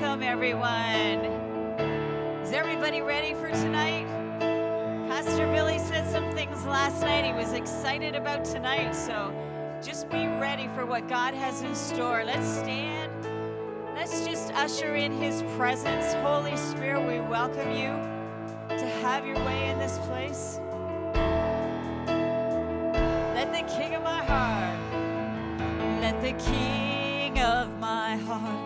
Welcome, everyone. Is everybody ready for tonight? Pastor Billy said some things last night he was excited about tonight, so just be ready for what God has in store. Let's stand. Let's just usher in his presence. Holy Spirit, we welcome you to have your way in this place. Let the king of my heart, let the king of my heart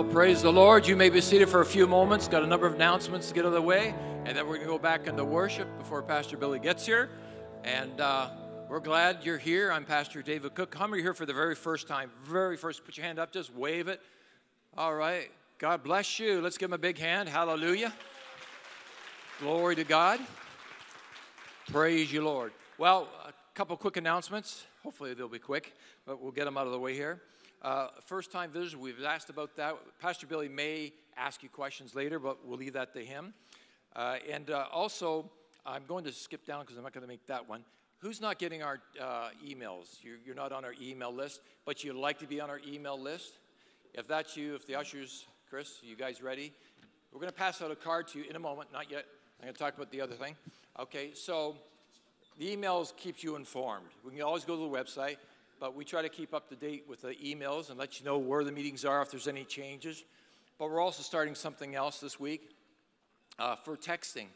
Well, praise the Lord. You may be seated for a few moments. Got a number of announcements to get out of the way, and then we're going to go back into worship before Pastor Billy gets here. And uh, we're glad you're here. I'm Pastor David Cook. How many are here for the very first time? Very first, put your hand up, just wave it. All right. God bless you. Let's give him a big hand. Hallelujah. Glory to God. Praise you, Lord. Well, a couple quick announcements. Hopefully, they'll be quick, but we'll get them out of the way here. Uh, first time visitors, we've asked about that. Pastor Billy may ask you questions later, but we'll leave that to him. Uh, and uh, also, I'm going to skip down because I'm not going to make that one. Who's not getting our uh, emails? You're, you're, not on our email list, but you'd like to be on our email list? If that's you, if the ushers, Chris, you guys ready? We're going to pass out a card to you in a moment, not yet. I'm going to talk about the other thing. Okay, so the emails keeps you informed. We can always go to the website but we try to keep up to date with the emails and let you know where the meetings are if there's any changes. But we're also starting something else this week uh, for texting.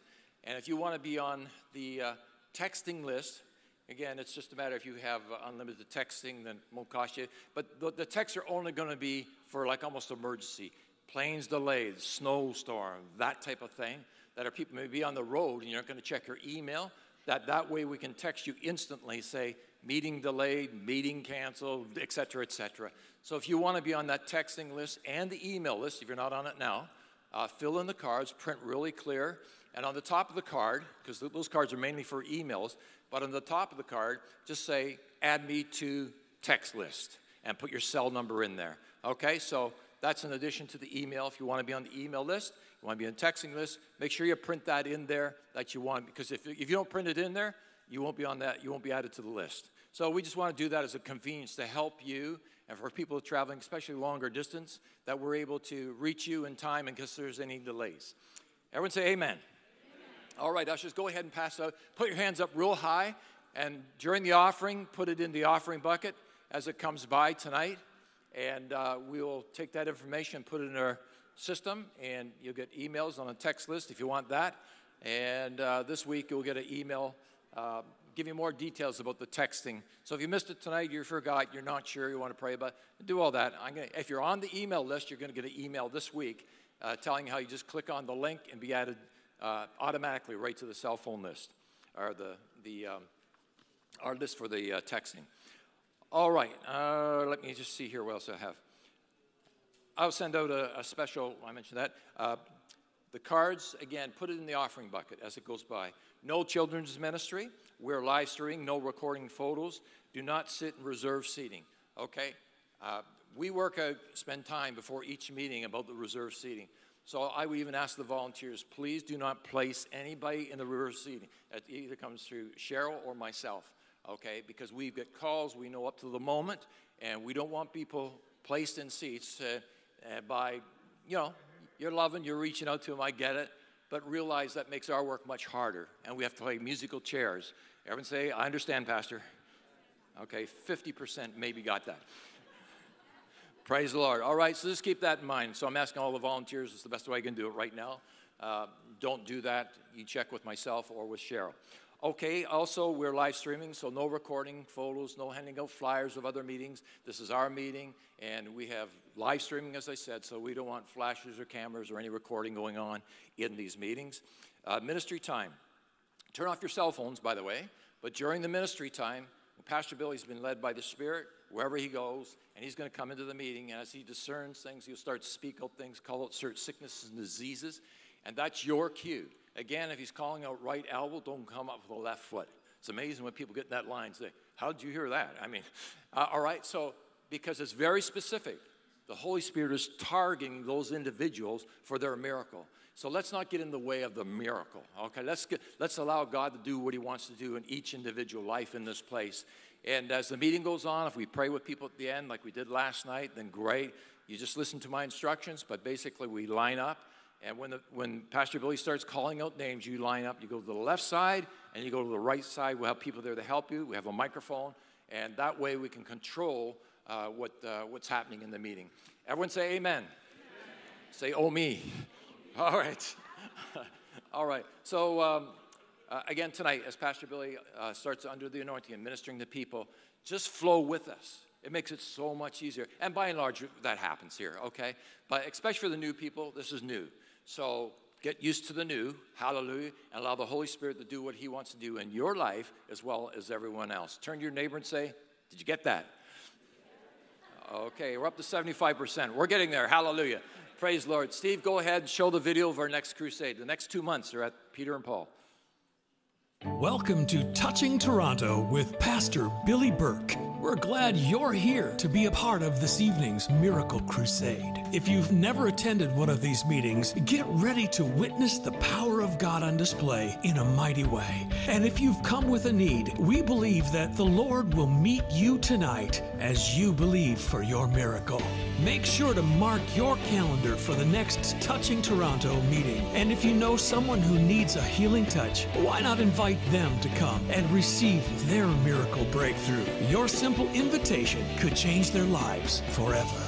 And if you want to be on the uh, texting list, again, it's just a matter if you have uh, unlimited texting, then won't cost you. But the, the texts are only going to be for like almost emergency planes delayed, snowstorm, that type of thing. That are people may be on the road and you're not going to check your email. That that way we can text you instantly, say, meeting delayed, meeting canceled, et cetera, et cetera. So if you want to be on that texting list and the email list, if you're not on it now, uh, fill in the cards, print really clear, and on the top of the card, because those cards are mainly for emails, but on the top of the card, just say, add me to text list, and put your cell number in there. Okay, so that's in addition to the email. If you want to be on the email list, you want to be on the texting list, make sure you print that in there that you want, because if, if you don't print it in there, you won't be on that, you won't be added to the list. So we just want to do that as a convenience to help you and for people traveling, especially longer distance, that we're able to reach you in time in case there's any delays. Everyone say amen. amen. All right, ushers, go ahead and pass out. Put your hands up real high, and during the offering, put it in the offering bucket as it comes by tonight. And uh, we'll take that information put it in our system, and you'll get emails on a text list if you want that. And uh, this week, you'll get an email. Uh, give you more details about the texting. So if you missed it tonight, you forgot, you're not sure, you want to pray about it, do all that. I'm gonna, if you're on the email list, you're going to get an email this week uh, telling you how you just click on the link and be added uh, automatically right to the cell phone list or the, the um, our list for the uh, texting. All right, uh, let me just see here what else I have. I'll send out a, a special, I mentioned that. Uh, the cards, again, put it in the offering bucket as it goes by. No children's ministry. We're live streaming, no recording photos. Do not sit in reserve seating, okay? Uh, we work out, spend time before each meeting about the reserve seating. So I would even ask the volunteers, please do not place anybody in the reserve seating. It either comes through Cheryl or myself, okay? Because we get calls, we know up to the moment, and we don't want people placed in seats uh, uh, by, you know, you're loving, you're reaching out to them, I get it but realize that makes our work much harder, and we have to play musical chairs. Everyone say, I understand, Pastor. Okay, 50% maybe got that. Praise the Lord. All right, so just keep that in mind. So I'm asking all the volunteers, it's the best way I can do it right now. Uh, don't do that. You check with myself or with Cheryl. Okay, also, we're live streaming, so no recording photos, no handing out flyers of other meetings. This is our meeting, and we have live streaming, as I said, so we don't want flashes or cameras or any recording going on in these meetings. Uh, ministry time. Turn off your cell phones, by the way, but during the ministry time, Pastor Billy's been led by the Spirit wherever he goes, and he's going to come into the meeting, and as he discerns things, he'll start to speak out things, call out certain sicknesses and diseases, and that's your cue. Again, if he's calling out right elbow, don't come up with the left foot. It's amazing when people get in that line and say, How did you hear that? I mean, uh, all right, so because it's very specific, the Holy Spirit is targeting those individuals for their miracle. So let's not get in the way of the miracle. Okay, let's get, let's allow God to do what He wants to do in each individual life in this place. And as the meeting goes on, if we pray with people at the end, like we did last night, then great. You just listen to my instructions, but basically we line up and when, the, when Pastor Billy starts calling out names, you line up, you go to the left side, and you go to the right side. We'll have people there to help you. We have a microphone, and that way we can control uh, what, uh, what's happening in the meeting. Everyone say amen. amen. Say, oh me. All right. All right. So, um, uh, again, tonight, as Pastor Billy uh, starts under the anointing and ministering to people, just flow with us. It makes it so much easier. And by and large, that happens here, okay? But especially for the new people, this is new. So get used to the new, hallelujah, and allow the Holy Spirit to do what He wants to do in your life as well as everyone else. Turn to your neighbor and say, Did you get that? Okay, we're up to 75%. We're getting there, hallelujah. Praise Lord. Steve, go ahead and show the video of our next crusade. The next two months are at Peter and Paul. Welcome to Touching Toronto with Pastor Billy Burke. We're glad you're here to be a part of this evening's Miracle Crusade. If you've never attended one of these meetings, get ready to witness the power of God on display in a mighty way. And if you've come with a need, we believe that the Lord will meet you tonight as you believe for your miracle. Make sure to mark your calendar for the next Touching Toronto meeting. And if you know someone who needs a healing touch, why not invite them to come and receive their miracle breakthrough? Your simple invitation could change their lives forever.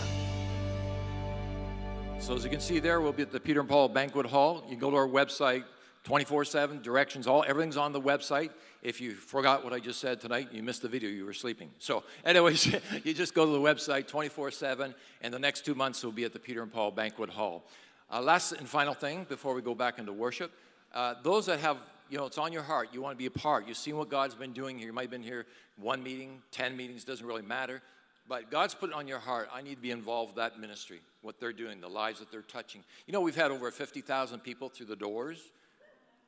So as you can see there, we'll be at the Peter and Paul Banquet Hall. You can go to our website 24/7, directions, all everything's on the website. If you forgot what I just said tonight, you missed the video, you were sleeping. So, anyways, you just go to the website 24/7, and the next two months will be at the Peter and Paul Banquet Hall. Uh, last and final thing before we go back into worship, uh, those that have you know, it's on your heart. You want to be a part. You've seen what God's been doing here. You might have been here one meeting, 10 meetings, doesn't really matter. But God's put it on your heart. I need to be involved in that ministry, what they're doing, the lives that they're touching. You know, we've had over 50,000 people through the doors,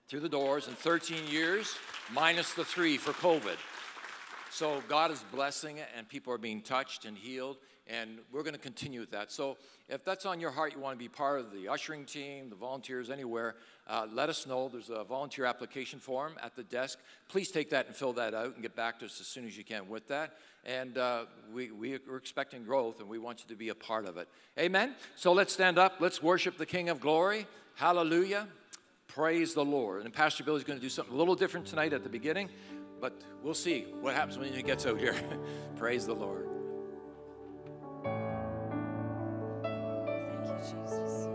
through the doors in 13 years, minus the three for COVID. So God is blessing it, and people are being touched and healed, and we're going to continue with that. So if that's on your heart, you want to be part of the ushering team, the volunteers, anywhere, uh, let us know. There's a volunteer application form at the desk. Please take that and fill that out and get back to us as soon as you can with that. And uh, we, we, we're expecting growth, and we want you to be a part of it. Amen? So let's stand up. Let's worship the King of Glory. Hallelujah. Praise the Lord. And Pastor Billy's going to do something a little different tonight at the beginning, but we'll see what happens when he gets out here. Praise the Lord. Thank you, Jesus.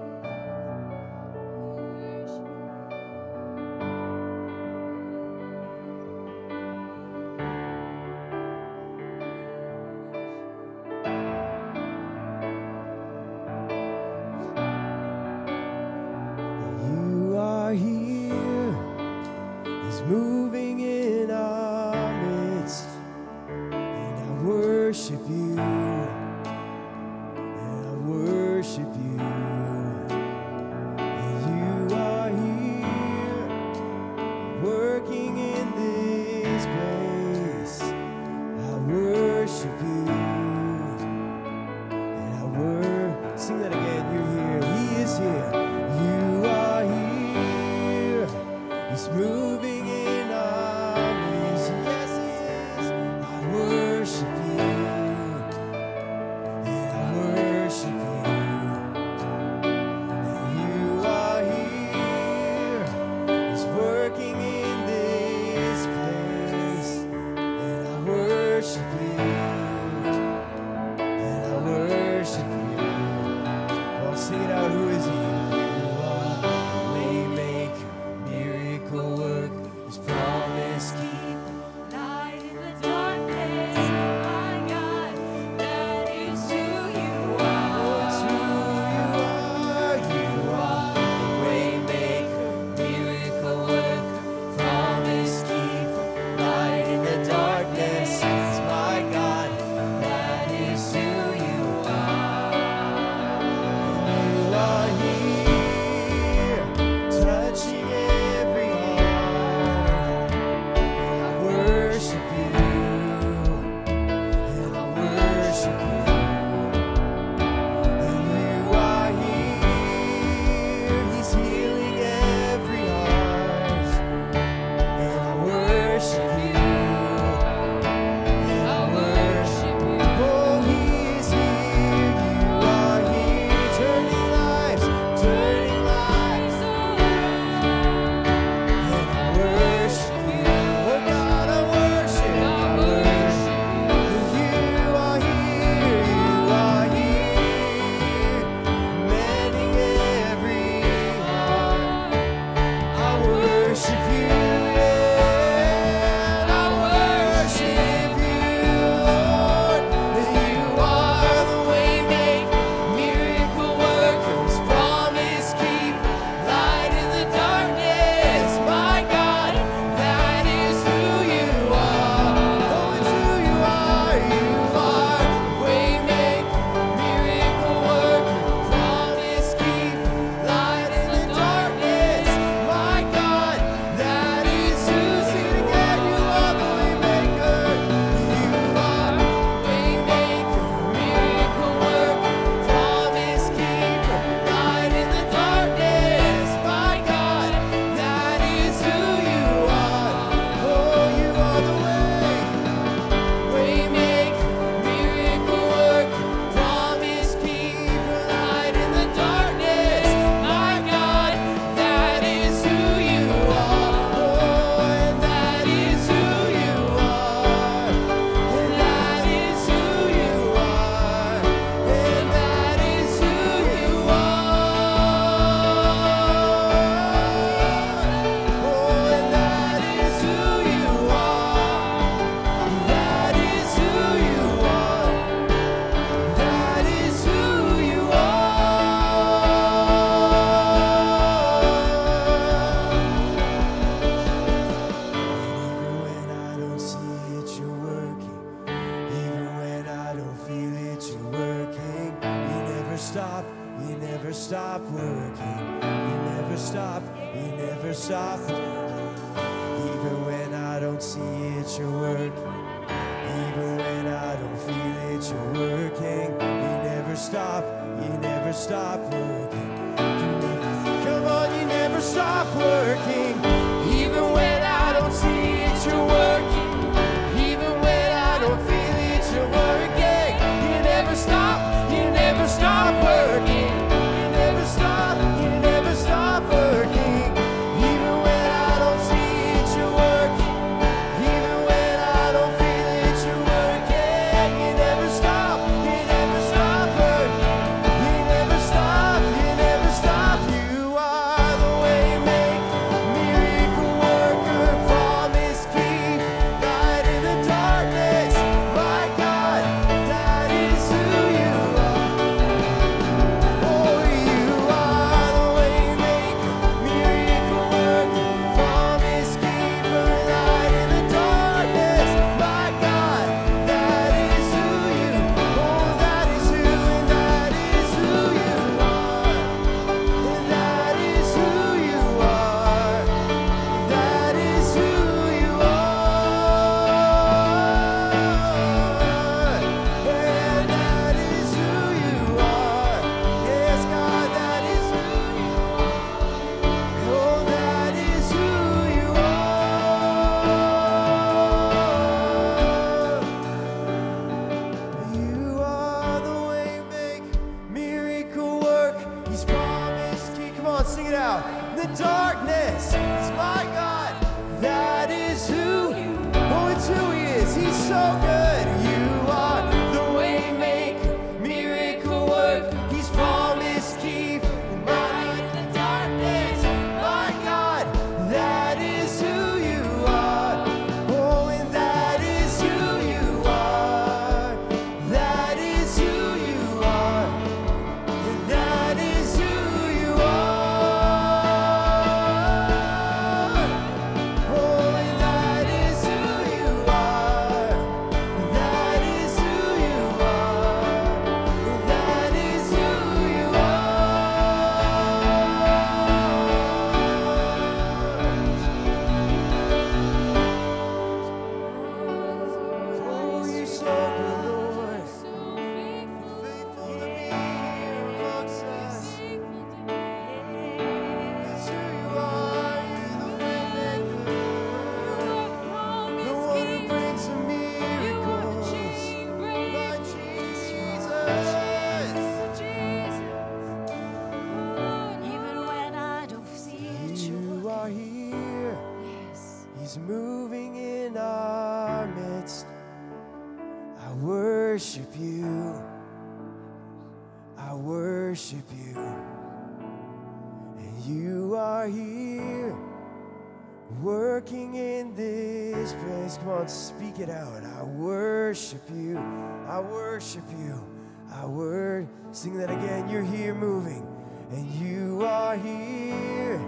Sing that again. You're here moving, and you are here.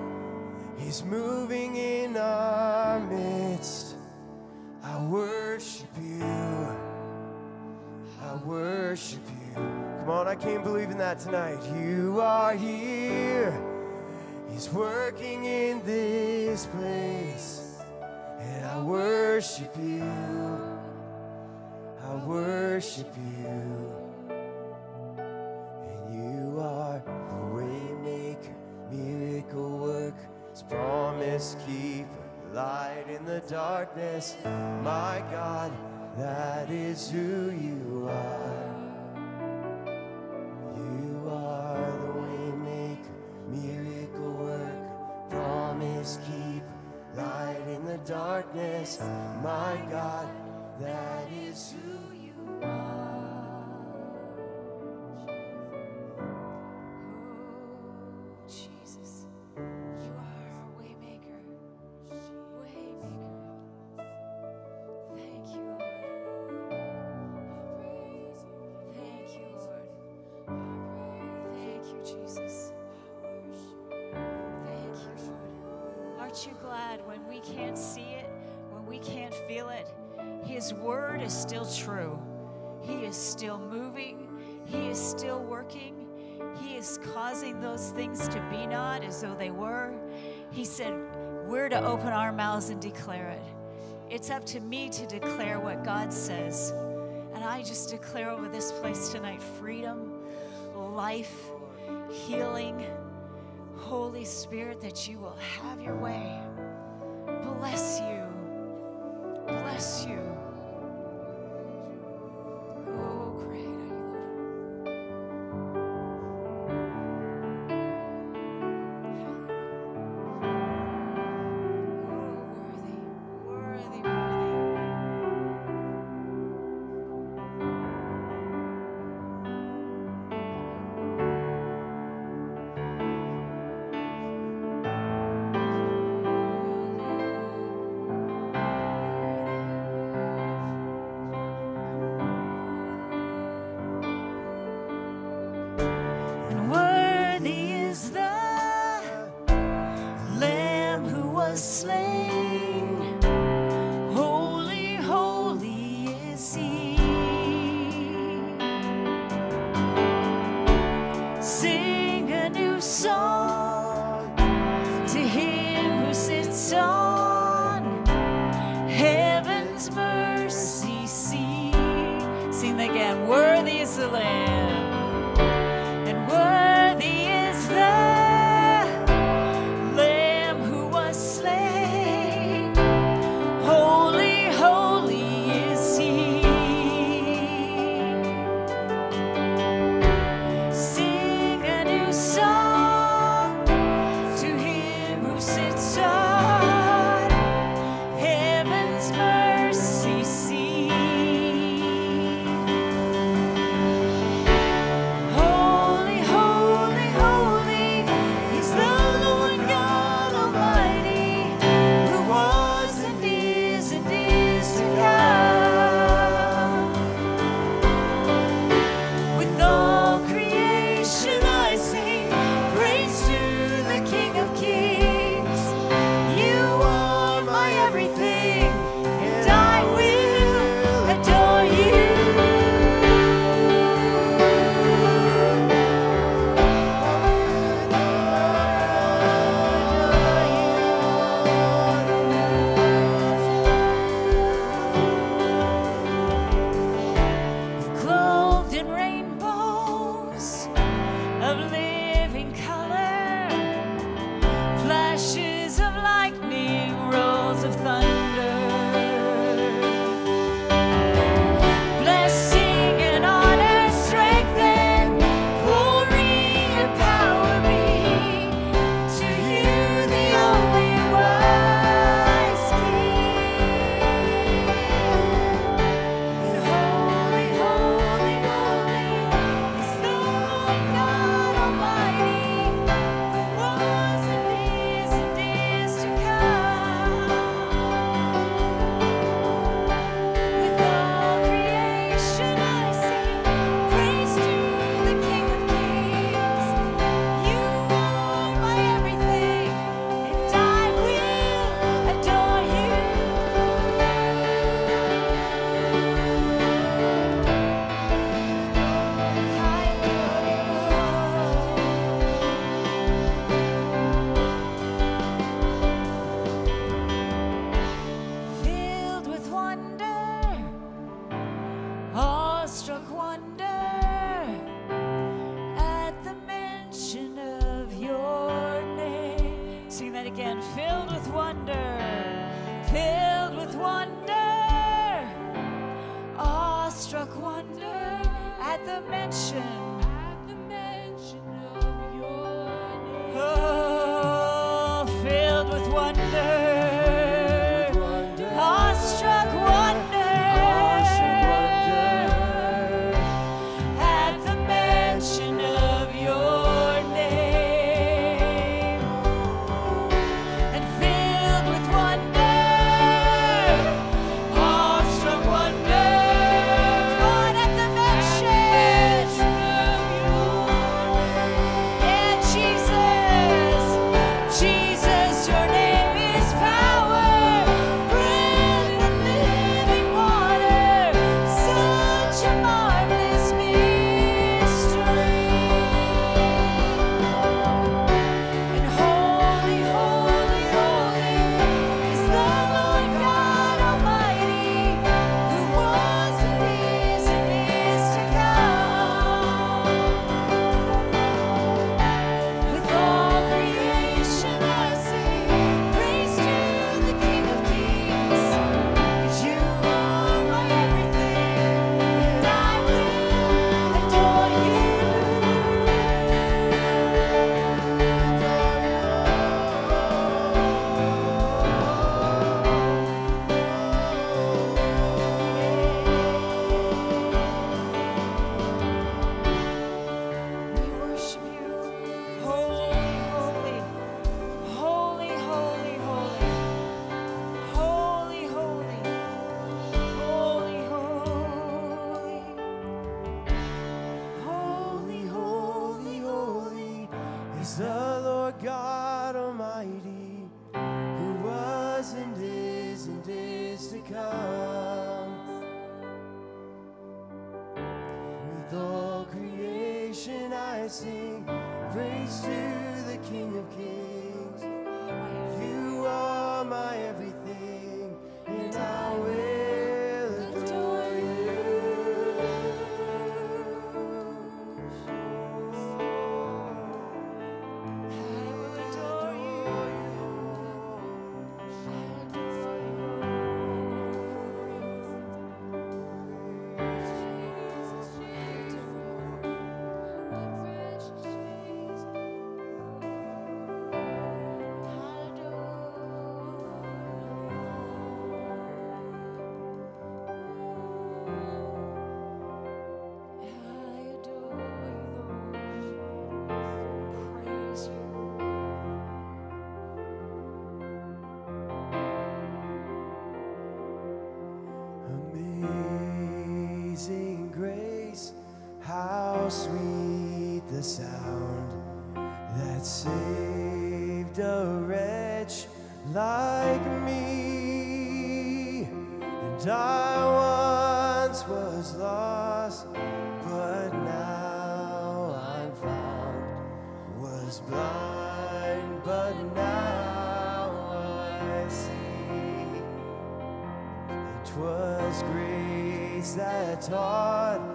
He's moving in our midst. I worship you. I worship you. Come on, I can't believe in that tonight. You are here. He's working in this place. And I worship you. I worship you. promise keep light in the darkness. My God, that is who you are. You are the waymaker, miracle worker, promise keep light in the darkness. My God, that is who you are. His word is still true. He is still moving. He is still working. He is causing those things to be not as though they were. He said, We're to open our mouths and declare it. It's up to me to declare what God says. And I just declare over this place tonight freedom, life, healing. Holy Spirit, that you will have your way. Bless you. Bless you great. so How sweet the sound that saved a wretch like me. And I once was lost, but now I'm found. Was blind, but now I see. It was grace that taught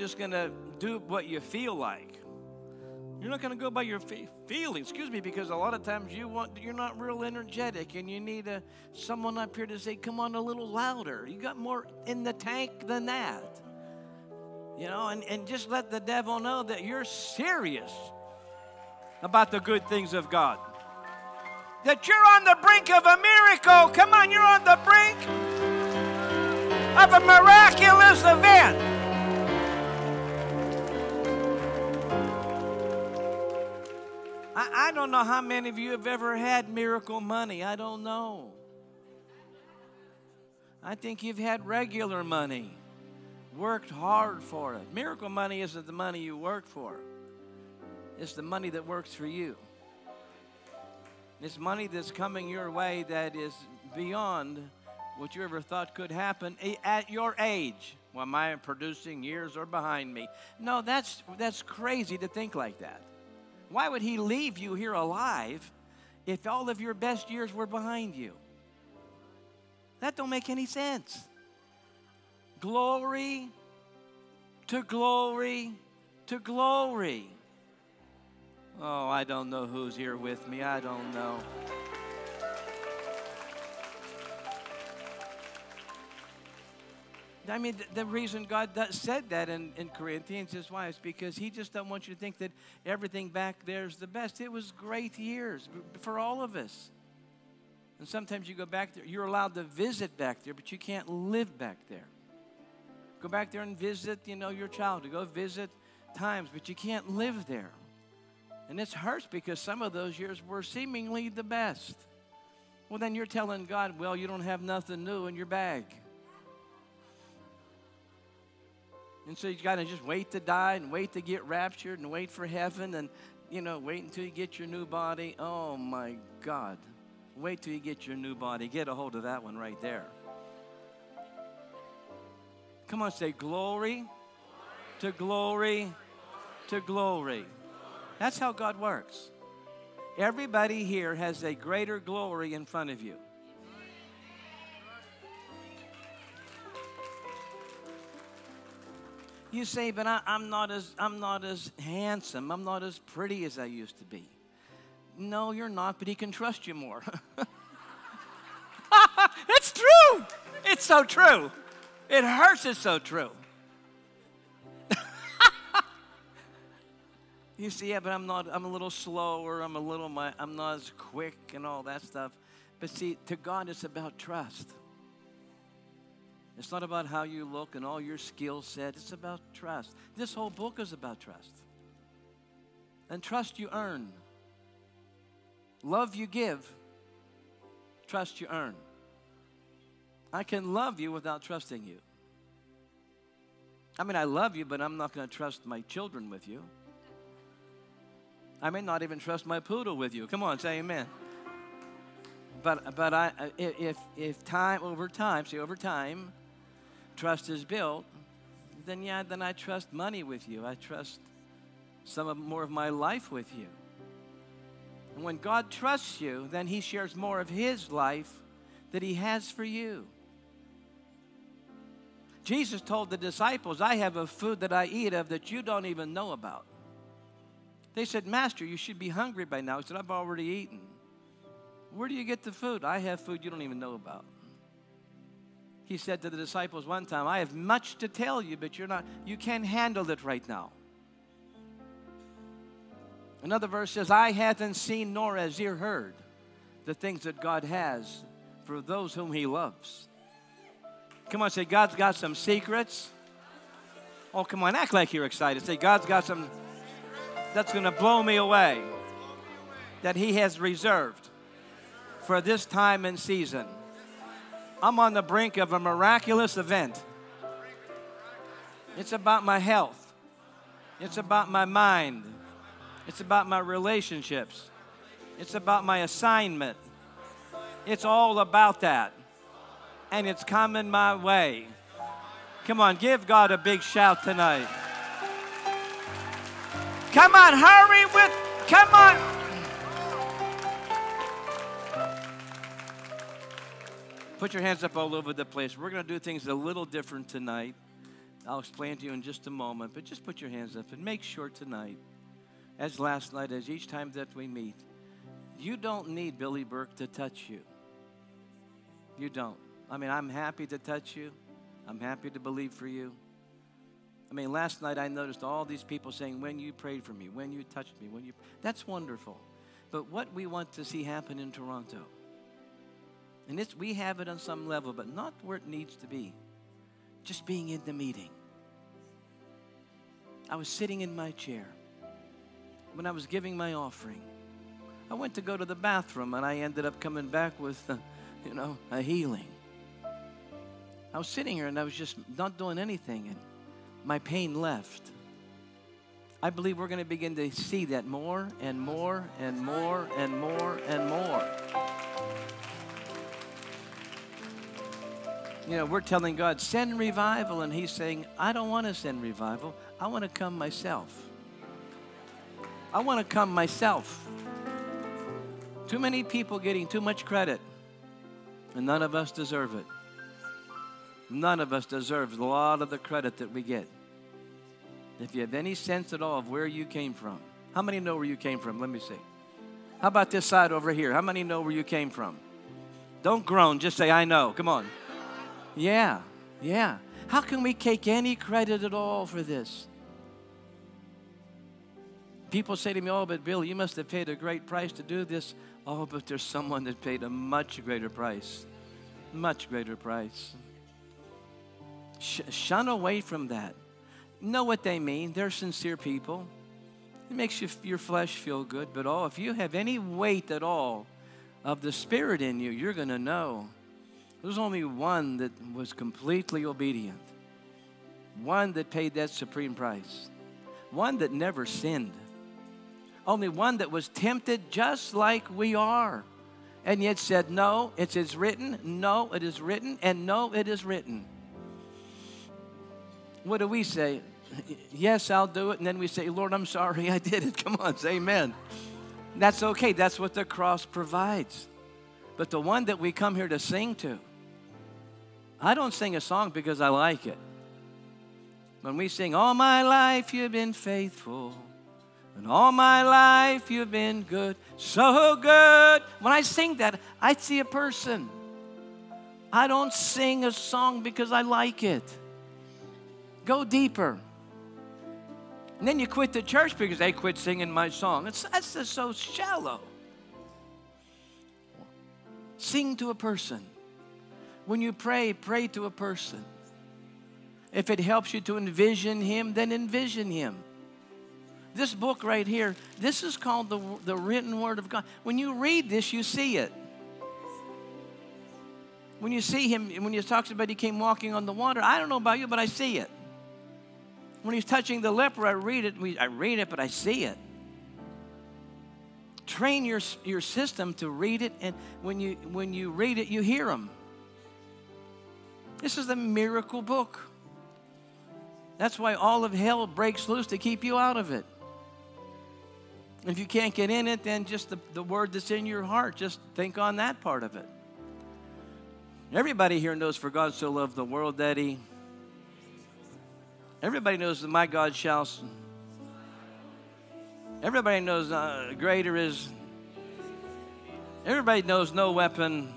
just going to do what you feel like. You're not going to go by your fe- feelings, excuse me, because a lot of times you want you're not real energetic, and you need a someone up here to say, "Come on, a little louder." You got more in the tank than that, you know, and, and just let the devil know that you're serious about the good things of God. That you're on the brink of a miracle. Come on, you're on the brink of a miraculous event. I, I don't know how many of you have ever had miracle money. I don't know. I think you've had regular money, worked hard for it. Miracle money isn't the money you work for, it's the money that works for you. It's money that's coming your way that is beyond what you ever thought could happen at your age. Well, my producing years are behind me. No, that's, that's crazy to think like that. Why would he leave you here alive if all of your best years were behind you? That don't make any sense. Glory to glory to glory. Oh, I don't know who's here with me. I don't know. I mean, the, reason God said that in, in Corinthians is why? It's because He just don't want you to think that everything back there is the best. It was great years for all of us. And sometimes you go back there, you're allowed to visit back there, but you can't live back there. Go back there and visit, you know, your child, to go visit times, but you can't live there. And this hurts because some of those years were seemingly the best. Well, then you're telling God, well, you don't have nothing new in your bag. And so you got to just wait to die and wait to get raptured and wait for heaven and, you know, wait until you get your new body. Oh my God. Wait till you get your new body. Get a hold of that one right there. Come on, say glory to glory to glory. That's how God works. Everybody here has a greater glory in front of you. You say, but I, I'm not as I'm not as handsome. I'm not as pretty as I used to be. No, you're not, but he can trust you more. it's true. It's so true. It hurts. It's so true. you see, yeah, but I'm not. I'm a little slower. I'm a little. I'm not as quick and all that stuff. But see, to God, it's about trust. It's not about how you look and all your skill set. It's about trust. This whole book is about trust. And trust you earn. Love you give. Trust you earn. I can love you without trusting you. I mean, I love you, but I'm not going to trust my children with you. I may not even trust my poodle with you. Come on, say amen. But, but I, if, if time, over time, see, over time, trust is built, then yeah, then I trust money with you. I trust some of more of my life with you. And when God trusts you, then He shares more of His life that He has for you. Jesus told the disciples, I have a food that I eat of that you don't even know about. They said, Master, you should be hungry by now. He said, I've already eaten. Where do you get the food? I have food you don't even know about. He said to the disciples one time, I have much to tell you, but you're not, you can't handle it right now. Another verse says, I haven't seen nor has ear heard the things that God has for those whom He loves. Come on, say, God's got some secrets. Oh, come on, act like you're excited. Say, God's got some that's going to blow me away that He has reserved for this time and season. I'm on the brink of a miraculous event. It's about my health, it's about my mind, it's about my relationships, it's about my assignment. It's all about that. And it's coming my way. Come on, give God a big shout tonight. Come on, hurry with, come on. Put your hands up all over the place. We're going to do things a little different tonight. I'll explain to you in just a moment, but just put your hands up and make sure tonight, as last night, as each time that we meet, you don't need Billy Burke to touch you. You don't. I mean, I'm happy to touch you, I'm happy to believe for you. I mean, last night I noticed all these people saying, When you prayed for me, when you touched me, when you. That's wonderful. But what we want to see happen in Toronto, and it's, we have it on some level, but not where it needs to be. Just being in the meeting. I was sitting in my chair when I was giving my offering. I went to go to the bathroom and I ended up coming back with, uh, you know, a healing. I was sitting here and I was just not doing anything and my pain left. I believe we're going to begin to see that more and more and more and more and more. You know, we're telling God, send revival, and He's saying, I don't want to send revival. I want to come myself. I want to come myself. Too many people getting too much credit, and none of us deserve it. None of us deserves a lot of the credit that we get. If you have any sense at all of where you came from, how many know where you came from? Let me see. How about this side over here? How many know where you came from? Don't groan, just say, I know. Come on. Yeah, yeah. How can we take any credit at all for this? People say to me, Oh, but Bill, you must have paid a great price to do this. Oh, but there's someone that paid a much greater price. Much greater price. Sh- shun away from that. Know what they mean. They're sincere people. It makes you, your flesh feel good, but oh, if you have any weight at all of the Spirit in you, you're going to know there's only one that was completely obedient, one that paid that supreme price, one that never sinned, only one that was tempted just like we are, and yet said, No, it is written, no, it is written, and no, it is written. What do we say? Yes, I'll do it. And then we say, Lord, I'm sorry I did it. Come on, say amen. That's okay. That's what the cross provides. But the one that we come here to sing to, I don't sing a song because I like it. When we sing, All my life you've been faithful, and all my life you've been good, so good. When I sing that, I see a person. I don't sing a song because I like it. Go deeper. And then you quit the church because they quit singing my song. It's, that's just so shallow. Sing to a person. When you pray, pray to a person. If it helps you to envision him, then envision him. This book right here, this is called the, the written word of God. When you read this, you see it. When you see him, when he talks about he came walking on the water, I don't know about you, but I see it. When he's touching the leper, I read it. I read it, but I see it. Train your, your system to read it, and when you, when you read it, you hear him. This is the miracle book. That's why all of hell breaks loose to keep you out of it. If you can't get in it, then just the, the word that's in your heart, just think on that part of it. Everybody here knows for God so loved the world that he. Everybody knows that my God shall. Everybody knows uh, greater is. Everybody knows no weapon.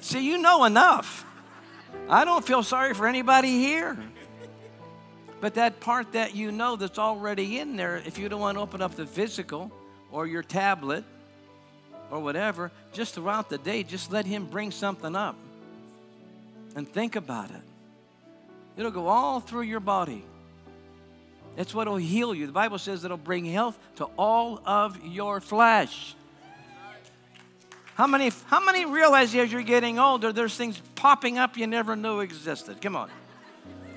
See, you know enough. I don't feel sorry for anybody here. But that part that you know that's already in there, if you don't want to open up the physical or your tablet or whatever, just throughout the day, just let Him bring something up and think about it. It'll go all through your body. That's what will heal you. The Bible says it'll bring health to all of your flesh. How many, how many realize as you're getting older, there's things popping up you never knew existed? Come on.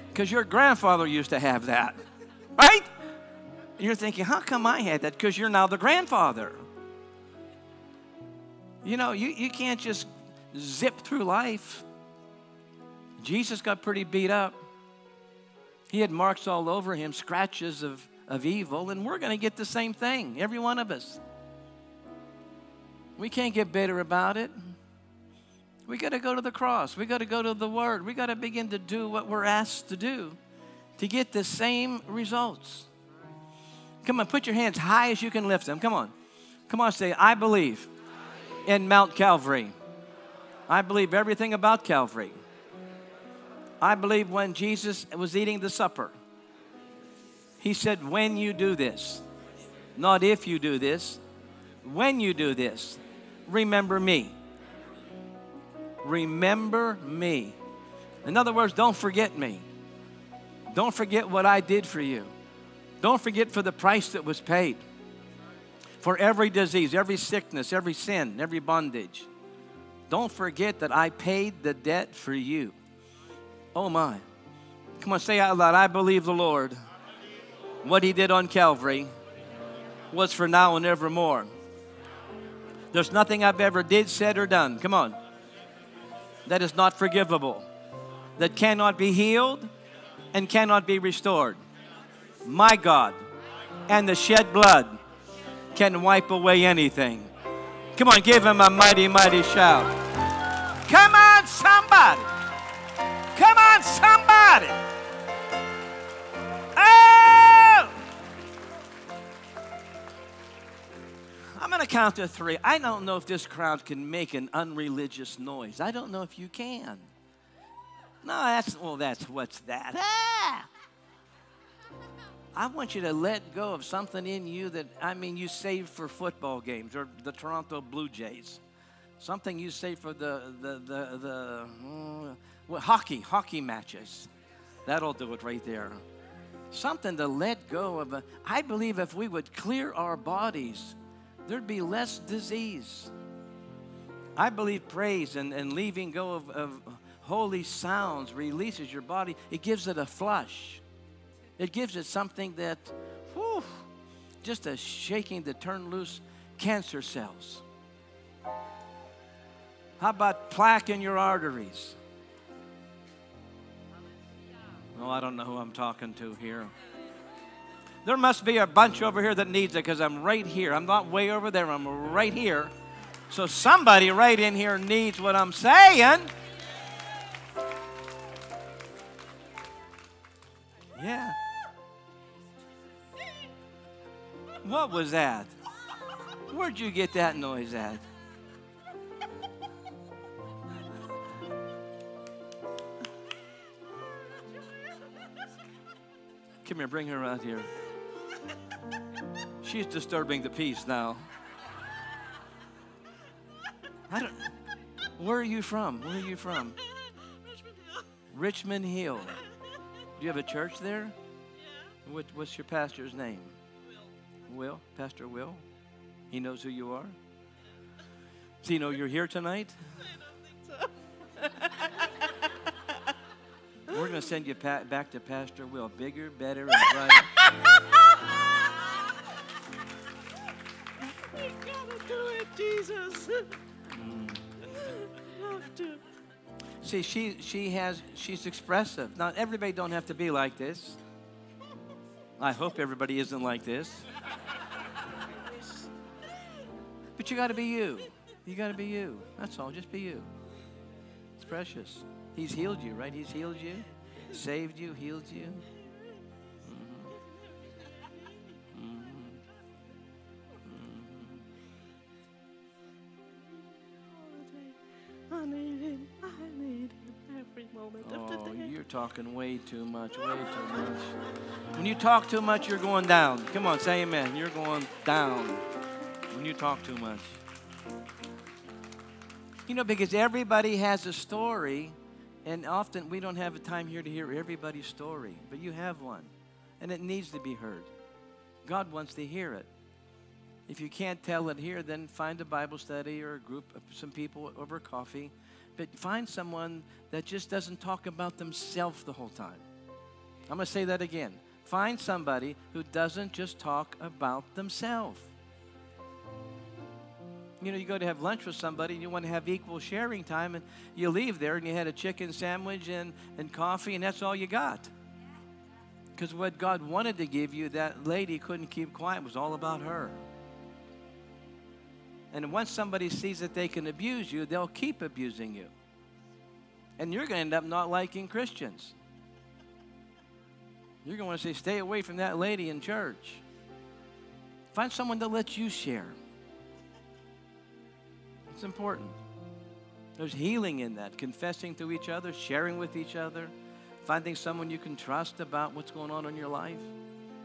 Because your grandfather used to have that, right? And you're thinking, how come I had that? Because you're now the grandfather. You know, you, you can't just zip through life. Jesus got pretty beat up. He had marks all over him, scratches of, of evil, and we're going to get the same thing, every one of us. We can't get bitter about it. We got to go to the cross. We got to go to the Word. We got to begin to do what we're asked to do to get the same results. Come on, put your hands high as you can lift them. Come on. Come on, say, I believe in Mount Calvary. I believe everything about Calvary. I believe when Jesus was eating the supper, he said, When you do this, not if you do this, when you do this, remember me. Remember me. In other words, don't forget me. Don't forget what I did for you. Don't forget for the price that was paid. For every disease, every sickness, every sin, every bondage. Don't forget that I paid the debt for you. Oh my. Come on, say out loud I believe the Lord. What he did on Calvary was for now and evermore. There's nothing I've ever did, said, or done. Come on. That is not forgivable. That cannot be healed and cannot be restored. My God and the shed blood can wipe away anything. Come on, give him a mighty, mighty shout. Come on, somebody. Come on, somebody. Oh! I'm going to count to three. I don't know if this crowd can make an unreligious noise. I don't know if you can. No, that's, well, that's what's that? Ah! I want you to let go of something in you that, I mean, you saved for football games or the Toronto Blue Jays. Something you save for the, the, the, the mm, well, hockey, hockey matches. That'll do it right there. Something to let go of. I believe if we would clear our bodies, there'd be less disease. I believe praise and, and leaving go of, of holy sounds releases your body. It gives it a flush. It gives it something that, whew, just a shaking to turn loose cancer cells. How about plaque in your arteries? Oh, I don't know who I'm talking to here. There must be a bunch over here that needs it because I'm right here. I'm not way over there, I'm right here. So somebody right in here needs what I'm saying. Yeah. What was that? Where'd you get that noise at? Come here, bring her out here. She's disturbing the peace now. I don't. Where are you from? Where are you from? Richmond Hill. Do you have a church there? What, what's your pastor's name? Will. Pastor Will. He knows who you are. Does he know you're here tonight? I don't think so. We're going to send you back to Pastor Will. Bigger, better, and brighter. Jesus. To. See, she she has she's expressive. Not everybody don't have to be like this. I hope everybody isn't like this. But you got to be you. You got to be you. That's all. Just be you. It's precious. He's healed you, right? He's healed you, saved you, healed you. I need him. I need him every moment of the Oh, day. you're talking way too much, way too much. When you talk too much, you're going down. Come on, say amen. You're going down when you talk too much. You know, because everybody has a story, and often we don't have the time here to hear everybody's story, but you have one, and it needs to be heard. God wants to hear it. If you can't tell it here, then find a Bible study or a group of some people over coffee. But find someone that just doesn't talk about themselves the whole time. I'm going to say that again. Find somebody who doesn't just talk about themselves. You know, you go to have lunch with somebody and you want to have equal sharing time, and you leave there and you had a chicken sandwich and, and coffee, and that's all you got. Because what God wanted to give you, that lady couldn't keep quiet, it was all about her. And once somebody sees that they can abuse you, they'll keep abusing you. And you're going to end up not liking Christians. You're going to want to say, stay away from that lady in church. Find someone to let you share. It's important. There's healing in that, confessing to each other, sharing with each other, finding someone you can trust about what's going on in your life.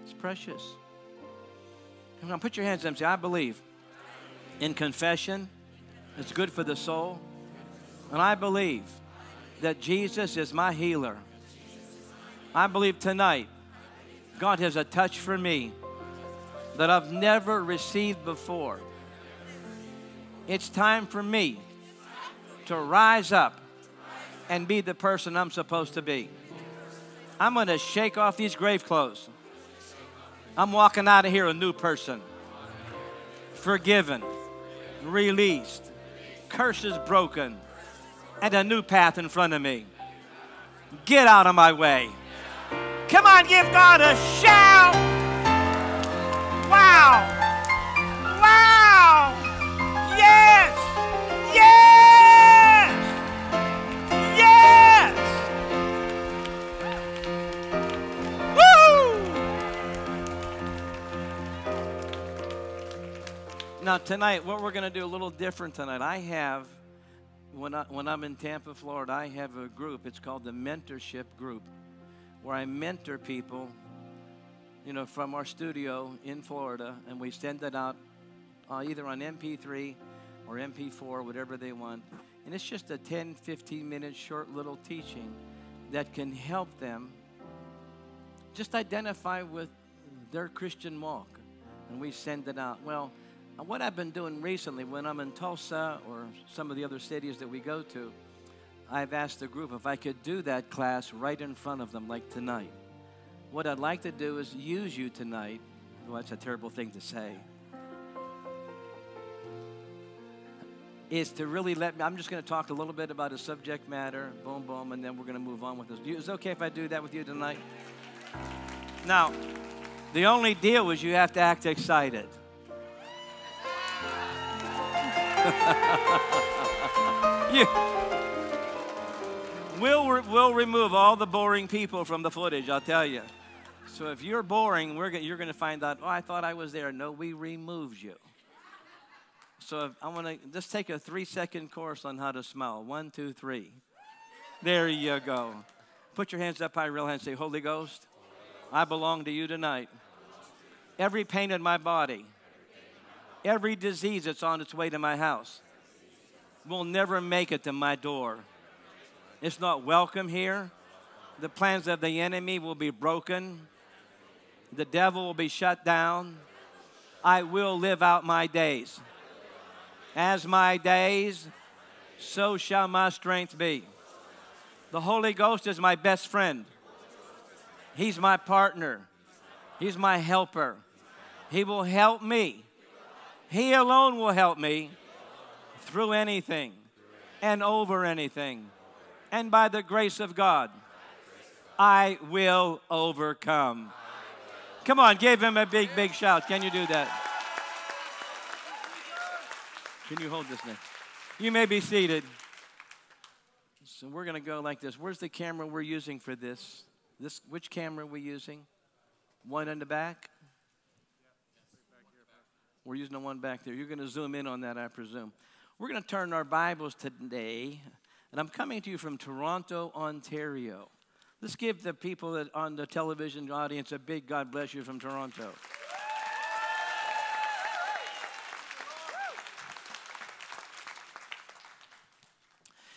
It's precious. Come on, put your hands up and say, I believe in confession. It's good for the soul. And I believe that Jesus is my healer. I believe tonight God has a touch for me that I've never received before. It's time for me to rise up and be the person I'm supposed to be. I'm going to shake off these grave clothes. I'm walking out of here a new person, forgiven, released, curses broken, and a new path in front of me. Get out of my way. Come on, give God a shout. Wow. Now, tonight, what we're going to do a little different tonight. I have, when, I, when I'm in Tampa, Florida, I have a group. It's called the Mentorship Group, where I mentor people, you know, from our studio in Florida, and we send it out uh, either on MP3 or MP4, whatever they want. And it's just a 10, 15 minute short little teaching that can help them just identify with their Christian walk. And we send it out. Well, what I've been doing recently when I'm in Tulsa or some of the other cities that we go to, I've asked the group if I could do that class right in front of them, like tonight. What I'd like to do is use you tonight. Well, that's a terrible thing to say. Is to really let me, I'm just going to talk a little bit about a subject matter, boom, boom, and then we're going to move on with this. Is it okay if I do that with you tonight? Now, the only deal is you have to act excited. you, we'll, we'll remove all the boring people from the footage, I'll tell you. So if you're boring, we're, you're going to find out, oh, I thought I was there. No, we removed you. So I want to just take a three second course on how to smile. One, two, three. There you go. Put your hands up high, real hands. Say, Holy Ghost, I belong to you tonight. Every pain in my body, every disease that's on its way to my house will never make it to my door. It's not welcome here. The plans of the enemy will be broken. The devil will be shut down. I will live out my days. As my days, so shall my strength be. The Holy Ghost is my best friend. He's my partner. He's my helper. He will help me. He alone will help me through anything and over anything. And by the grace of God, I will overcome. Come on, give him a big, big shout. Can you do that? Can you hold this thing? You may be seated. So we're going to go like this. Where's the camera we're using for this? This which camera are we using? One in the back? We're using the one back there. You're going to zoom in on that, I presume. We're going to turn our Bibles today And I'm coming to you from Toronto, Ontario. Let's give the people that on the television audience a big God bless you from Toronto.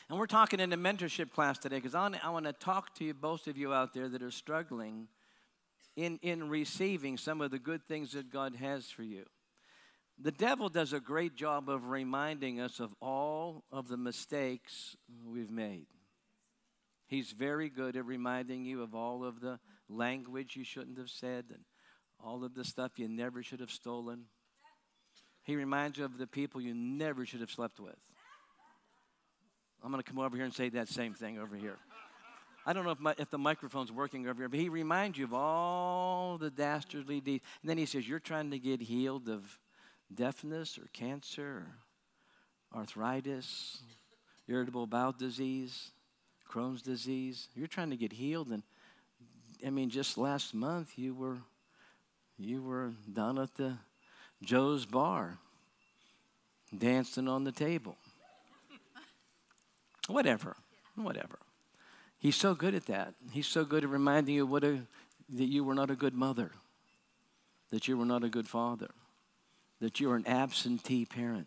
And we're talking in a mentorship class today because I, want to talk to you, both of you out there that are struggling in, in receiving some of the good things that God has for you. The devil does a great job of reminding us of all of the mistakes we've made. He's very good at reminding you of all of the language you shouldn't have said and all of the stuff you never should have stolen. He reminds you of the people you never should have slept with. I'm going to come over here and say that same thing over here. I don't know if, my, if the microphone's working over here, but he reminds you of all the dastardly deeds. And then he says, You're trying to get healed of deafness or cancer or arthritis, irritable bowel disease, Crohn's disease. You're trying to get healed. And I mean, just last month, you were, you were down at the Joe's bar dancing on the table. Whatever, whatever. He's so good at that. He's so good at reminding you what a, that you were not a good mother, that you were not a good father, that you're an absentee parent.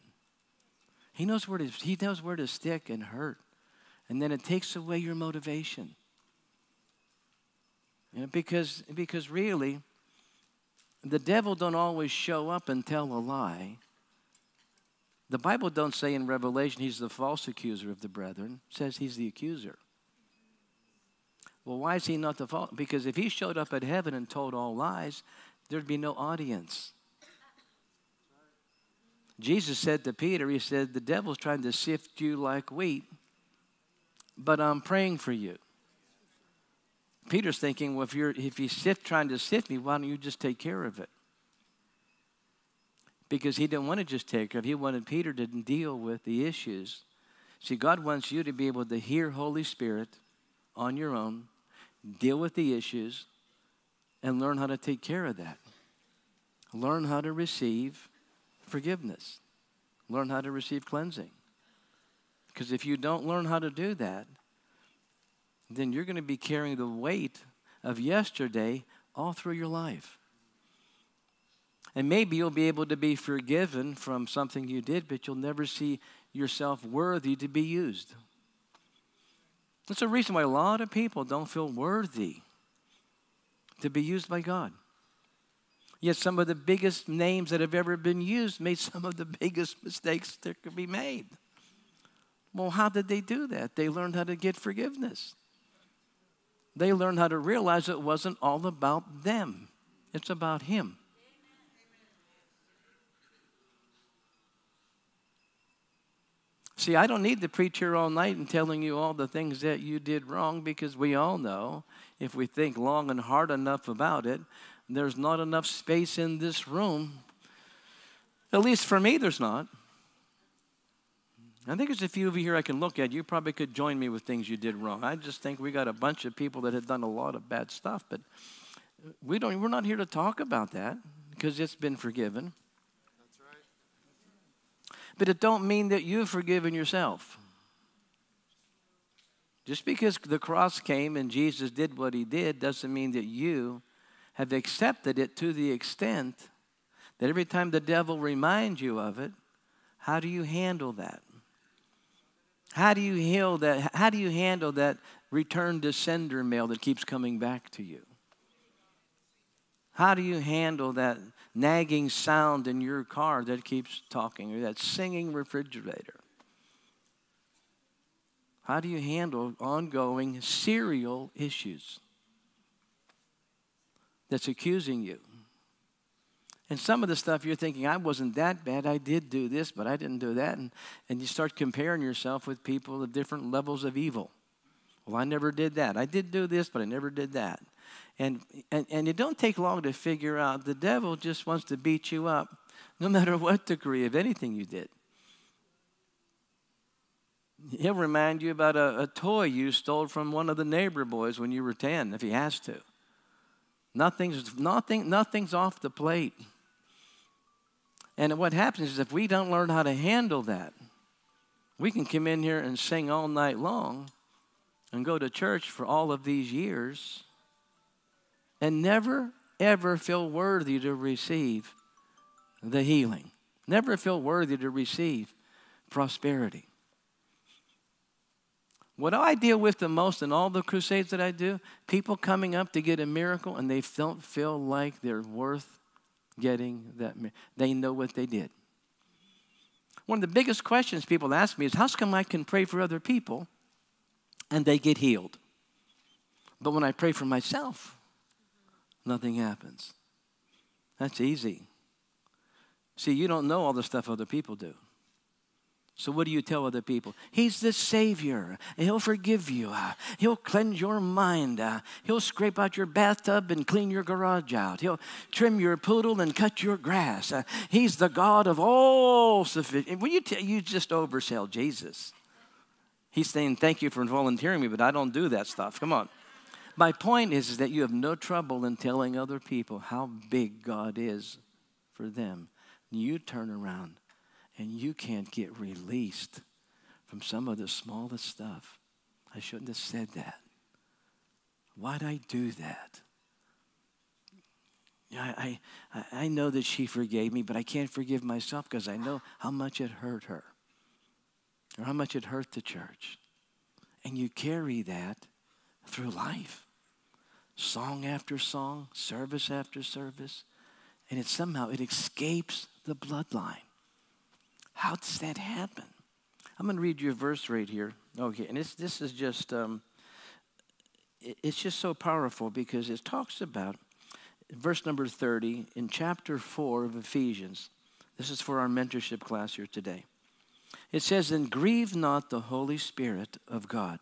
He knows where to, he knows where to stick and hurt. And then it takes away your motivation. You know, because, because really, the devil don't always show up and tell a lie. The Bible don't say in Revelation he's the false accuser of the brethren. It says he's the accuser. Well, why is he not the false? Because if he showed up at heaven and told all lies, there'd be no audience. Jesus said to Peter, He said, The devil's trying to sift you like wheat, but I'm praying for you. Peter's thinking, Well, if, you're, if he's sift, trying to sift me, why don't you just take care of it? Because he didn't want to just take care of it, he wanted Peter to deal with the issues. See, God wants you to be able to hear Holy Spirit on your own, deal with the issues, and learn how to take care of that. Learn how to receive forgiveness. Learn how to receive cleansing. Because if you don't learn how to do that, then you're going to be carrying the weight of yesterday all through your life. And maybe you'll be able to be forgiven from something you did, but you'll never see yourself worthy to be used. That's the reason why a lot of people don't feel worthy to be used by God. Yet some of the biggest names that have ever been used made some of the biggest mistakes that could be made. Well, how did they do that? They learned how to get forgiveness. They learned how to realize it wasn't all about them, it's about Him. See, I don't need to preach here all night and telling you all the things that you did wrong because we all know if we think long and hard enough about it, there's not enough space in this room. At least for me, there's not. I think there's a few of you here I can look at. You probably could join me with things you did wrong. I just think we got a bunch of people that have done a lot of bad stuff, but we don't. We're not here to talk about that because it's been forgiven. That's right. But it don't mean that you've forgiven yourself. Just because the cross came and Jesus did what he did doesn't mean that you have accepted it to the extent that every time the devil reminds you of it, how do you handle that? How do you heal that? How do you handle that return to sender mail that keeps coming back to you? How do you handle that nagging sound in your car that keeps talking or that singing refrigerator? How do you handle ongoing serial issues that's accusing you? And some of the stuff you're thinking, I wasn't that bad. I did do this, but I didn't do that. And, and you start comparing yourself with people of different levels of evil. Well, I never did that. I did do this, but I never did that. And, and, and it don't take long to figure out the devil just wants to beat you up, no matter what degree of anything you did. He'll remind you about a, a toy you stole from one of the neighbor boys when you were 10, if he has to. Nothing's, nothing, nothing's off the plate. And what happens is if we don't learn how to handle that, We can come in here and sing all night long and go to church for all of these years and never, ever feel worthy to receive the healing, never feel worthy to receive prosperity. What I deal with the most in all the crusades that I do, people coming up to get a miracle and they don't feel like they're worth getting that. mi- They know what they did. One of the biggest questions people ask me is how come I can pray for other people and they get healed? But when I pray for myself, nothing happens. That's easy. See, you don't know all the stuff other people do. So, what do you tell other people? He's the Savior. He'll forgive you. Uh, He'll cleanse your mind. uh, He'll scrape out your bathtub and clean your garage out. He'll trim your poodle and cut your grass. Uh, He's the God of all sufficient. When you, tell you just oversell Jesus. He's saying, Thank you for volunteering me, but I don't do that stuff. Come on. My point is, is that you have no trouble in telling other people how big God is for them. You turn around and you can't get released from some of the smallest stuff. I shouldn't have said that. Why'd I do that? I, I, I know that she forgave me, but I can't forgive myself because I know how much it hurt her or how much it hurt the church. And you carry that through life song after song, service after service, and it somehow it escapes the bloodline. How does that happen? I'm going to read you a verse right here. Okay, and this this is just um, it- it's just so powerful because it talks about verse number 30 in chapter 4 of Ephesians. This is for our mentorship class here today. It says, And grieve not the Holy Spirit of God,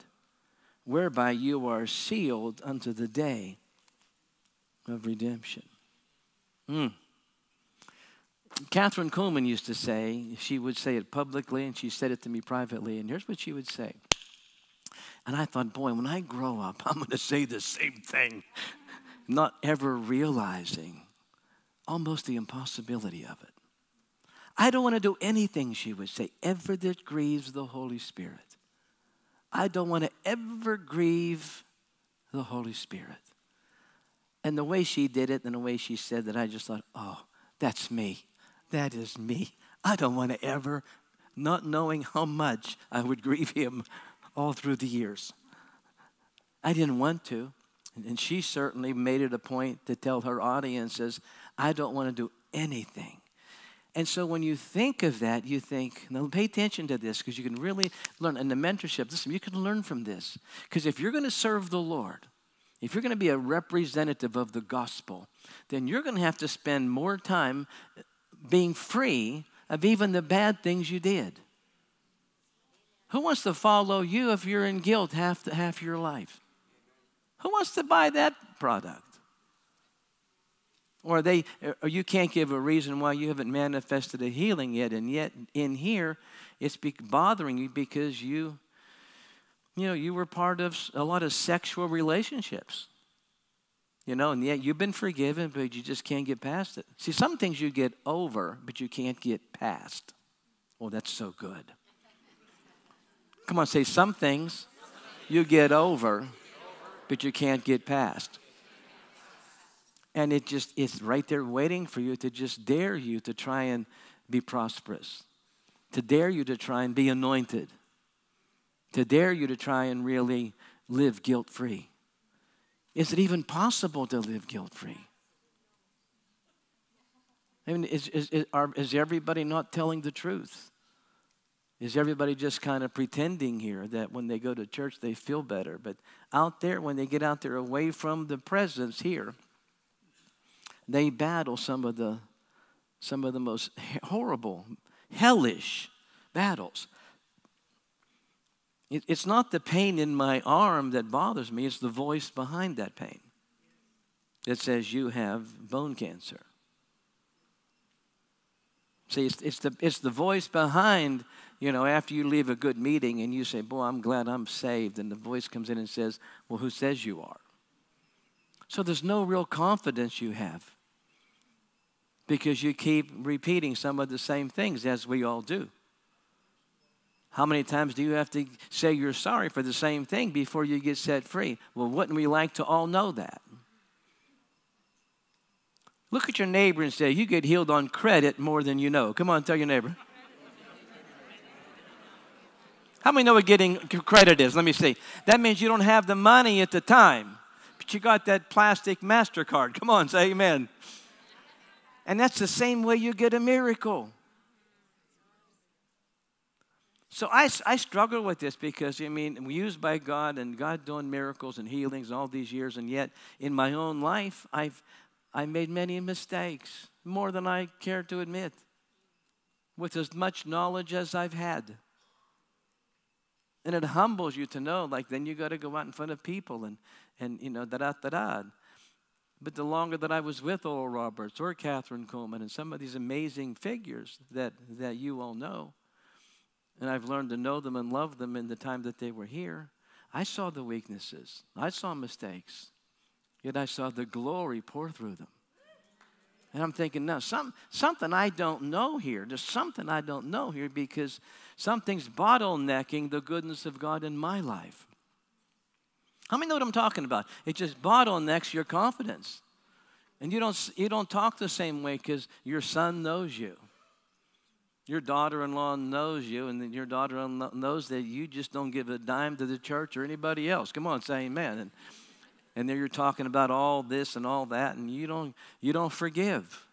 whereby you are sealed unto the day of redemption. Hmm. Kathryn Kuhlman used to say, she would say it publicly and she said it to me privately, and here's what she would say. And I thought, boy, when I grow up, I'm going to say the same thing, not ever realizing almost the impossibility of it. I don't want to do anything, she would say, ever that grieves the Holy Spirit. I don't want to ever grieve the Holy Spirit. And the way she did it and the way she said that, I just thought, oh, that's me. That is me. I don't want to ever, not knowing how much I would grieve him all through the years. I didn't want to. And she certainly made it a point to tell her audiences, I don't want to do anything. And so when you think of that, you think, now pay attention to this because you can really learn. And the mentorship, listen, you can learn from this. Because if you're going to serve the Lord, if you're going to be a representative of the gospel, then you're going to have to spend more time being free of even the bad things you did. Who wants to follow you if you're in guilt half, half your life? Who wants to buy that product? Or they, or you can't give a reason why you haven't manifested a healing yet, and yet in here, it's bothering you because you, you know, you were part of a lot of sexual relationships. You know, and yet you've been forgiven, but you just can't get past it. See, some things you get over, but you can't get past. Oh, that's so good. Come on, say some things you get over, but you can't get past. And it just, it's right there waiting for you to just dare you to try and be prosperous, to dare you to try and be anointed, to dare you to try and really live guilt free. Is it even possible to live guilt free? I mean, is, is, is, are, is everybody not telling the truth? Is everybody just kind of pretending here that when they go to church they feel better? But out there, when they get out there away from the presence here, they battle some of the, some of the most horrible, hellish battles. It, it's not the pain in my arm that bothers me, it's the voice behind that pain that says you have bone cancer. See, it's, it's, the, it's the voice behind, you know, after you leave a good meeting and you say, Boy, I'm glad I'm saved. And the voice comes in and says, Well, who says you are? So there's no real confidence you have because you keep repeating some of the same things as we all do. How many times do you have to say you're sorry for the same thing before you get set free? Well, wouldn't we like to all know that? Look at your neighbor and say, You get healed on credit more than you know. Come on, tell your neighbor. How many know what getting credit is? Let me see. That means you don't have the money at the time, but you got that plastic MasterCard. Come on, say amen. And that's the same way you get a miracle. So I, I struggle with this because, I mean, used by God and God doing miracles and healings all these years, and yet in my own life, I've I made many mistakes, more than I care to admit, with as much knowledge as I've had. And it humbles you to know, like, then you got to go out in front of people and, and you know, da da da da. But the longer that I was with Oral Roberts or Kathryn Kuhlman and some of these amazing figures that, that you all know, and I've learned to know them and love them in the time that they were here. I saw the weaknesses, I saw mistakes, yet I saw the glory pour through them. And I'm thinking, no, some, something I don't know here. There's something I don't know here because something's bottlenecking the goodness of God in my life. How many know what I'm talking about? It just bottlenecks your confidence. And you don't, you don't talk the same way because your son knows you. Your daughter in law knows you, and then your daughter in law knows that you just don't give a dime to the church or anybody else. Come on, say amen. And, and then you're talking about all this and all that, and you don't, you don't forgive.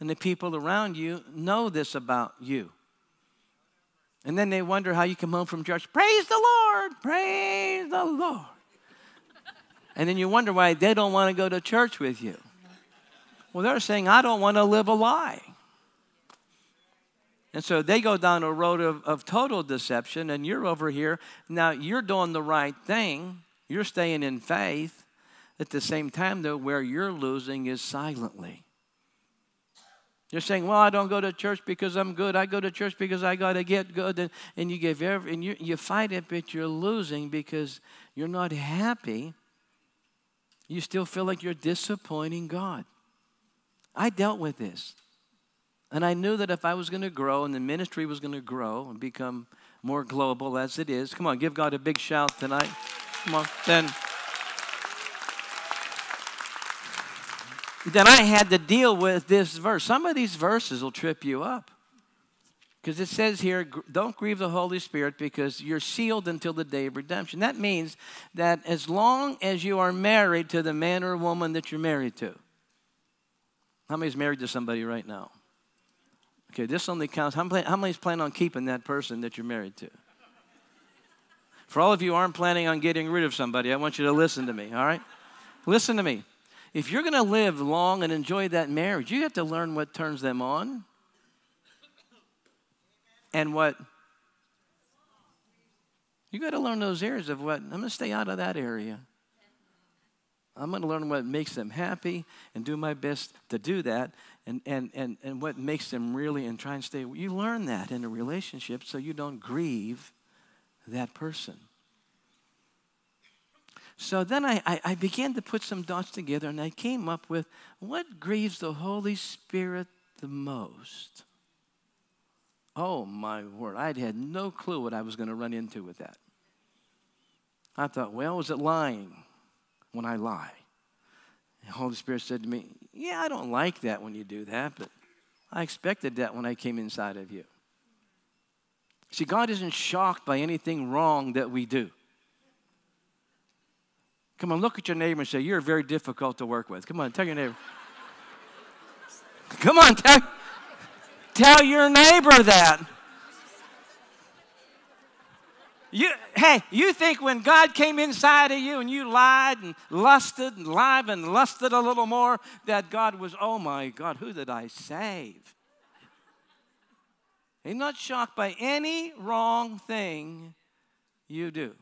And the people around you know this about you. And then they wonder how you come home from church. Praise the Lord! Praise the Lord! And then you wonder why they don't want to go to church with you. Well, they're saying, I don't want to live a lie. And so they go down a road of, of total deception, and you're over here. Now, you're doing the right thing, you're staying in faith. At the same time, though, where you're losing is silently. You're saying, "Well, I don't go to church because I'm good. I go to church because I got to get good." And, and you give every, and you, you fight it, but you're losing because you're not happy. You still feel like you're disappointing God. I dealt with this. And I knew that if I was going to grow and the ministry was going to grow and become more global as it is, come on, give God a big shout tonight. Come on, then. Then I had to deal with this verse. Some of these verses will trip you up. Because it says here, don't grieve the Holy Spirit because you're sealed until the day of redemption. That means that as long as you are married to the man or woman that you're married to, how many is married to somebody right now? Okay, this only counts. How many, how many's planning on keeping that person that you're married to? For all of you aren't planning on getting rid of somebody, I want you to listen to me, all right? Listen to me. If you're going to live long and enjoy that marriage, you have to learn what turns them on and what. You got to learn those areas of what. I'm going to stay out of that area. I'm going to learn what makes them happy and do my best to do that and, and, and, and what makes them really and try and stay. You learn that in a relationship so you don't grieve that person. So then I, I, I began to put some dots together and I came up with what grieves the Holy Spirit the most? Oh my word, I had no clue what I was going to run into with that. I thought, well, was it lying? when I lie. The Holy Spirit said to me, Yeah, I don't like that when you do that, but I expected that when I came inside of you. See, God isn't shocked by anything wrong that we do. Come on, look at your neighbor and say, You're very difficult to work with. Come on, tell your neighbor. Come on, tell, tell your neighbor that. You, hey, you think when God came inside of you and you lied and lusted and lied and lusted a little more, that God was, oh my God, who did I save? He's not shocked by any wrong thing you do.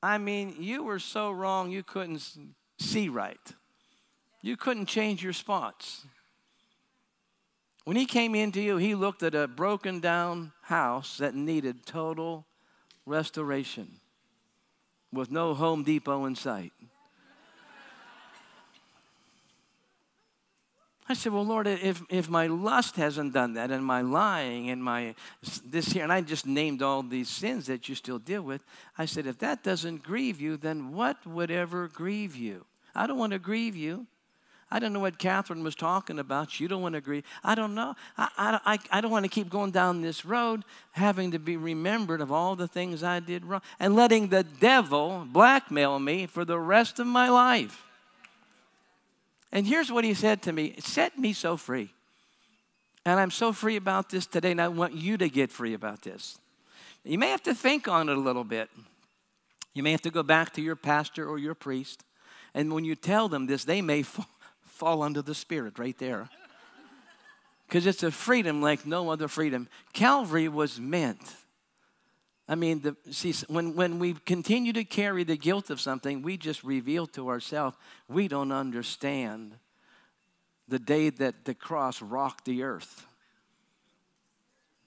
I mean, you were so wrong you couldn't see right. You couldn't change your spots. When he came into you, he looked at a broken down house that needed total restoration with no Home Depot in sight. I said, Well, Lord, if, if my lust hasn't done that, and my lying, and my this here, and I just named all these sins that you still deal with, I said, If that doesn't grieve you, then what would ever grieve you? I don't want to grieve you. I don't know what Kathryn was talking about. You don't want to agree. I don't know. I, I, I, don't want to keep going down this road having to be remembered of all the things I did wrong and letting the devil blackmail me for the rest of my life. And here's what he said to me set me so free. And I'm so free about this today, and I want you to get free about this. You may have to think on it a little bit. You may have to go back to your pastor or your priest. And when you tell them this, they may fall, fall under the Spirit right there. Because it's a freedom like no other freedom. Calvary was meant. I mean, the, see, when, when we continue to carry the guilt of something, we just reveal to ourselves we don't understand the day that the cross rocked the earth.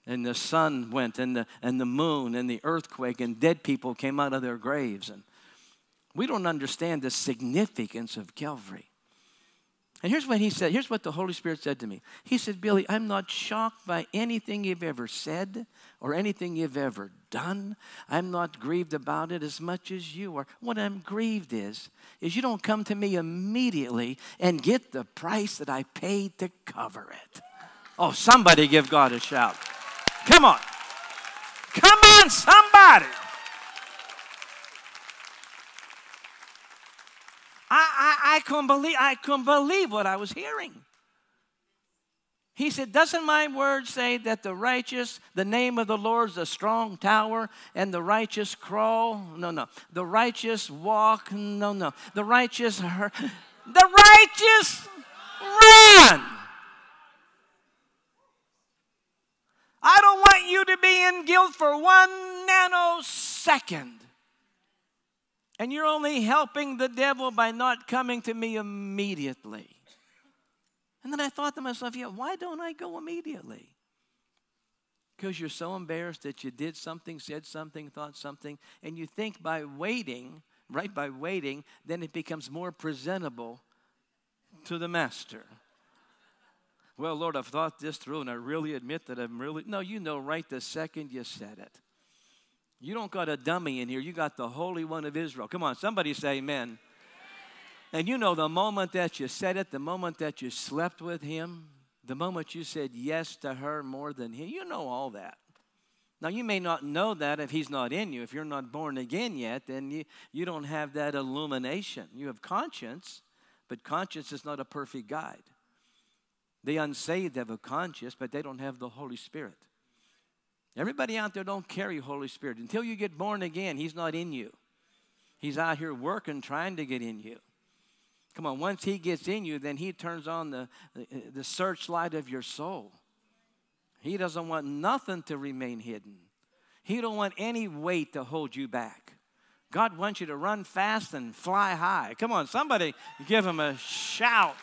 And the sun went, and the, and the moon, and the earthquake, and dead people came out of their graves. And we don't understand the significance of Calvary. And here's what he said. Here's what the Holy Spirit said to me. He said, Billy, I'm not shocked by anything you've ever said or anything you've ever done. I'm not grieved about it as much as you are. What I'm grieved is, is you don't come to me immediately and get the price that I paid to cover it. Oh, somebody give God a shout. Come on. Come on, somebody. I, I, I couldn't believe I couldn't believe what I was hearing. He said, Doesn't my word say that the righteous, the name of the Lord is a strong tower, and the righteous crawl? No, no. The righteous walk? No, no. The righteous, the righteous run. I don't want you to be in guilt for one nanosecond. And you're only helping the devil by not coming to me immediately. And then I thought to myself, yeah, why don't I go immediately? Because you're so embarrassed that you did something, said something, thought something, and you think by waiting, right, by waiting, then it becomes more presentable to the master. Well, Lord, I've thought this through and I really admit that I'm really. No, you know right the second you said it. You don't got a dummy in here. You got the Holy One of Israel. Come on, somebody say amen. And you know, the moment that you said it, the moment that you slept with him, the moment you said yes to her more than him, you know all that. Now, you may not know that if he's not in you. If you're not born again yet, then you, you don't have that illumination. You have conscience, but conscience is not a perfect guide. The unsaved have a conscience, but they don't have the Holy Spirit. Everybody out there don't carry Holy Spirit. Until you get born again, He's not in you. He's out here working, trying to get in you. Come on, once He gets in you, then He turns on the, the, searchlight of your soul. He doesn't want nothing to remain hidden. He don't want any weight to hold you back. God wants you to run fast and fly high. Come on, somebody give him a shout.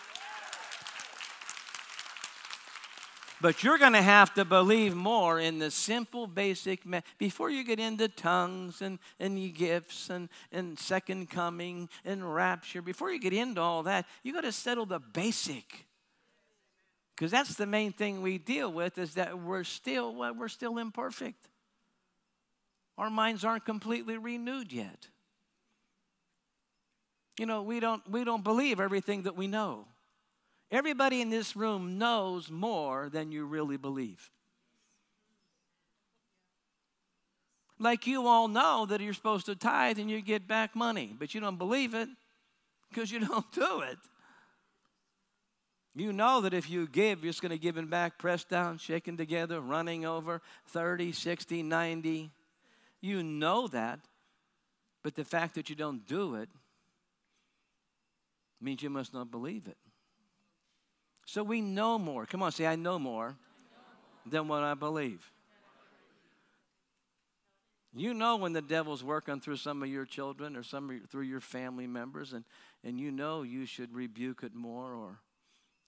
But you're going to have to believe more in the simple, basic, me- before you get into tongues and, and gifts and, and second coming and rapture, before you get into all that, you got to settle the basic. Because that's the main thing we deal with is that we're still, well, we're still imperfect. Our minds aren't completely renewed yet. You know, we don't, we don't believe everything that we know. Everybody in this room knows more than you really believe. Like you all know that you're supposed to tithe and you get back money, but you don't believe it because you don't do it. You know that if you give, you're just going to give it back, pressed down, shaken together, running over 30, 60, 90. You know that, but the fact that you don't do it means you must not believe it. So we know more. Come on, say, I know more than what I believe. You know when the devil's working through some of your children or some your, through your family members, and, and you know you should rebuke it more or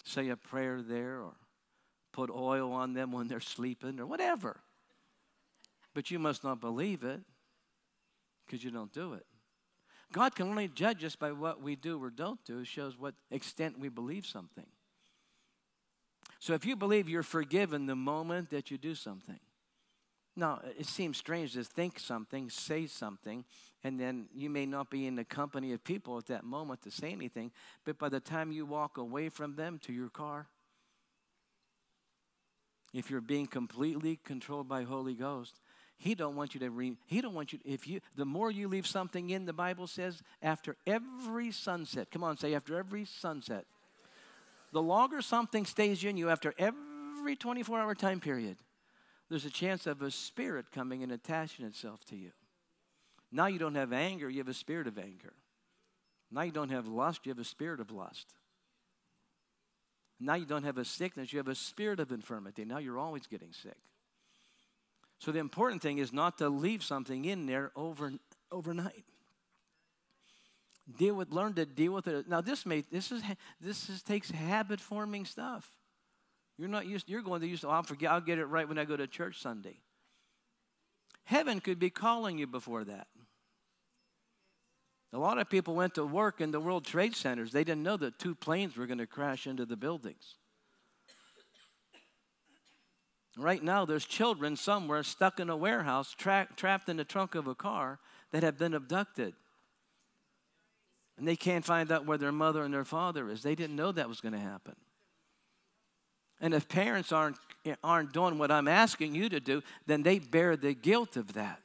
say a prayer there or put oil on them when they're sleeping or whatever. But you must not believe it because you don't do it. God can only judge us by what we do or don't do, shows what extent we believe something. So if you believe you're forgiven the moment that you do something, now it seems strange to think something, say something, and then you may not be in the company of people at that moment to say anything, but by the time you walk away from them to your car, if you're being completely controlled by Holy Ghost, he don't want you to re, he don't want you if you the more you leave something in the Bible says after every sunset. Come on, say after every sunset. The longer something stays in you after every 24-hour time period, there's a chance of a spirit coming and attaching itself to you. Now you don't have anger, you have a spirit of anger. Now you don't have lust, you have a spirit of lust. Now you don't have a sickness, you have a spirit of infirmity. Now you're always getting sick. So the important thing is not to leave something in there over, overnight. Deal with, learn to deal with it. Now this may, this is, this is, takes habit forming stuff. You're not used, you're going to use, oh, I'll forget, I'll get it right when I go to church Sunday. Heaven could be calling you before that. A lot of people went to work in the World Trade Centers. They didn't know that two planes were going to crash into the buildings. Right now, there's children somewhere stuck in a warehouse, tra- trapped in the trunk of a car, that have been abducted. And they can't find out where their mother and their father is. They didn't know that was going to happen. And if parents aren't, aren't doing what I'm asking you to do, then they bear the guilt of that.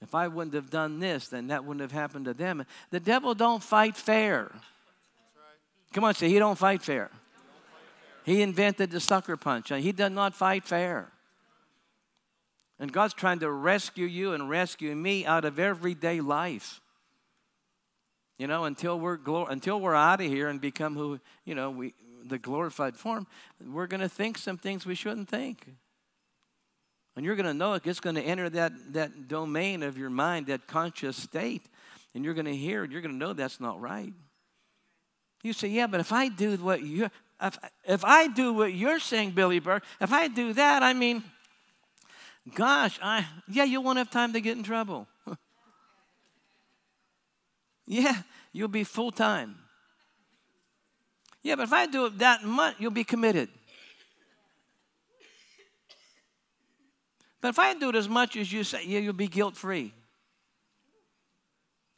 If I wouldn't have done this, then that wouldn't have happened to them. The devil don't fight fair. Come on, say he don't fight fair. He invented the sucker punch. He does not fight fair. And God's trying to rescue you and rescue me out of everyday life. You know, until we're glor- until we're out of here and become who you know we the glorified form, we're going to think some things we shouldn't think. And you're going to know it. It's going to enter that, that domain of your mind, that conscious state. And you're going to hear. You're going to know that's not right. You say, yeah, but if I do what you, if, if I do what you're saying, Billy Burke, if I do that, I mean, gosh, I, yeah, you won't have time to get in trouble. yeah, you'll be full time. Yeah, but if I do it that much, you'll be committed. But if I do it as much as you say, yeah, you'll be guilt free.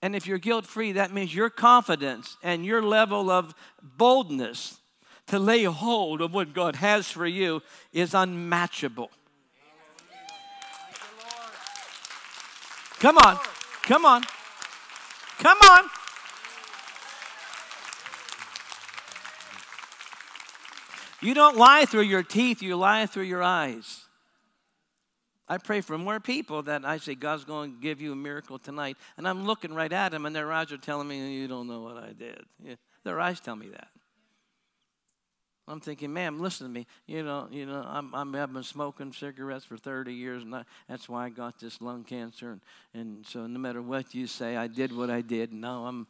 And if you're guilt free, that means your confidence and your level of boldness to lay hold of what God has for you is unmatchable. Come on, come on, come on. You don't lie through your teeth, you lie through your eyes. I pray for more people that I say, God's going to give you a miracle tonight. And I'm looking right at them, and their eyes are telling me, You don't know what I did. Yeah, their eyes tell me that. I'm thinking, ma'am, listen to me. You know, you know, I'm, I'm, I've been smoking cigarettes for 30 years, and I, that's why I got this lung cancer. And, and so, no matter what you say, I did what I did. Now I'm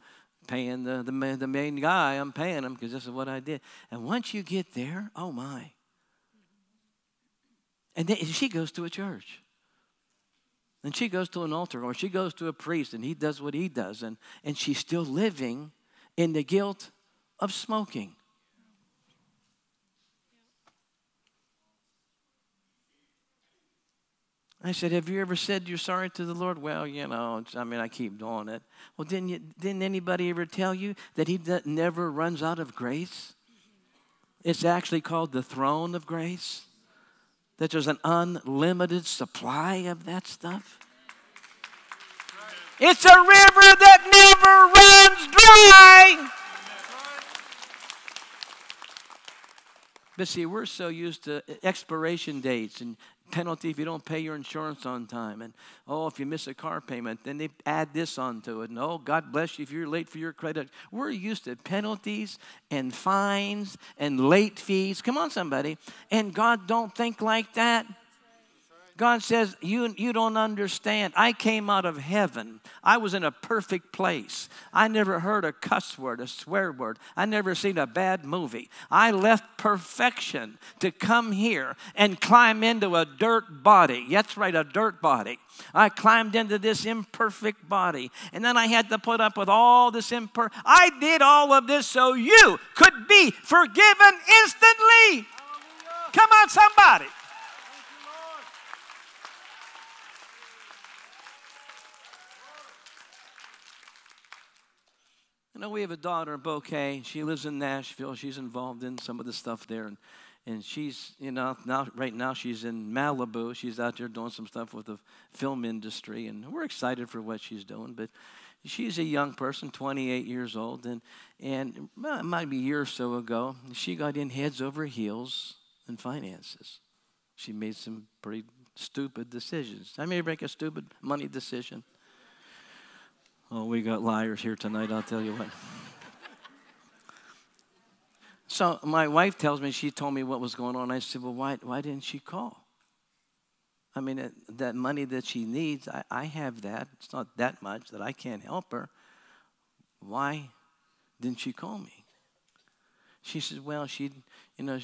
paying the, the, the main guy. I'm paying him because this is what I did. And once you get there, oh my. And then she goes to a church. And she goes to an altar, or she goes to a priest, and he does what he does. And, and she's still living in the guilt of smoking. I said, Have you ever said you're sorry to the Lord? Well, you know, I mean, I keep doing it. Well, didn't, you, didn't anybody ever tell you that He never runs out of grace? It's actually called the throne of grace that there's an unlimited supply of that stuff? It's a river that never runs dry. But see, we're so used to expiration dates and penalty if you don't pay your insurance on time. And oh, if you miss a car payment, then they add this onto it. And oh, God bless you if you're late for your credit. We're used to penalties and fines and late fees. Come on, somebody. And God don't think like that. God says, you, you don't understand. I came out of heaven. I was in a perfect place. I never heard a cuss word, a swear word. I never seen a bad movie. I left perfection to come here and climb into a dirt body. That's right, a dirt body. I climbed into this imperfect body. And then I had to put up with all this imper. I did all of this so you could be forgiven instantly. Come on, somebody. You know, we have a daughter, Bouquet. She lives in Nashville. She's involved in some of the stuff there. And, and she's, you know, now right now she's in Malibu. She's out there doing some stuff with the film industry. And we're excited for what she's doing. But she's a young person, 28 years old. And, and well, it might be a year or so ago, she got in heads over heels in finances. She made some pretty stupid decisions. I may make a stupid money decision. Oh, we got liars here tonight, I'll tell you what. so my wife tells me, she told me what was going on. I said, well, why, why didn't she call? I mean, it, that money that she needs, I, I have that. It's not that much that I can't help her. Why didn't she call me? She says, well, she, you know,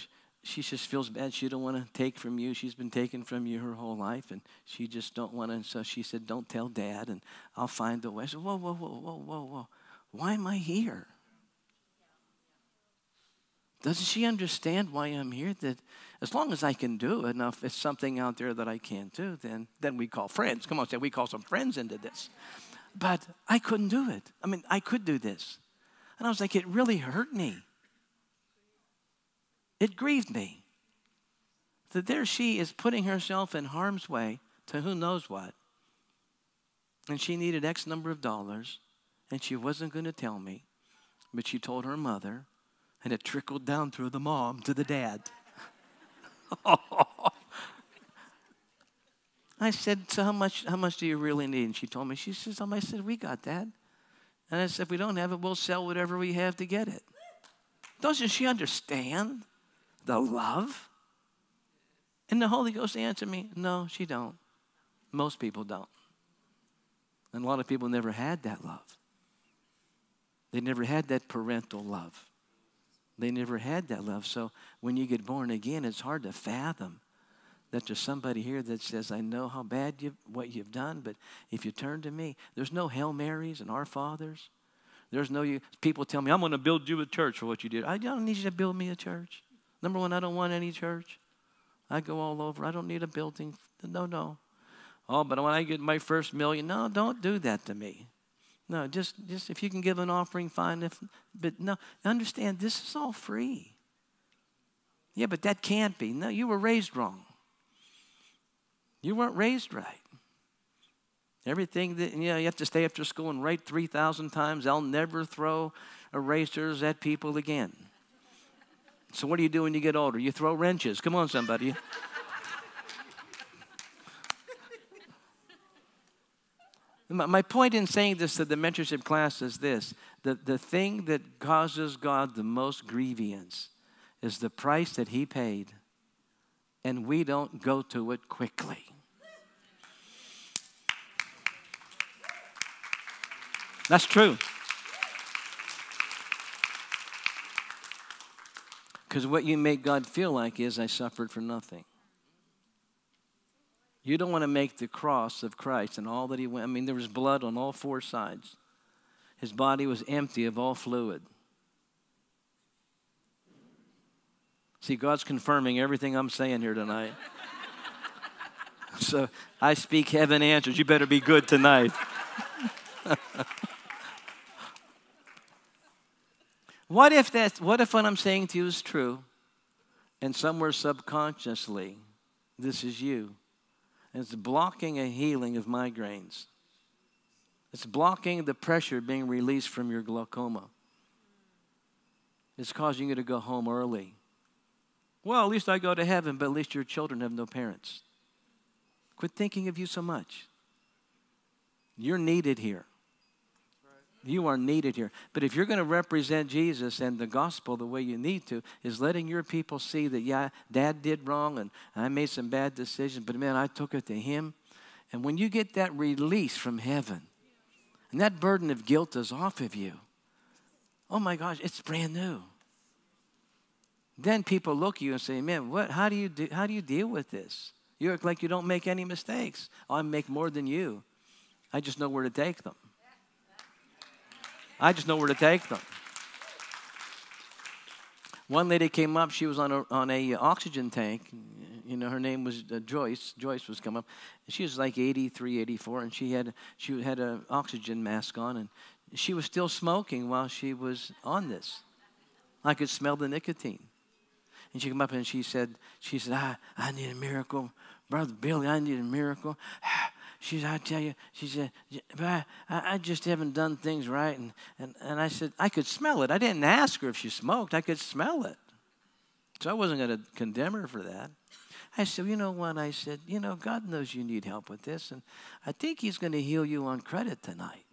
she just feels bad. She don't want to take from you. She's been taken from you her whole life, and she just don't want to. And so she said, "Don't tell Dad, and I'll find a way." I said, "Whoa, whoa, whoa, whoa, whoa, whoa! Why am I here? Doesn't she understand why I'm here? That as long as I can do if it's something out there that I can't do, then then we call friends. Come on, say we call some friends into this. But I couldn't do it. I mean, I could do this, and I was like, it really hurt me. It grieved me that there she is putting herself in harm's way to who knows what. And she needed X number of dollars, and she wasn't going to tell me, but she told her mother, and it trickled down through the mom to the dad. I said, So how much how much do you really need? And she told me, she says, um, I said, We got that. And I said, if we don't have it, we'll sell whatever we have to get it. Doesn't she understand? The love? And the Holy Ghost answered me, No, she don't. Most people don't. And a lot of people never had that love. They never had that parental love. They never had that love. So when you get born again, it's hard to fathom that there's somebody here that says, I know how bad you what you've done, but if you turn to me, there's no Hail Marys and Our Fathers. There's no people tell me, I'm gonna build you a church for what you did. I don't need you to build me a church. Number one, I don't want any church. I go all over. I don't need a building. No, no. Oh, but when I get my first million, no, don't do that to me. No, just just if you can give an offering, fine. If but no, understand this is all free. Yeah, but that can't be. No, you were raised wrong. You weren't raised right. Everything that you know, you have to stay after school and write three thousand times. I'll never throw erasers at people again. So, what do you do when you get older? You throw wrenches. Come on, somebody. My point in saying this to the mentorship class is this the, the thing that causes God the most grievance is the price that He paid, and we don't go to it quickly. That's true. Because what you make God feel like is, I suffered for nothing. You don't want to make the cross of Christ and all that he went. I mean, there was blood on all four sides. His body was empty of all fluid. See, God's confirming everything I'm saying here tonight. so I speak heaven answers. You better be good tonight. What if that what if what I'm saying to you is true and somewhere subconsciously this is you? And it's blocking a healing of migraines. It's blocking the pressure being released from your glaucoma. It's causing you to go home early. Well, at least I go to heaven, but at least your children have no parents. Quit thinking of you so much. You're needed here. You are needed here. But if you're going to represent Jesus and the gospel the way you need to, is letting your people see that, yeah, dad did wrong and I made some bad decisions, but man, I took it to him. And when you get that release from heaven, and that burden of guilt is off of you, oh my gosh, it's brand new. Then people look at you and say, man, what, how, do you do, how do you deal with this? You act like you don't make any mistakes. Oh, I make more than you. I just know where to take them. I just know where to take them. One lady came up. She was on a, on a oxygen tank. You know, her name was uh, Joyce. Joyce was come up. She was like 83, 84, and she had she had an oxygen mask on, and she was still smoking while she was on this. I could smell the nicotine. And she came up and she said, she said, I, I need a miracle. Brother Billy, I need a miracle. She said, I tell you, she said, I, I just haven't done things right. And, and, and I said, I could smell it. I didn't ask her if she smoked, I could smell it. So I wasn't going to condemn her for that. I said, you know what? I said, you know, God knows you need help with this, and I think He's going to heal you on credit tonight.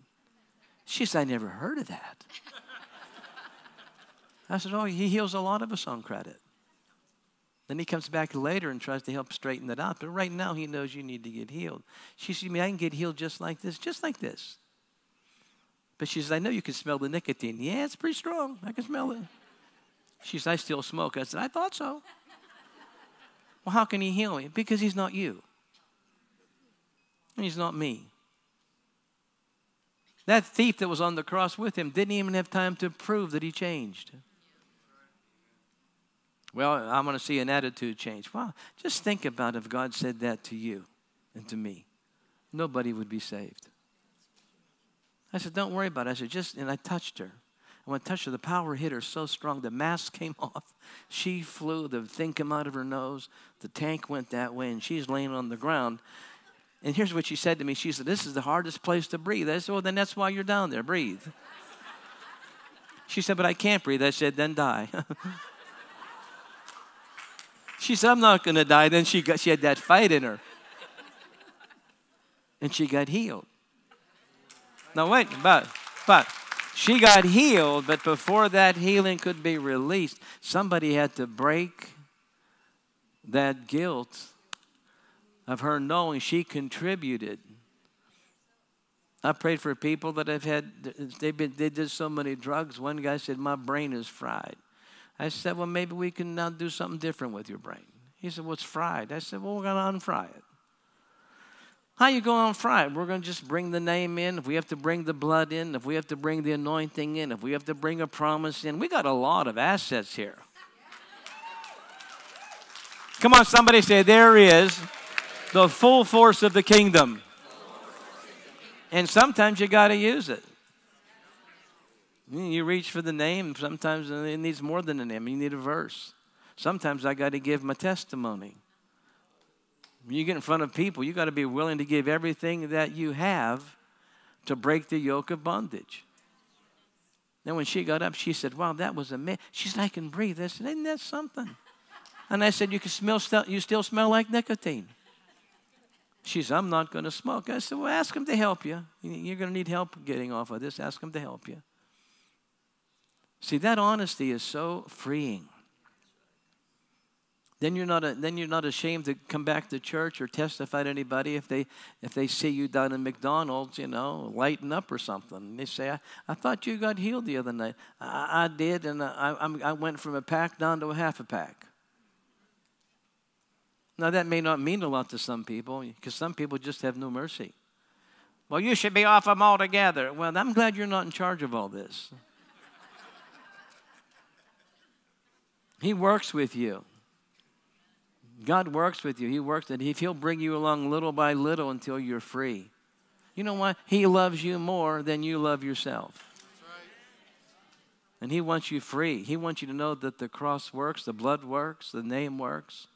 She said, I never heard of that. I said, oh, He heals a lot of us on credit. Then he comes back later and tries to help straighten it out. But right now, he knows you need to get healed. She said, I can get healed just like this, just like this. But she says, I know you can smell the nicotine. Yeah, it's pretty strong. I can smell it. She says, I still smoke. I said, I thought so. Well, how can he heal me? Because he's not you. He's not me. That thief that was on the cross with him didn't even have time to prove that he changed. Well, I want to see an attitude change. Well, just think about if God said that to you and to me. Nobody would be saved. I said, Don't worry about it. I said, Just, and I touched her. And when I touched her, the power hit her so strong, the mask came off. She flew, the thing came out of her nose, the tank went that way, and she's laying on the ground. And here's what she said to me She said, This is the hardest place to breathe. I said, Well, then that's why you're down there. Breathe. She said, But I can't breathe. I said, Then die. She said, I'm not going to die. Then she, got, she had that fight in her. And she got healed. Now, wait, but, but she got healed, but before that healing could be released, somebody had to break that guilt of her knowing she contributed. I prayed for people that have had, they've been, they did so many drugs. One guy said, My brain is fried. I said, Well, maybe we can now do something different with your brain. He said, Well, it's fried. I said, Well, we're going to unfry it. How you going to unfry it? We're going to just bring the name in. If we have to bring the blood in, if we have to bring the anointing in, if we have to bring a promise in, we got a lot of assets here. Come on, somebody say, There is the full force of the kingdom. And sometimes you got to use it. You reach for the name. Sometimes it needs more than a name. You need a verse. Sometimes I got to give my testimony. When you get in front of people, you got to be willing to give everything that you have to break the yoke of bondage. Then when she got up, she said, Wow, that was amazing. She said, I can breathe. I said, Isn't that something? And I said, You can smell you still smell like nicotine. She said, I'm not going to smoke. I said, Well, ask him to help you. You're going to need help getting off of this. Ask him to help you. See, that honesty is so freeing. Then you're not a, then you're not ashamed to come back to church or testify to anybody if they if they see you down in McDonald's, you know, lighting up or something. And they say, I, I thought you got healed the other night. I, I did, and I, I went from a pack down to a half a pack. Now that may not mean a lot to some people because some people just have no mercy. Well, you should be off them altogether. Well, I'm glad you're not in charge of all this. He works with you. God works with you. He works if He'll bring you along little by little until you're free. You know what? He loves you more than you love yourself. And He wants you free. He wants you to know that the cross works, the blood works, the name works.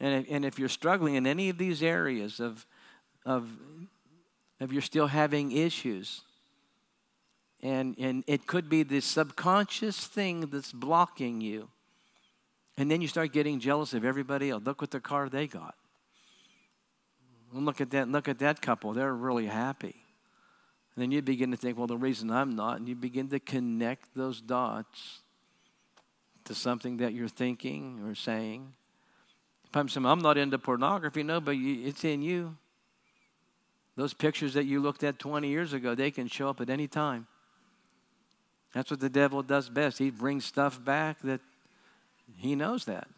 And if, and if you're struggling in any of these areas of, of, of you're still having issues, and, and it could be this subconscious thing that's blocking you. And then you start getting jealous of everybody else. Look what the car they got. look at that, look at that couple. They're really happy. And then you begin to think, well, the reason I'm not, and you begin to connect those dots to something that you're thinking or saying. If I'm saying, I'm not into pornography, no, but you, it's in you. Those pictures that you looked at 20 years ago, they can show up at any time. That's what the devil does best. He brings stuff back that he knows that.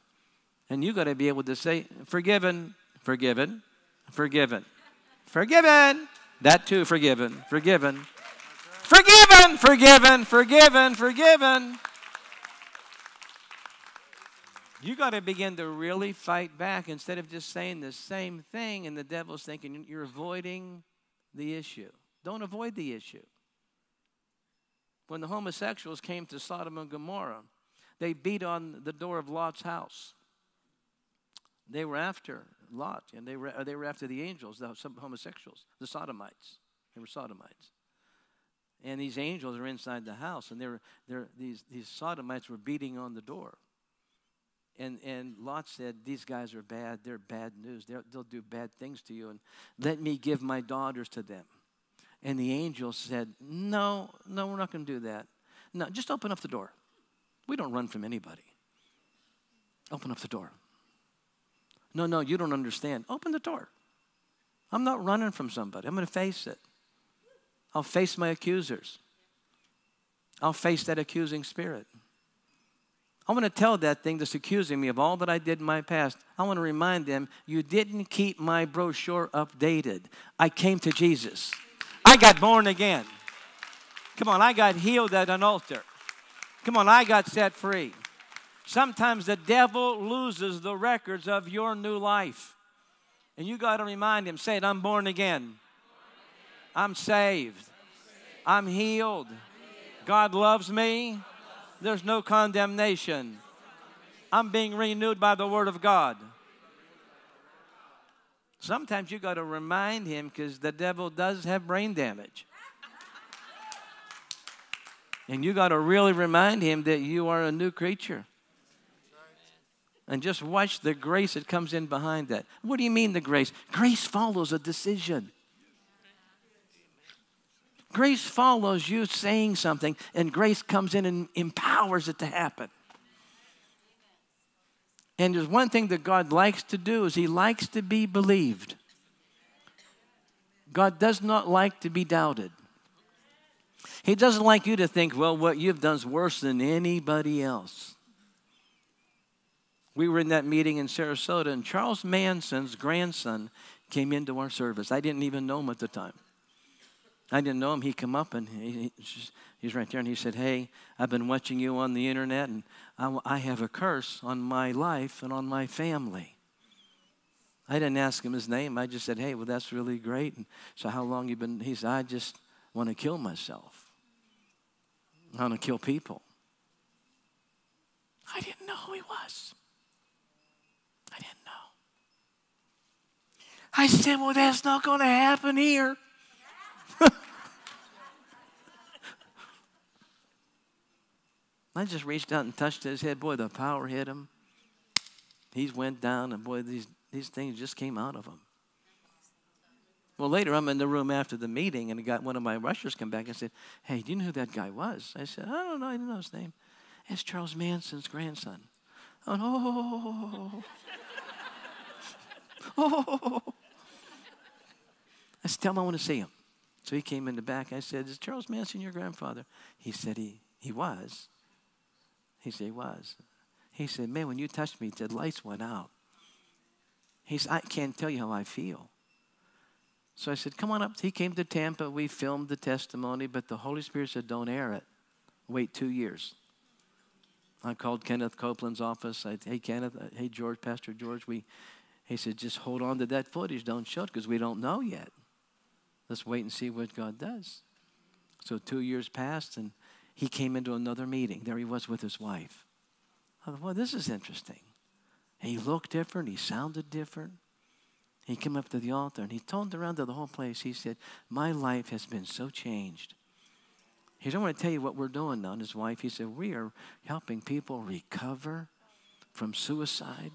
And you got to be able to say, forgiven, forgiven, forgiven, forgiven. That too, forgiven, forgiven, forgiven, forgiven, forgiven, forgiven. You got to begin to really fight back instead of just saying the same thing, and the devil's thinking you're avoiding the issue. Don't avoid the issue. When the homosexuals came to Sodom and Gomorrah, they beat on the door of Lot's house. They were after Lot, and they were, they were after the angels, the homosexuals, the sodomites. They were sodomites. And these angels are inside the house, and they're, they're, these, these sodomites were beating on the door. And, and Lot said, These guys are bad. They're bad news. they will do bad things to you. And let me give my daughters to them. And the angel said, No, no, we're not going to do that. No, just open up the door. We don't run from anybody. Open up the door. No, no, you don't understand. Open the door. I'm not running from somebody. I'm going to face it. I'll face my accusers. I'll face that accusing spirit. I want to tell that thing that's accusing me of all that I did in my past. I want to remind them you didn't keep my brochure updated. I came to Jesus. I got born again. Come on, I got healed at an altar. Come on, I got set free. Sometimes the devil loses the records of your new life. And you got to remind him, say it, I'm born again. I'm saved. I'm healed. God loves me. There's no condemnation. I'm being renewed by the Word of God. Sometimes you got to remind him because the devil does have brain damage. And you got to really remind him that you are a new creature. And just watch the grace that comes in behind that. What do you mean, the grace? Grace follows a decision. Grace follows you saying something, and grace comes in and empowers it to happen. And there's one thing that God likes to do is he likes to be believed. God does not like to be doubted. He doesn't like you to think, well, what you've done is worse than anybody else. We were in that meeting in Sarasota, and Charles Manson's grandson came into our service. I didn't even know him at the time. I didn't know him. He come up and he, he's right there and he said, Hey, I've been watching you on the internet and I, I have a curse on my life and on my family. I didn't ask him his name. I just said, Hey, well, that's really great. And so, how long you been? He said, I just want to kill myself. I want to kill people. I didn't know who he was. I didn't know. I said, Well, that's not going to happen here. I just reached out and touched his head. Boy, the power hit him. He went down, and boy, these, these things just came out of him. Well, later I'm in the room after the meeting, and I got one of my rushers come back and said, Hey, do you know who that guy was? I said, I don't know. I didn't know his name. It's Charles Manson's grandson. Oh, oh, oh. I said, Tell him I want to see him. So he came in the back. I said, Is Charles Manson your grandfather? He said he, he was. He said, He was. He said, Man, when you touched me, the lights went out. He said, I can't tell you how I feel. So I said, Come on up. He came to Tampa. We filmed the testimony, but the Holy Spirit said, Don't air it. Wait two years. I called Kenneth Copeland's office. I, said, hey, Kenneth, uh, hey, George, Pastor George, we, he said, just hold on to that footage. Don't show it because we don't know yet. Let's wait and see what God does. So two years passed, and he came into another meeting. There he was with his wife. I thought, well, this is interesting. he looked different. He sounded different. He came up to the altar and he turned around to the whole place. He said, My life has been so changed. He said, I want to tell you what we're doing now. And his wife, he said, We are helping people recover from suicide,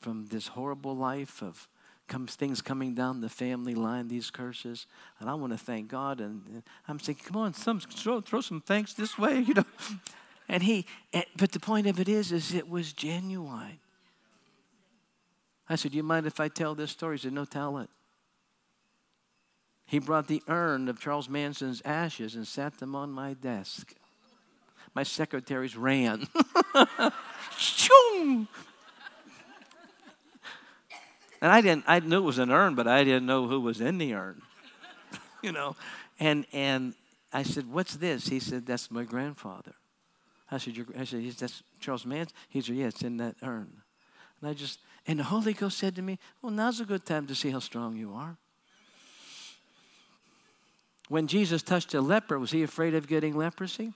from this horrible life of comes things coming down the family line, these curses. And I want to thank God. And, I'm saying, come on, some throw, throw some thanks this way, you know. And he, and, but the point of it is, is it was genuine. I said, do you mind if I tell this story? He said, no, tell it. He brought the urn of Charles Manson's ashes and sat them on my desk. My secretaries ran. And I didn't, I knew it was an urn, but I didn't know who was in the urn. you know? And, and I said, What's this? He said, That's my grandfather. I said, I said, That's Charles Manson? He said, Yeah, it's in that urn. And I just, and the Holy Ghost said to me, Well, now's a good time to see how strong you are. When Jesus touched a leper, was he afraid of getting leprosy?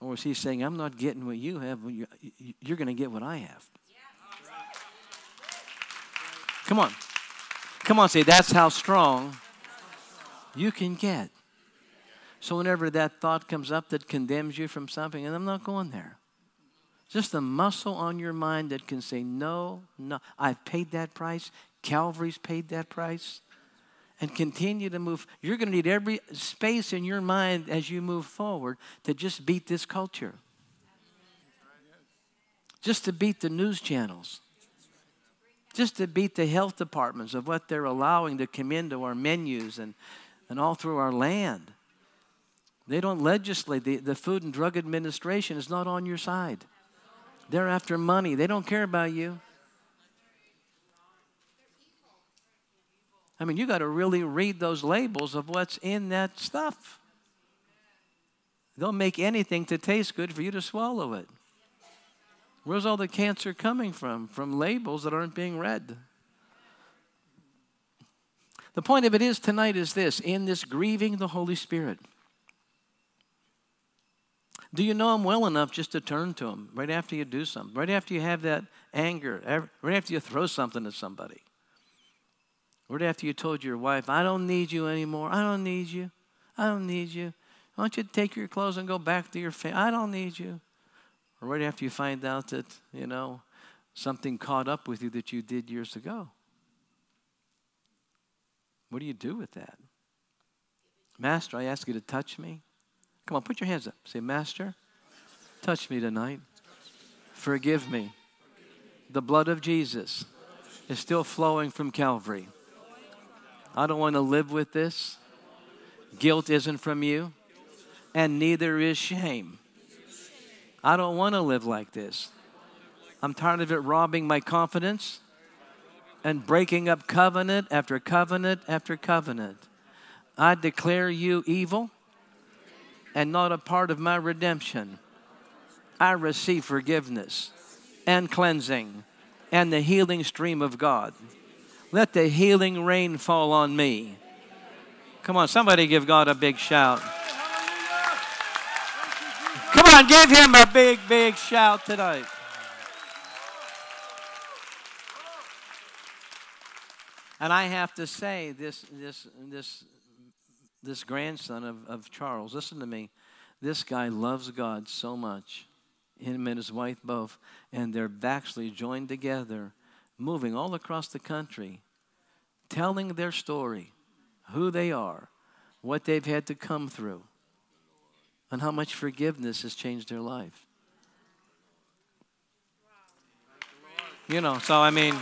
Or was he saying, I'm not getting what you have, you're going to get what I have? Come on. Come on, say, that's how strong you can get. So, whenever that thought comes up that condemns you from something, and I'm not going there, just a muscle on your mind that can say, No, no, I've paid that price. Calvary's paid that price. And continue to move. You're going to need every space in your mind as you move forward to just beat this culture, just to beat the news channels just to beat the health departments of what they're allowing to come into our menus and, and all through our land. They don't legislate. The, the Food and Drug Administration is not on your side. They're after money. They don't care about you. I mean, you got to really read those labels of what's in that stuff. They'll make anything to taste good for you to swallow it. Where's all the cancer coming from? From labels that aren't being read. The point of it is tonight is this in this grieving the Holy Spirit. Do you know Him well enough just to turn to Him right after you do something, right after you have that anger, right after you throw something at somebody, right after you told your wife, I don't need you anymore, I don't need you, I don't need you. Why don't you take your clothes and go back to your family? I don't need you. Right after you find out that, you know, something caught up with you that you did years ago. What do you do with that? Master, I ask you to touch me. Come on, put your hands up. Say, Master, touch me tonight. Forgive me. The blood of Jesus is still flowing from Calvary. I don't want to live with this. Guilt isn't from you, and neither is shame. I don't want to live like this. I'm tired of it robbing my confidence and breaking up covenant after covenant after covenant. I declare you evil and not a part of my redemption. I receive forgiveness and cleansing and the healing stream of God. Let the healing rain fall on me. Come on, somebody give God a big shout on, give him a big, big shout tonight. And I have to say, this, this, this, this grandson of, of Charles, listen to me. This guy loves God so much, him and his wife both, and they're actually joined together, moving all across the country, telling their story, who they are, what they've had to come through and how much forgiveness has changed their life. You know, so I mean,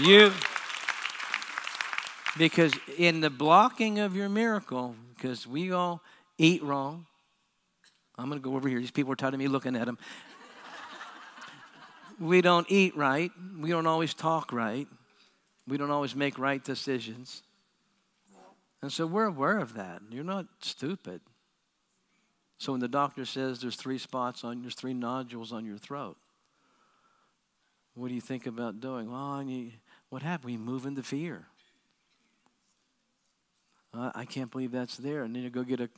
you, because in the blocking of your miracle, because we all eat wrong. I'm going to go over here. These people are tired of me looking at them. we don't eat right. We don't always talk right. We don't always make right decisions. And so we're aware of that. You're not stupid. So when the doctor says there's three spots on, there's three nodules on your throat, what do you think about doing? Well, you, what happened? We move into fear. Uh, I can't believe that's there. And then you go get a,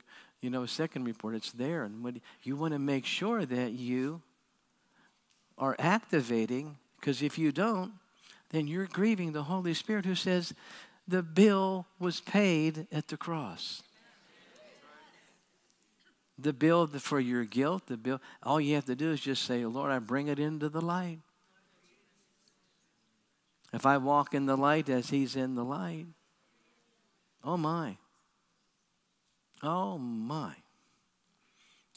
you know, a second report. It's there. And what, you want to make sure that you are activating, because if you don't, then you're grieving the Holy Spirit who says the bill was paid at the cross the bill for your guilt, the bill, all you have to do is just say, Lord, I bring it into the light. If I walk in the light as He's in the light, oh my. Oh my.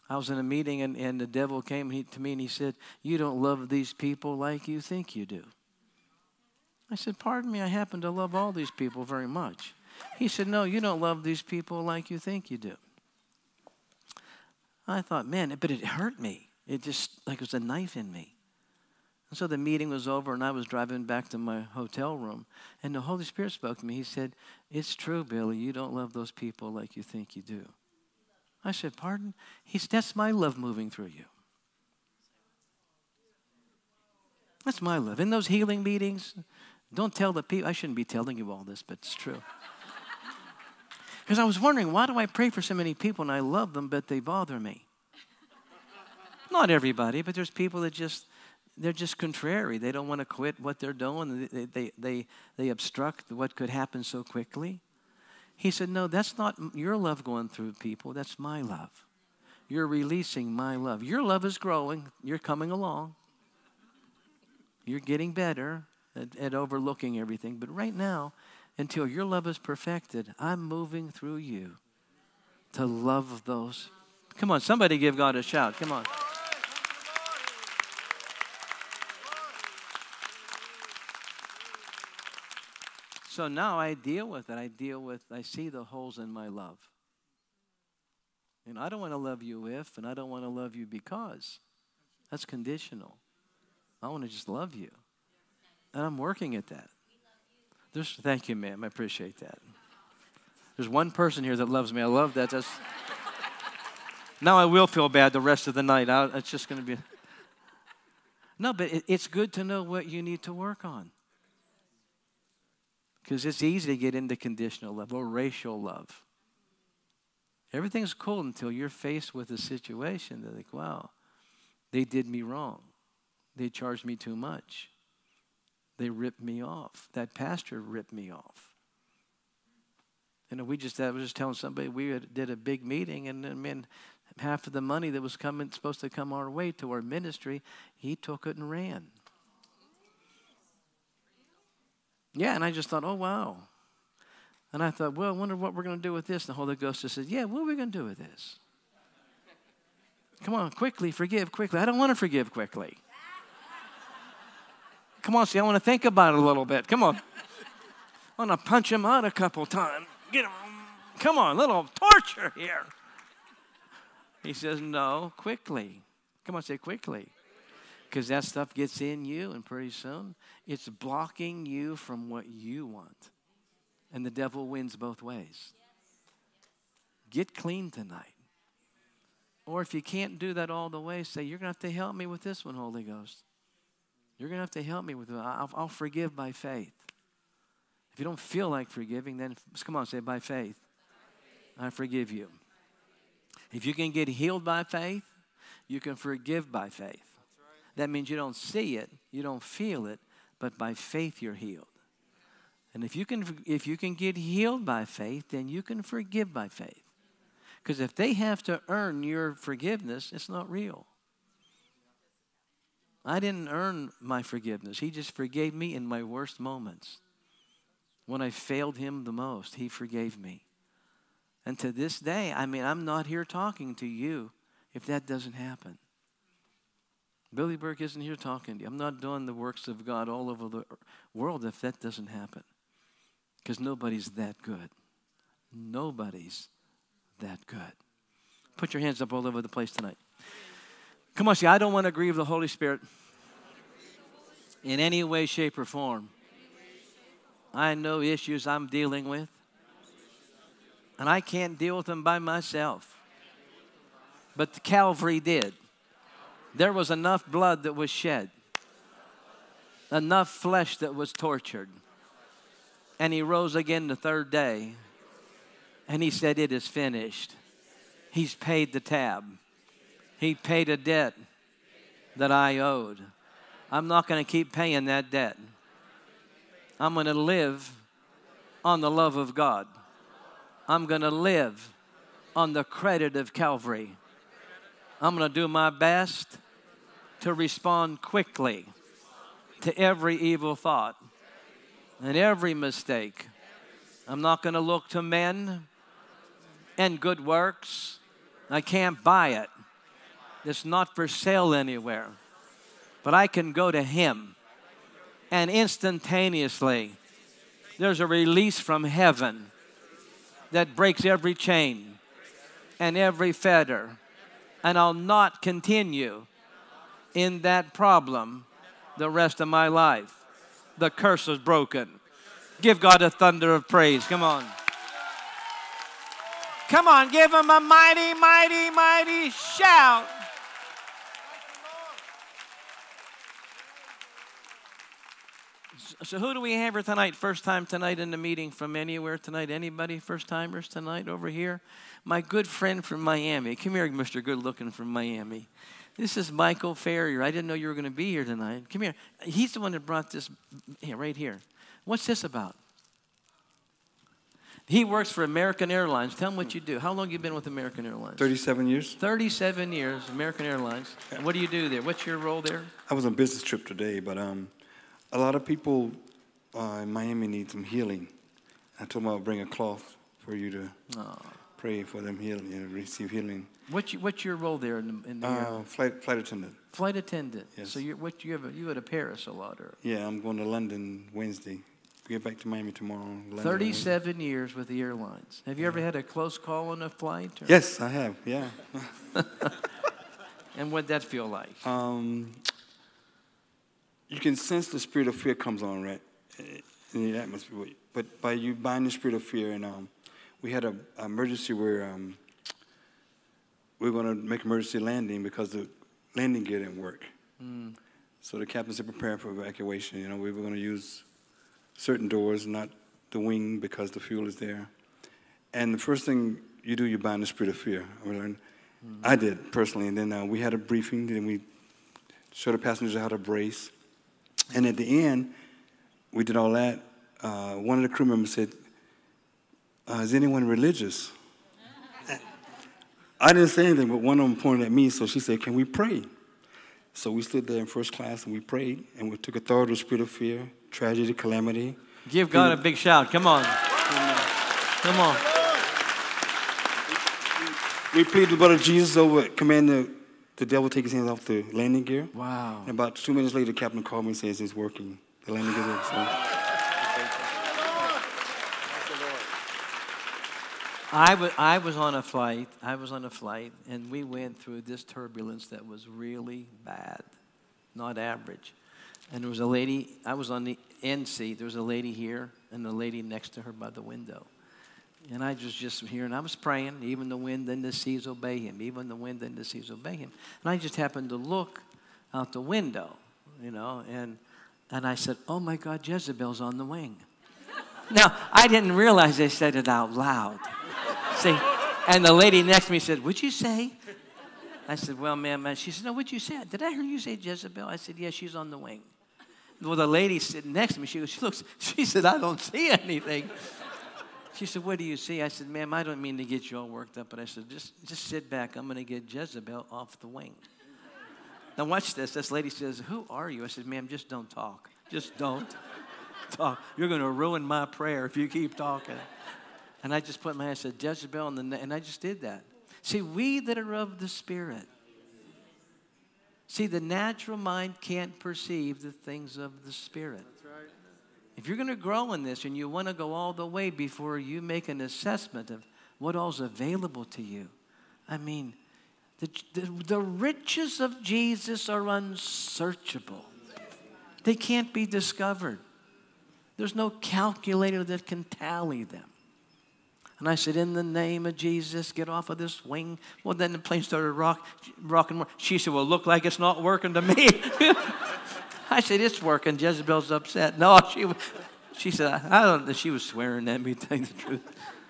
I was in a meeting and, and the devil came to me and he said, You don't love these people like you think you do. I said, Pardon me, I happen to love all these people very much. He said, No, you don't love these people like you think you do. I thought, Man, but it hurt me. It just like it was a knife in me. And so the meeting was over, and I was driving back to my hotel room, and the Holy Spirit spoke to me. He said, It's true, Billy, you don't love those people like you think you do. I said, Pardon? He said, That's my love moving through you. That's my love. In those healing meetings, don't tell the people, I shouldn't be telling you all this, but it's true. Because I was wondering, why do I pray for so many people and I love them, but they bother me? Not everybody, but there's people that just, they're just contrary. They don't want to quit what they're doing. They, they, they, they obstruct what could happen so quickly. He said, No, that's not your love going through people. That's my love. You're releasing my love. Your love is growing. You're coming along. You're getting better at, at overlooking everything. But right now, until your love is perfected, I'm moving through you to love those. Come on, somebody give God a shout. Come on. So now I deal with it. I deal with, I see the holes in my love. And I don't want to love you if, and I don't want to love you because. That's conditional. I want to just love you. And I'm working at that. There's, thank you, ma'am. I appreciate that. There's one person here that loves me. I love that. That's, now I will feel bad the rest of the night. I, it's just going to be. No, but it, it's good to know what you need to work on. Because it's easy to get into conditional love or racial love. Everything's cool until you're faced with a situation that, like, wow, they did me wrong. They charged me too much. They ripped me off. That pastor ripped me off. And we just, I was just telling somebody, we did a big meeting, and I mean, half of the money that was coming, supposed to come our way to our ministry, he took it and ran. Yeah, and I just thought, oh, wow. And I thought, well, I wonder what we're going to do with this. And the Holy Ghost just said, yeah, what are we going to do with this? Come on, quickly, forgive quickly. I don't want to forgive quickly. Come on, see, I want to think about it a little bit. Come on. I want to punch him out a couple times. Get him. Come on, little torture here. He says, no, quickly. Come on, say quickly. Because that stuff gets in you, and pretty soon it's blocking you from what you want. And the devil wins both ways. Get clean tonight. Or if you can't do that all the way, say, You're going to have to help me with this one, Holy Ghost. You're going to have to help me with it. I'll, I'll forgive by faith. If you don't feel like forgiving, then come on, say by faith. I forgive you. If you can get healed by faith, you can forgive by faith. That means you don't see it, you don't feel it, but by faith you're healed. And if you can if you can get healed by faith, then you can forgive by faith. Because if they have to earn your forgiveness, it's not real. I didn't earn my forgiveness. He just forgave me in my worst moments. When I failed him the most, he forgave me. And to this day, I mean, I'm not here talking to you if that doesn't happen. Billy Burke isn't here talking to you. I'm not doing the works of God all over the world if that doesn't happen. Because nobody's that good. Nobody's that good. Put your hands up all over the place tonight. Come on, see, I don't want to grieve the Holy Spirit in any way, shape, or form. I know issues I'm dealing with, and I can't deal with them by myself. But the Calvary did. There was enough blood that was shed, enough flesh that was tortured. And he rose again the third day, and he said, It is finished. He's paid the tab. He paid a debt that I owed. I'm not going to keep paying that debt. I'm going to live on the love of God. I'm going to live on the credit of Calvary. I'm going to do my best to respond quickly to every evil thought and every mistake. I'm not going to look to men and good works. I can't buy it. It's not for sale anywhere. But I can go to Him, and instantaneously, there's a release from heaven that breaks every chain and every fetter. And I'll not continue in that problem the rest of my life. The curse is broken. Give God a thunder of praise. Come on. Come on, give him a mighty, mighty, mighty shout. So who do we have here tonight? First time tonight in the meeting from anywhere tonight? Anybody first timers tonight over here? My good friend from Miami. Come here, Mr. Good Looking from Miami. This is Michael Ferrier. I didn't know you were going to be here tonight. Come here. He's the one that brought this here, right here. What's this about? He works for American Airlines. Tell him what you do. How long you been with American Airlines? 37 years. 37 years, American Airlines. And what do you do there? What's your role there? I was on a business trip today, but um, a lot of people uh, in Miami need some healing. I told them I'll bring a cloth for you to pray for them healing and receive healing. What's, your, what's your role there in the, in the Uh, flight, flight attendant. flight attendant? yes. So you what you have a, you go to Paris a lot or Yeah, I'm going to London Wednesday. Get back to Miami tomorrow. London on 37 years with the airlines. Have you ever had a close call on a flight? or- Yes, I have. Yeah. And what'd that feel like? Um, you can sense the spirit of fear comes on, right, in the atmosphere. But by you bind the spirit of fear, and um, we had an emergency where um, we were going to make emergency landing because the landing gear didn't work. So the captain said, prepare for evacuation. You know, we were going to use certain doors, not the wing, because the fuel is there. And the first thing you do, you bind the spirit of fear. I learned. I did personally, and then uh, we had a briefing. Then we showed the passengers how to brace. And at the end, we did all that. Uh, one of the crew members said, uh, "Is anyone religious?" I didn't say anything, but one of them pointed at me. So she said, "Can we pray?" So we stood there in first class and we prayed, and we took authority of the spirit of fear, tragedy, calamity. Give God a big shout. Come on. Come on. We pleaded the blood of Jesus over, command the, the devil to take his hands off the landing gear. Wow. And about two minutes later, the captain called me and says it's working. The landing gear is working. Ah. I wa- I was on a flight. I was on a flight, and we went through this turbulence that was really bad, not average. And there was a lady, I was on the end seat. There was a lady here, and a lady next to her by the window. And I was just here, and I was praying, even the wind and the seas obey him, even the wind and the seas obey him. And I just happened to look out the window, you know, and, and I said, Oh my God, Jezebel's on the wing. Now, I didn't realize I said it out loud. See, and the lady next to me said, What'd you say? I said, Well, ma'am. She said, No, what'd you say? Did I hear you say Jezebel? I said, Yeah, she's on the wing. Well, the lady sitting next to me, she, goes, she looks, she said, I don't see anything. She said, What do you see? I said, Ma'am, I don't mean to get you all worked up, but I said, Just, just sit back. I'm going to get Jezebel off the wing. Now, watch this. This lady says, Who are you? I said, Ma'am, just don't talk. Just don't talk. You're going to ruin my prayer if you keep talking. And I just put my hand, I said, Jezebel, the and I just did that. See, we that are of the Spirit, see, the natural mind can't perceive the things of the Spirit. If you're going to grow in this and you want to go all the way before you make an assessment of what all's available to you, I mean, the, the, the riches of Jesus are unsearchable. They can't be discovered. There's no calculator that can tally them. And I said, In the name of Jesus, get off of this wing. Well, then the plane started rock, rocking more. She said, Well, look like it's not working to me. I said, It's working. Jezebel's upset. No, she, she said, I, don't know. She was swearing at me, to the truth.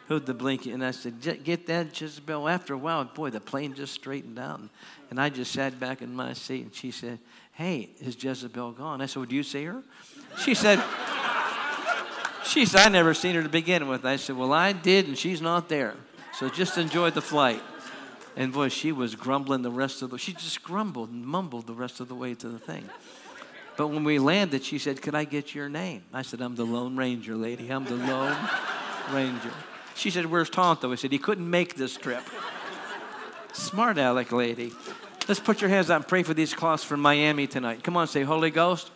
Who'd the blinky? And I said, "Je- Get that, Jezebel. After a while, boy, the plane just straightened out. And I just sat back in my seat, and she said, Hey, is Jezebel gone? I said, Well, do you see her? She said, she said, I never seen her to begin with. I said, Well, I did, and she's not there. So just enjoy the flight. And boy, she was grumbling the rest of the she just grumbled and mumbled the rest of the way to the thing. But when we landed, she said, Could I get your name? I said, I'm the Lone Ranger, lady. I'm the Lone Ranger. She said, Where's Tonto? I said, He couldn't make this trip. Smart aleck lady. Let's put your hands out and pray for these cloths from Miami tonight. Come on, say, Holy Ghost.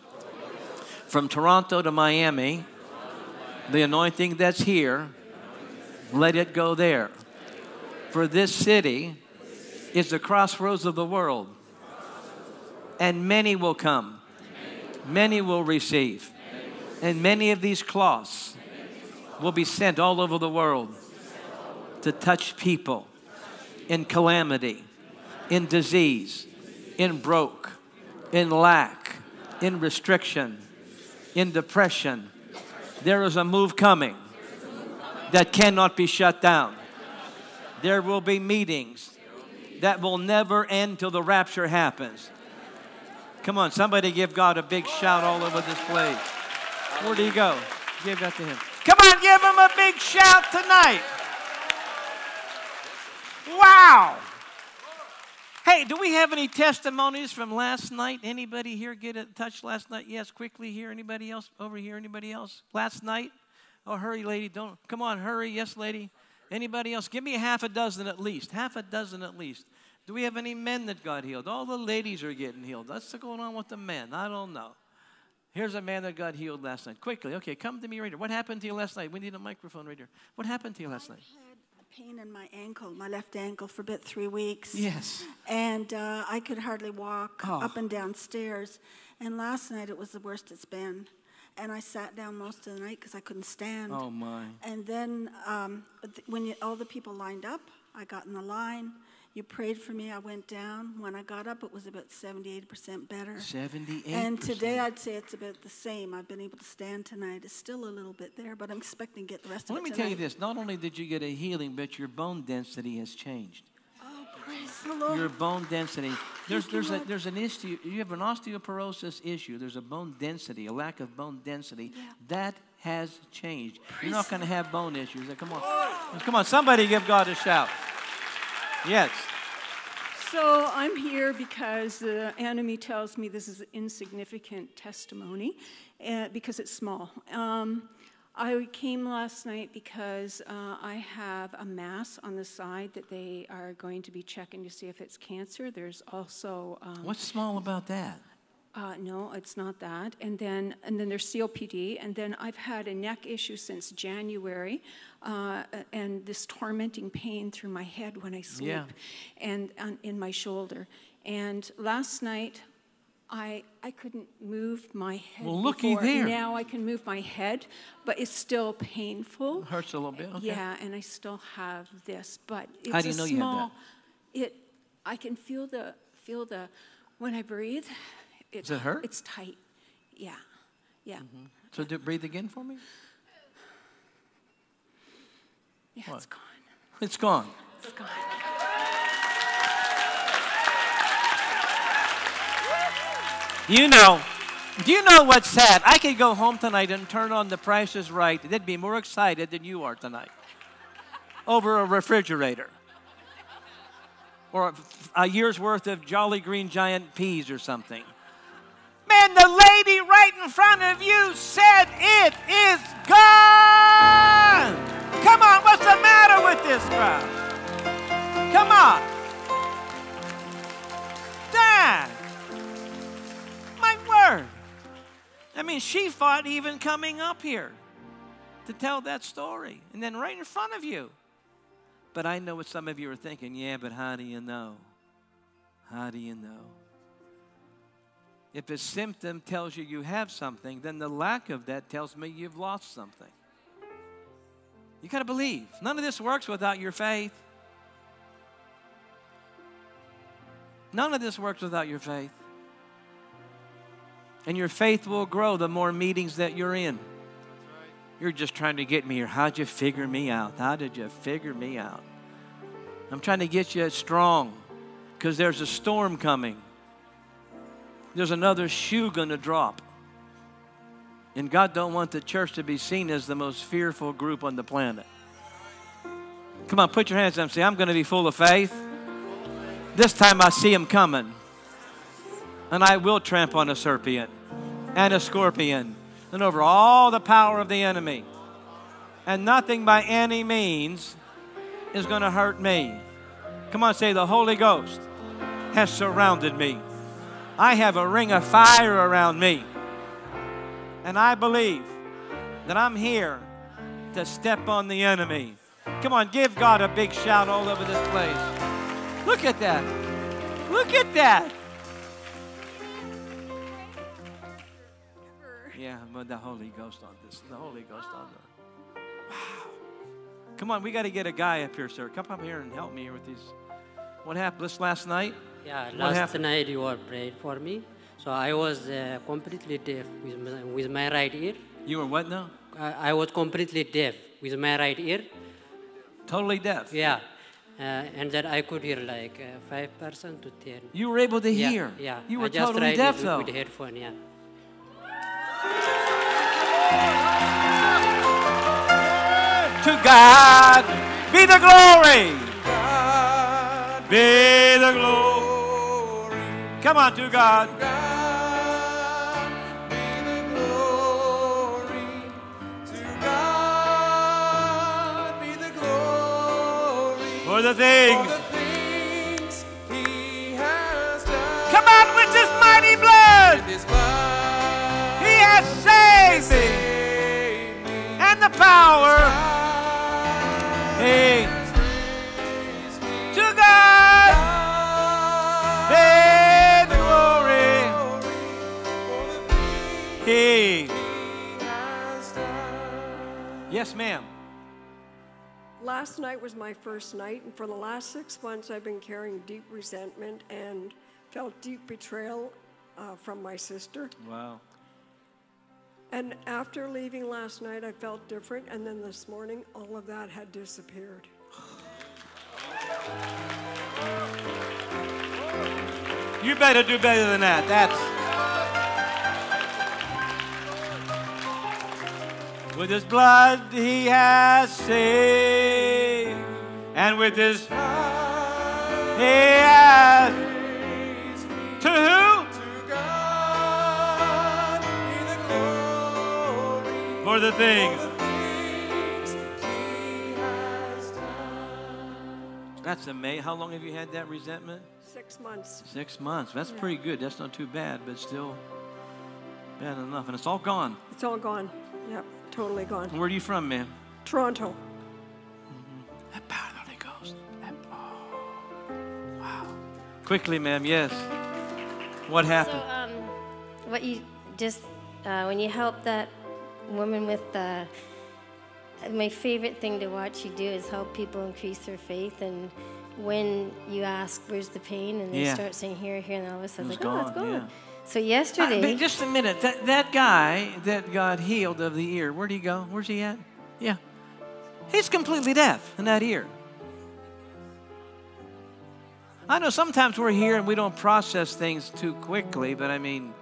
From Toronto to Miami, the anointing that's here, let it go there. For this city is the crossroads of the world, and many will come, many will receive, and many of these cloths will be sent all over the world to touch people in calamity, in disease, in broke, in lack, in restriction, in depression. There is a move coming that cannot be shut down. There will be meetings that will never end till the rapture happens. Come on, somebody give God a big shout all over this place. Where do you go? Give that to him. Come on, give him a big shout tonight. Wow. Hey, do we have any testimonies from last night? Anybody here get a touch last night? Yes, quickly here. Anybody else over here? Anybody else? Last night? Oh, hurry, lady. Don't come on, hurry. Yes, lady. Anybody else? Give me half a dozen at least. Half a dozen at least. Do we have any men that got healed? All the ladies are getting healed. What's going on with the men? I don't know. Here's a man that got healed last night. Quickly, okay, come to me right here. What happened to you last night? We need a microphone right here. What happened to you last night? I had pain in my ankle, my left ankle, for about three weeks. Yes. And uh, I could hardly walk Oh. up and down stairs. And last night it was the worst it's been. And I sat down most of the night because I couldn't stand. Oh my. And then um, th- when you, all the people lined up, I got in the line. You prayed for me. I went down. When I got up, it was about 78% better. 78%. And today I'd say it's about the same. I've been able to stand tonight. It's still a little bit there, but I'm expecting to get the rest Well, of let it me tell you this. Not only did you get a healing, but your bone density has changed. Oh, praise the Lord. Your bone density. There's, there's, a, there's an issue. You have an osteoporosis issue. There's a bone density, a lack of bone density. Yeah. That has changed. You're not going to have bone issues. Come on. Come on. Somebody give God a shout. Yes. So I'm here because the enemy tells me this is an insignificant testimony uh, because it's small. Um, I came last night because uh, I have a mass on the side that they are going to be checking to see if it's cancer. There's also um, What's small about that? Uh, no, it's not that. And then, and then there's COPD. And then I've had a neck issue since January, uh, and this tormenting pain through my head when I sleep, Yeah. and, and in my shoulder. And last night, I I couldn't move my head. Well, looky before. there. Now I can move my head, but it's still painful. It hurts a little bit. Okay. Yeah, and I still have this, but it's How do you a know you have small. It, I can feel the feel the when I breathe. It, Does it hurt? It's tight. Yeah, yeah, mm-hmm. So do, breathe again for me. yeah. What? It's gone. It's gone. It's gone. You know, do you know what's sad? I could go home tonight and turn on The Price is Right. They'd be more excited than you are tonight over a refrigerator or a, a year's worth of Jolly Green Giant peas or something. Man, the lady right in front of you said it is gone. Come on, what's the matter with this crowd? Come on. Dad. My word. I mean, she fought even coming up here to tell that story. And then right in front of you. But I know what some of you are thinking. Yeah, but how do you know? How do you know? If a symptom tells you you have something, then the lack of that tells me you've lost something. You got to believe. None of this works without your faith. None of this works without your faith. And your faith will grow the more meetings that you're in. You're just trying to get me here. How'd you figure me out? How did you figure me out? I'm trying to get you strong because there's a storm coming. There's another shoe going to drop. And God don't want the church to be seen as the most fearful group on the planet. Come on, put your hands up and say, I'm going to be full of faith. This time I see him coming. And I will tramp on a serpent. and a scorpion, and over all the power of the enemy. And nothing by any means is going to hurt me. Come on, say, the Holy Ghost has surrounded me. I have a ring of fire around me. And I believe that I'm here to step on the enemy. Come on, give God a big shout all over this place. Look at that. Look at that. Yeah, but the Holy Ghost on this. The Holy Ghost on the. Wow. Come on, we got to get a guy up here, sir. Come up here and help me here with these. What happened this last night? Yeah, What last happened? night you were praying for me. So I was uh, completely deaf with my, with my right ear. You were what now? I, I was completely deaf with my right ear. Totally deaf. Yeah. Uh, and then I could hear like uh, 5% to 10. You were able to yeah, hear. Yeah. You I were just totally deaf though. with, with headphone, yeah. To God be the glory. Be the glory. Come on, to God. For the things. He has done. Come on with His mighty blood. He has saved me. And the power. Hey. Yes, ma'am. Last night was my first night, and for the last six months, I've been carrying deep resentment and felt deep betrayal uh, from my sister. Wow. And after leaving last night, I felt different, and then this morning, all of that had disappeared. You better do better than that. That's. With his blood he has saved, and with his blood he has. To who? To God. For the things. That's amazing. How long have you had that resentment? Six months. Six months. That's pretty good. That's not too bad, but still bad enough. And it's all gone. It's all gone. Yep, totally gone. Where are you from, man? Toronto. That power of the Holy Ghost. That- oh. Wow. Quickly, ma'am. Yes. What happened? So, um, what you just uh, when you help that woman with the my favorite thing to watch you do is help people increase their faith and when you ask where's the pain and they Yeah. start saying here here and all of a sudden It like was oh it's gone, gone yeah. So yesterday but just a minute. That, that guy that got healed of the ear, where'd he go? Where's he at? Yeah. He's completely deaf in that ear. I know sometimes we're here and we don't process things too quickly, but I mean,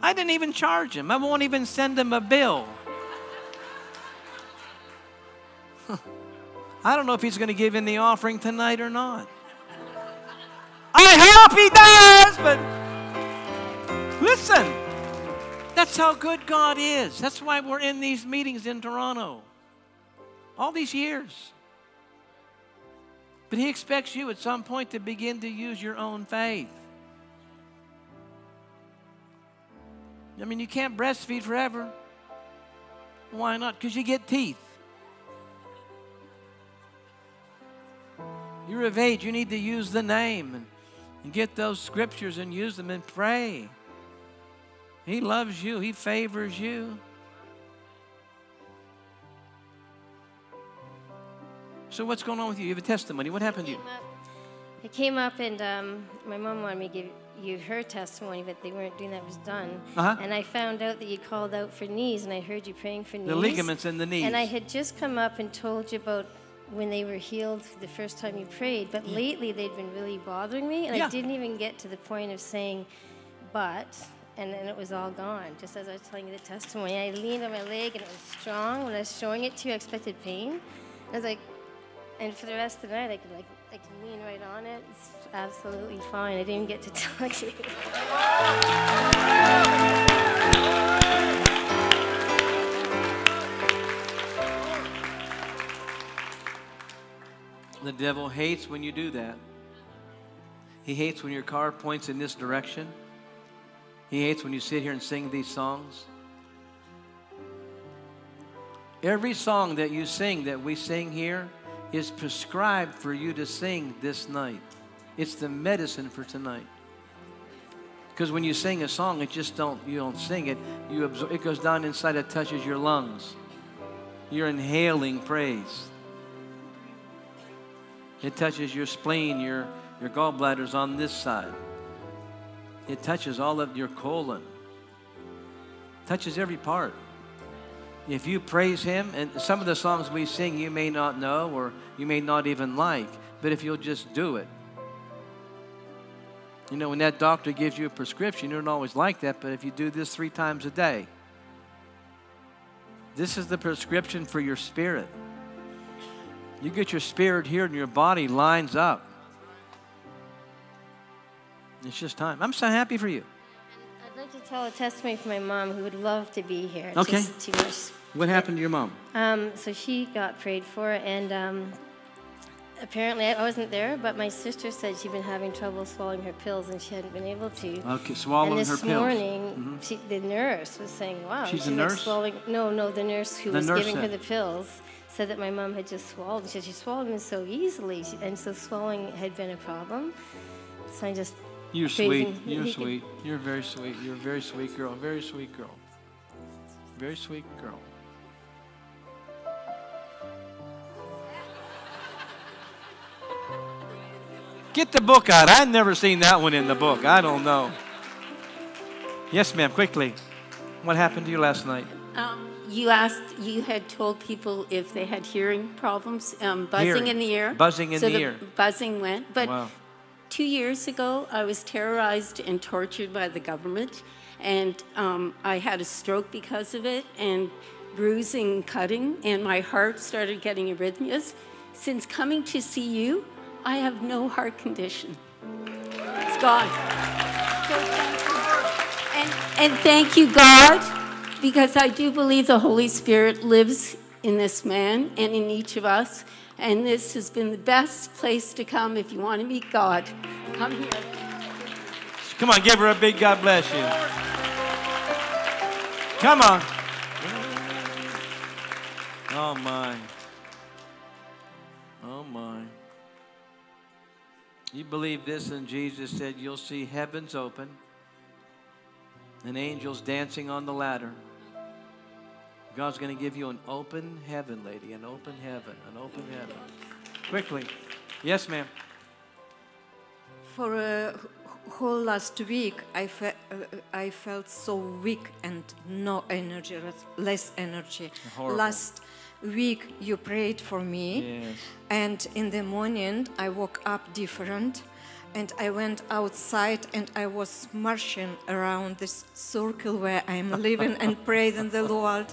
I didn't even charge him. I won't even send him a bill. I don't know if he's going to give in the offering tonight or not. I hope he does, but listen, that's how good God is. That's why we're in these meetings in Toronto all these years. But He expects you at some point to begin to use your own faith. I mean, you can't breastfeed forever. Why not? Because you get teeth. You're of age. You need to use the name and, and get those scriptures and use them and pray. He loves you, He favors you. So, what's going on with you? You have a testimony. What happened to you? I came up and um, my mom wanted me to give you her testimony, but they weren't doing that. It was done. Uh-huh. And I found out that you called out for knees, and I heard you praying for knees. The ligaments in the knees. And I had just come up and told you about when they were healed the first time you prayed, but lately they'd been really bothering me, and Yeah. I didn't even get to the point of saying, but, and then it was all gone. Just as I was telling you the testimony, I leaned on my leg and it was strong. When I was showing it to you, I expected pain. I was like, and for the rest of the night, I could like I could lean right on it. It's absolutely fine. I didn't even get to tell you. The devil hates when you do that. He hates when your car points in this direction. He hates when you sit here and sing these songs. Every song that you sing, that we sing here, is prescribed for you to sing this night. It's the medicine for tonight. Because when you sing a song, it just don't you don't sing it. You absorb, it goes down inside. It touches your lungs. You're inhaling praise. It touches your spleen, your your gallbladder's on this side. It touches all of your colon. Touches every part. If you praise Him, and some of the songs we sing you may not know or you may not even like, but if you'll just do it. You know, when that doctor gives you a prescription, you don't always like that, but if you do this three times a day, this is the prescription for your spirit. You get your spirit here and your body lines up. It's just time. I'm so happy for you. I'd like to tell a testimony from my mom who would love to be here. Okay. Too much. What happened to your mom? Um, so she got prayed for, and um, apparently I wasn't there, but my sister said she'd been having trouble swallowing her pills, and she hadn't been able to. Okay, swallowing and this her pills. morning, Mhm. she, the nurse was saying, "Wow, She's a like nurse? swallowing." No, no, the nurse who The was nurse giving her the pills said that my mom had just swallowed. She said she swallowed them so easily, and so swallowing had been a problem. So I just You're sweet. You're could- sweet. You're very sweet. You're a very sweet girl. Very sweet girl. Very sweet girl. Get the book out. I've never seen that one in the book. I don't know. Yes, ma'am, quickly. What happened to you last night? Um, you asked, you had told people if they had hearing problems, um, buzzing Hearing. in the ear. Buzzing in so the ear. Buzzing went. But Wow. Two years ago, I was terrorized and tortured by the government, and um, I had a stroke because of it, and bruising, cutting, and my heart started getting arrhythmias. Since coming to see you, I have no heart condition. It's gone. So. And, and thank you, God, because I do believe the Holy Spirit lives in this man and in each of us. And this has been the best place to come if you want to meet God. Come here. Come on, give her a big God bless you. Come on. Oh, my. Oh, my. You believe this, and Jesus said, You'll see heavens open and angels dancing on the ladder. God's going to give you an open heaven, lady, an open heaven, an open heaven. Quickly. Yes, ma'am. For a whole last week, I, fe- uh, I felt so weak and no energy, less- less energy. Horrible. Last week, you prayed for me, Yes. and in the morning, I woke up different. And I went outside and I was marching around this circle where I'm living and praising the Lord.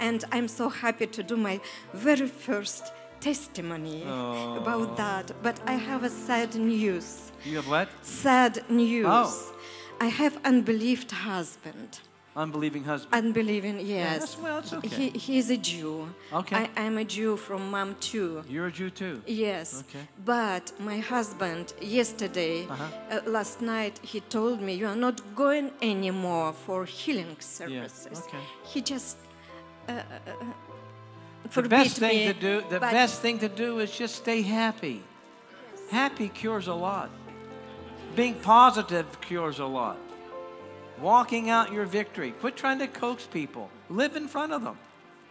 And I'm so happy to do my very first testimony Oh. about that. But I have a sad news. You have what? Sad news. Oh. I have unbelieved husband. Unbelieving husband. Unbelieving, yes. that's- well, it's okay. He, he's a Jew. Okay. I, I'm a Jew from mom too. You're a Jew too? Yes. Okay. But my husband, yesterday, Uh-huh. uh, last night, he told me, You are not going anymore for healing services. Yeah. okay. He just. Uh, uh, The best thing me, to do, the best thing to do is just stay happy. Yes. Happy cures a lot. Being positive cures a lot. Walking out your victory. Quit trying to coax people. Live in front of them.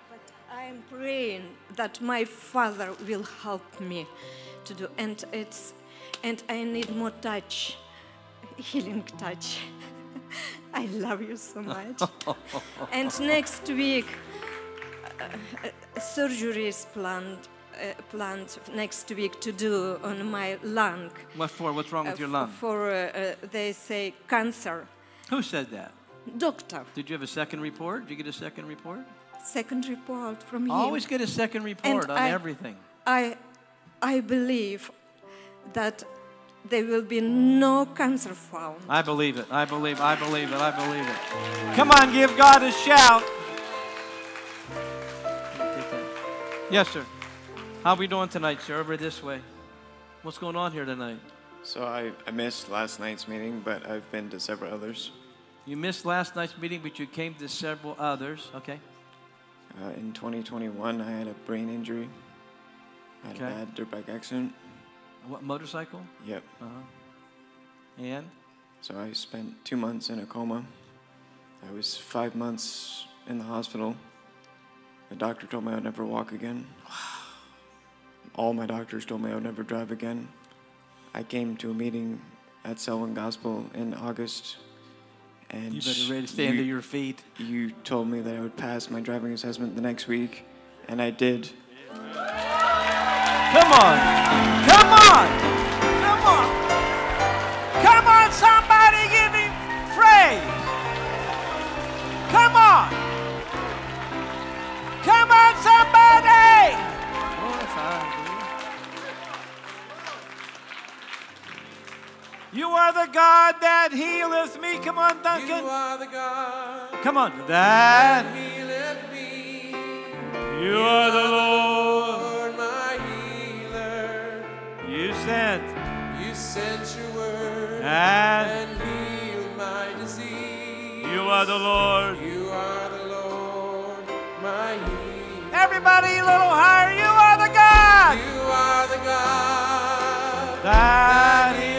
But I'm praying that my father will help me to do, and it's, and I need more touch, healing touch. I love you so much. and next week, uh, uh, surgery is planned. Uh, planned next week to do on my lung. What for? What's wrong with Uh, your lung? For uh, uh, they say cancer. Who said that? Doctor. Did you have a second report? Did you get a second report? Second report from him. Always get a second report And on I- everything. I, I believe that there will be no cancer found. I believe it. I believe. I believe it. I believe it. Come on, give God a shout. Yes, sir. How we doing tonight, sir? Over this way. What's going on here tonight? So I, I missed last night's meeting, but I've been to several others. You missed last night's meeting, but you came to several others. Okay. Uh, in 2021, I had a brain injury. I had Okay. a bad dirt bike accident. What motorcycle? Yep. Uh huh. And So I spent two months in a coma. I was five months in the hospital. The doctor told me I'd never walk again. All my doctors told me I would never drive again. I came to a meeting at Selwyn Gospel in August, and You better ready to stand to your feet. You told me that I would pass my driving assessment the next week, and I did. Come on! Come on! Come on! Come on, somebody give him praise! Come on! You are the God that healeth me. Come on, Duncan. You are the God. Come on. That healeth me. you are the Lord. Lord, my healer. You sent You sent your word And- healed my disease. You are the Lord. You are the Lord, my healer. Everybody a little higher. You are the God. You are the God that healeth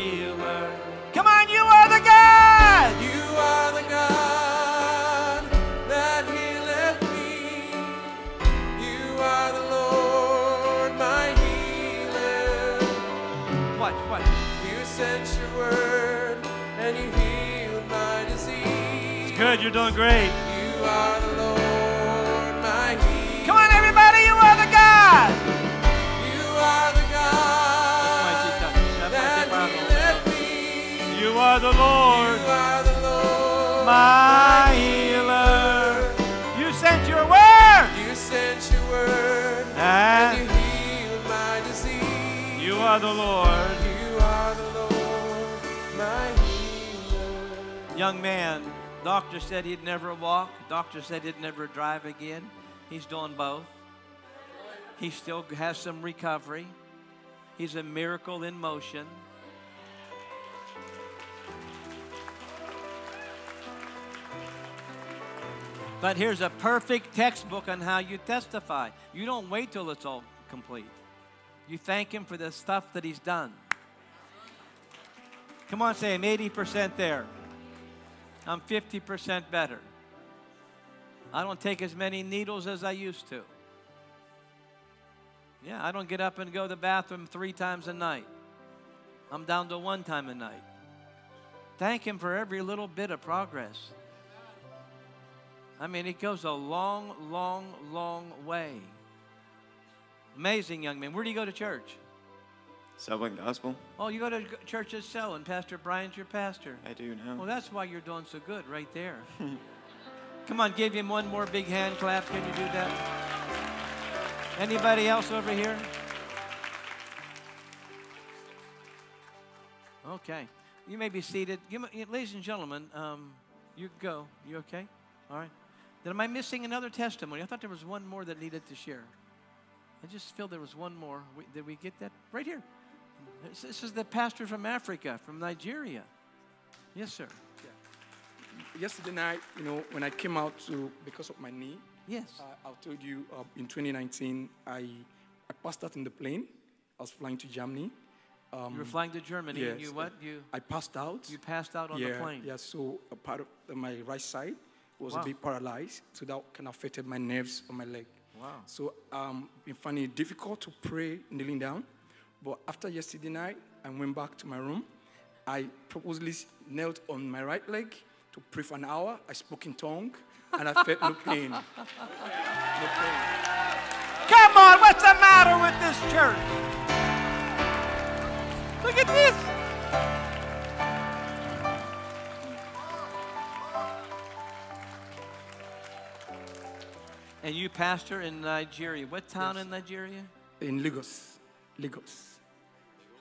good. You're doing great. You are the Lord, my healer. Come on, everybody. You are the God. You are the God that healeth me. You are the Lord, You are the Lord, my healer. You sent your word. You sent your word ah. And you healed my disease. you are the Lord. You are the Lord, my healer. Young man, doctor said he'd never walk. Doctor said he'd never drive again. He's doing both. He still has some recovery. He's a miracle in motion. But here's a perfect textbook on how you testify. You don't wait till it's all complete. You thank Him for the stuff that He's done. Come on, say I'm 80% there. I'm 50% better. I don't take as many needles as I used to. Yeah, I don't get up and go to the bathroom three times a night. I'm down to one time a night. Thank Him for every little bit of progress. I mean, it goes a long, long, long way. Amazing young man. Where do you go to church? Selwyn Gospel. Oh, you go to church at Sell, and Pastor Brian's your pastor. I do now. Well, that's why you're doing so good right there. Come on, give him one more big hand clap. Can you do that? Anybody else over here? Okay. You may be seated. You ladies and gentlemen, um, you go. You okay? All right. Then am I missing another testimony? I thought there was one more that needed to share. I just feel there was one more. We- Did we get that? Right here. This, is the pastor from Africa, from Nigeria. Yes, sir. Yeah. Yesterday night, you know, when I came out to because of my knee. Yes. Uh, I told you uh, in 2019, I I passed out in the plane. I was flying to Germany. Um, You were flying to Germany and yes, you what? You I passed out. You passed out on yeah, the plane. Yeah. So a part of my right side was Wow. a bit paralyzed, so that kind of affected my nerves on my leg. Wow. So um, been finding it difficult to pray kneeling down. But after yesterday night, I went back to my room. I purposely knelt on my right leg to pray for an hour. I spoke in tongue, and I felt no pain. No pain. Come on, what's the matter with this church? Look at this. And you pastor in Nigeria. What town Yes. in Nigeria? in Lagos. Lagos.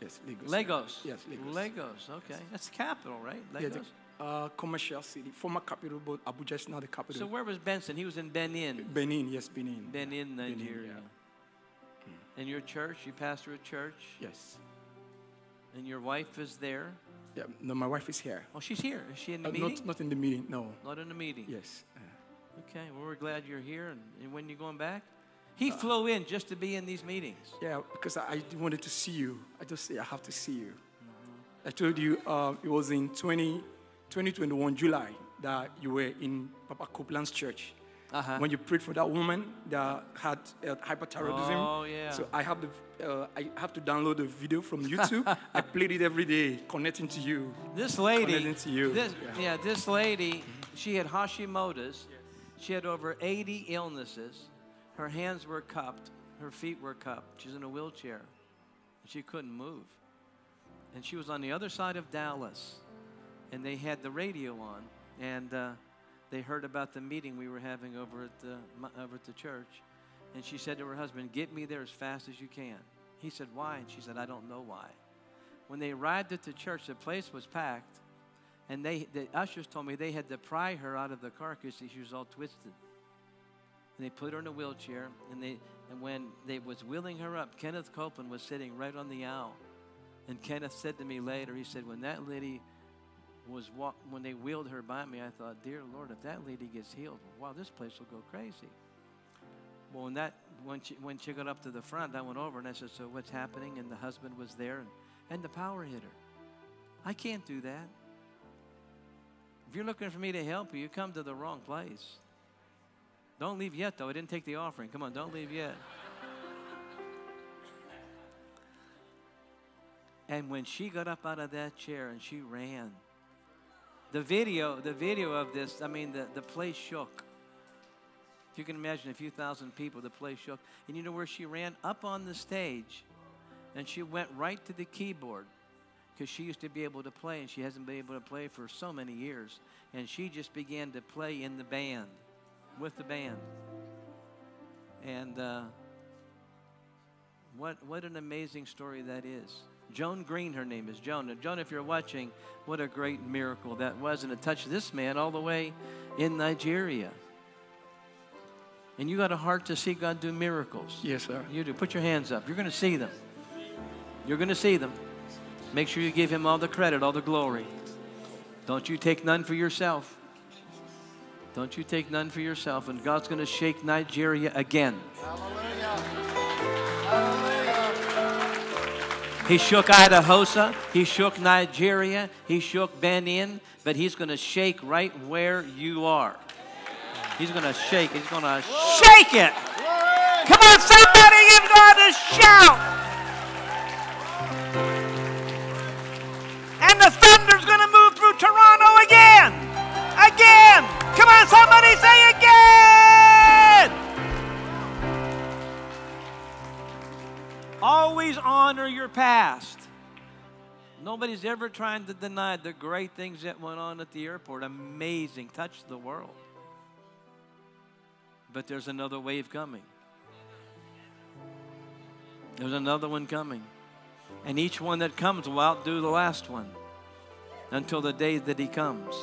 Yes, Lagos. Lagos. Yes, Lagos. Lagos. Okay, that's the capital, right? Yeah, the, uh, commercial city, former capital, but Abuja is now the capital. so where was Benson? He was in Benin. Benin, yes, Benin. Benin, Nigeria. And your church, you pastor a church, Yes. and your wife is there. Yeah, no, my wife is here. Oh, she's here. Is she in the Uh, meeting? not, not in the meeting, no. Not in the meeting. Yes. Okay. Well, we're glad you're here. And, and when you going back? He flew in just to be in these meetings. Yeah, because I, wanted to see you. I just say I have to see you. I told you uh, it was in 20, 2021 July that you were in Papa Copeland's church. Uh-huh. When you prayed for that woman that had uh, hyperthyroidism. Oh, yeah. So I have the uh, I have to download the video from YouTube. I played it every day, connecting to you. This lady, Connecting to you. This, Yeah. yeah. this lady, she had Hashimoto's. She had over 80 illnesses. Her hands were cupped. Her feet were cupped. She's in a wheelchair. And she couldn't move. And she was on the other side of Dallas. And they had the radio on. And uh, they heard about the meeting we were having over at, the, over at the church. And she said to her husband, Get me there as fast as you can. He said, Why? And she said, I don't know why. When they arrived at the church, the place was packed. And they, the ushers told me they had to pry her out of the car because she was all twisted. And they put her in a wheelchair. And, they, and when they was wheeling her up, Kenneth Copeland was sitting right on the aisle. And Kenneth said to me later, he said, when that lady was walk, when they wheeled her by me, I thought, dear Lord, if that lady gets healed, wow, this place will go crazy. Well, when that when she when she got up to the front, I went over and I said, so what's happening? And the husband was there, and, and the power hit her. I can't do that. If you're looking for me to help you, you come to the wrong place. Don't leave yet, though. I didn't take the offering. Come on, don't leave yet. And when she got up out of that chair and she ran, the video, the video of this, I mean, the, the place shook. If you can imagine a few thousand people, the place shook. And you know where she ran? Up on the stage. And she went right to the keyboard because she used to be able to play, and she hasn't been able to play for so many years. And she just began to play in the band, with the band. And uh, what, what an amazing story that is. Joan Green, her name is Joan. Now, Joan, if you're watching, what a great miracle that was, and it touched this man all the way in Nigeria. And you got a heart to see God do miracles. Yes, sir. You do. Put your hands up. You're going to see them. You're going to see them. Make sure you give him all the credit, all the glory. Don't you take none for yourself. Don't you take none for yourself. And God's going to shake Nigeria again. He shook Idahosa. He shook Nigeria. He shook Benin. But he's going to shake right where you are. He's going to shake. He's going to shake it. Come on, somebody give God a shout. And the thunder's going to move through Toronto again. Again. On, somebody say again. Always honor your past. Nobody's ever trying to deny the great things that went on at the airport. Amazing. Touched the world. But there's another wave coming. There's another one coming. And each one that comes will outdo the last one until the day that he comes.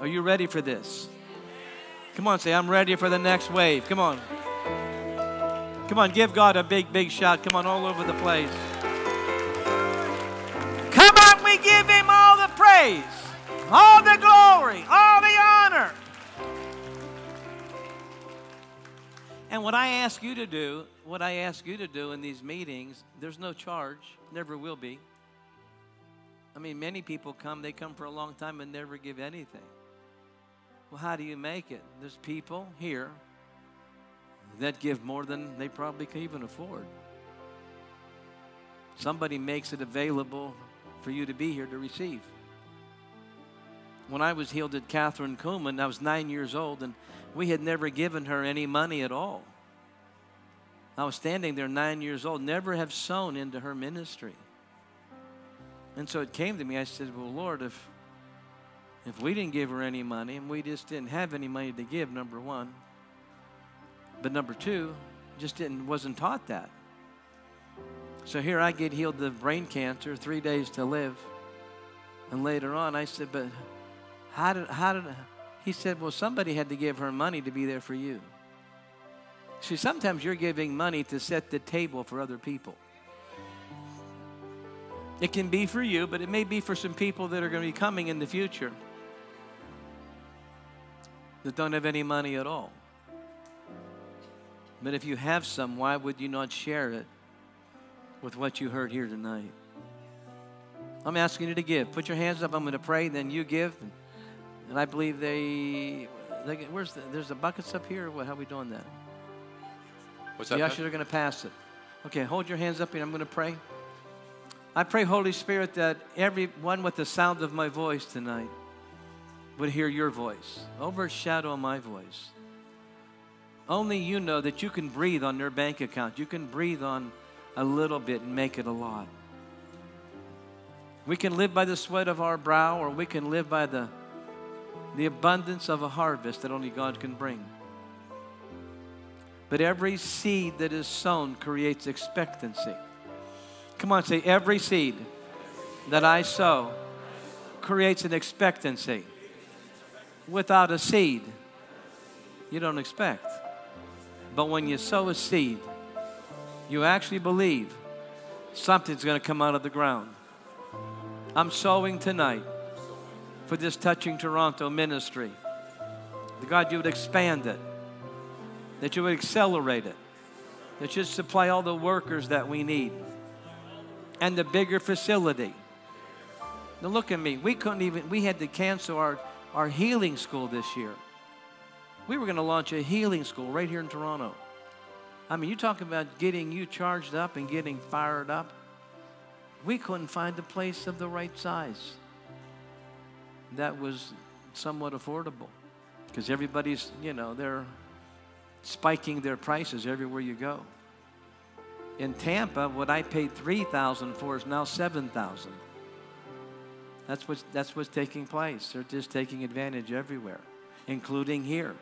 Are you ready for this? Come on, say, I'm ready for the next wave. Come on. Come on, give God a big, big shout. Come on, all over the place. Come on, we give him all the praise, all the glory, all the honor. And what I ask you to do, what I ask you to do in these meetings, there's no charge, never will be. I mean, many people come, they come for a long time and never give anything. Well, how do you make it? There's people here that give more than they probably can even afford. Somebody makes it available for you to be here to receive. When I was healed at Kathryn Kuhlman, I was nine years old, and we had never given her any money at all. I was standing there nine years old, never have sown into her ministry. And so it came to me, I said, Well, Lord, if if we didn't give her any money and we just didn't have any money to give, number one. But number two, just didn't wasn't taught that. So here I get healed of brain cancer, three days to live. And later on, I said, But how did, how did, he said, Well, somebody had to give her money to be there for you. See, sometimes you're giving money to set the table for other people. It can be for you, but it may be for some people that are going to be coming in the future that don't have any money at all. But if you have some, why would you not share it with what you heard here tonight? I'm asking you to give. Put your hands up. I'm going to pray, then you give. And I believe they, they where's the, there's the buckets up here. What, how are we doing that? What's the that? ushers are going to pass it. Okay, hold your hands up and I'm going to pray. I pray, Holy Spirit, that everyone with the sound of my voice tonight would hear your voice, overshadow my voice. Only you know that you can breathe on your bank account. You can breathe on a little bit and make it a lot. We can live by the sweat of our brow, or we can live by the, the abundance of a harvest that only God can bring. But every seed that is sown creates expectancy. Come on, say, every seed that I sow creates an expectancy. Without a seed, you don't expect. But when you sow a seed, you actually believe something's going to come out of the ground. I'm sowing tonight for this Touching Toronto ministry. God, you would expand it, that you would accelerate it, that you'd supply all the workers that we need, and the bigger facility. Now, look at me. We couldn't even, we had to cancel our, our healing school this year. We were going to launch a healing school right here in Toronto. I mean, you talk about getting you charged up and getting fired up. We couldn't find a place of the right size that was somewhat affordable because everybody's, you know, they're spiking their prices everywhere you go. In Tampa, what I paid 3000 for is now 7000 That's what's, that's what's taking place. They're just taking advantage everywhere, including here.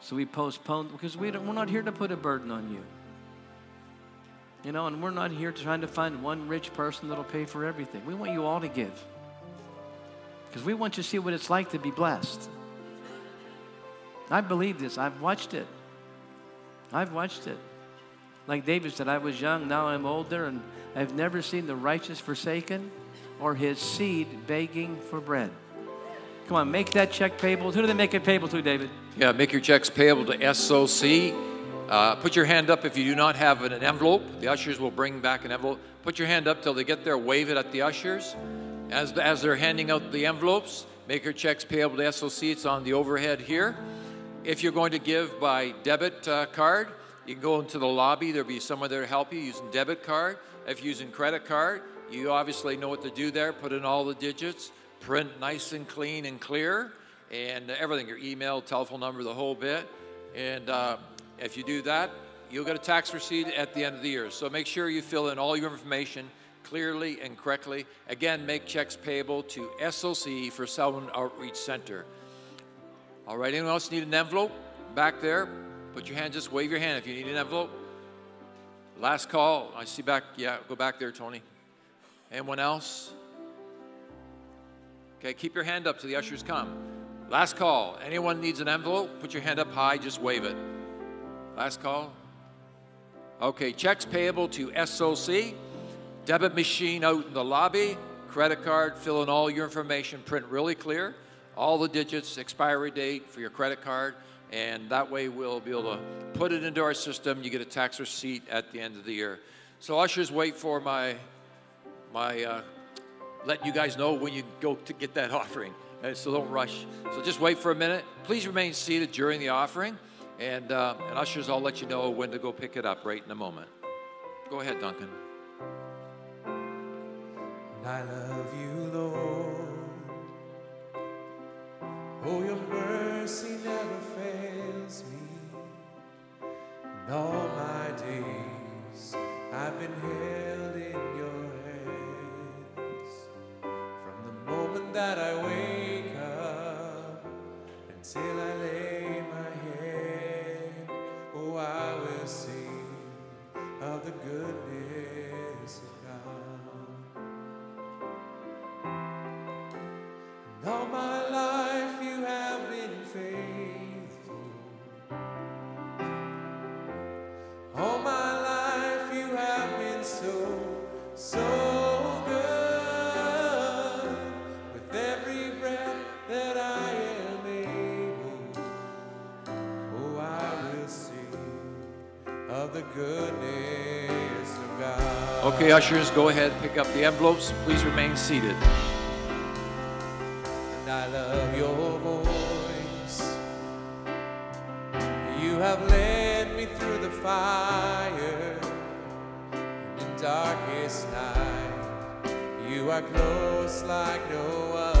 So we postponed because we we're not here to put a burden on you. You know, and we're not here trying to find one rich person that'll pay for everything. We want you all to give. Because we want you to see what it's like to be blessed. I believe this. I've watched it. I've watched it. Like David said, I was young, now I'm older, and I've never seen the righteous forsaken or his seed begging for bread. Come on, make that check payable. Who do they make it payable to, David? Yeah, make your checks payable to SOC. Uh, put your hand up if you do not have an envelope. The ushers will bring back an envelope. Put your hand up till they get there. Wave it at the ushers. As, as they're handing out the envelopes, make your checks payable to SOC. It's on the overhead here. If you're going to give by debit uh, card, you can go into the lobby. There'll be someone there to help you using debit card. If you're using credit card, you obviously know what to do there. Put in all the digits, print nice and clean and clear, and everything your email, telephone number, the whole bit. And uh, if you do that, you'll get a tax receipt at the end of the year. So make sure you fill in all your information clearly and correctly. Again, make checks payable to SLC for Selwyn Outreach Center. All right, anyone else need an envelope back there? Put your hand, just wave your hand if you need an envelope. Last call. I see back, yeah, go back there, Tony. Anyone else? Okay, keep your hand up till the ushers come. Last call. Anyone needs an envelope? Put your hand up high, just wave it. Last call. Okay, checks payable to SOC, debit machine out in the lobby, credit card, fill in all your information, print really clear, all the digits, expiry date for your credit card, and that way we'll be able to put it into our system. You get a tax receipt at the end of the year. So ushers, wait for my my uh, letting you guys know when you go to get that offering. Uh, so don't rush. So just wait for a minute. Please remain seated during the offering. And, uh, and ushers, I'll let you know when to go pick it up right in a moment. Go ahead, Duncan. I love you, Lord. Oh, your mercy never fails me. And all my days I've been held that I wake up until I lay my head, oh, I will sing of the goodness Okay, ushers, go ahead, pick up the envelopes. Please remain seated. And I love your voice. You have led me through the fire in darkest night. You are close like no other.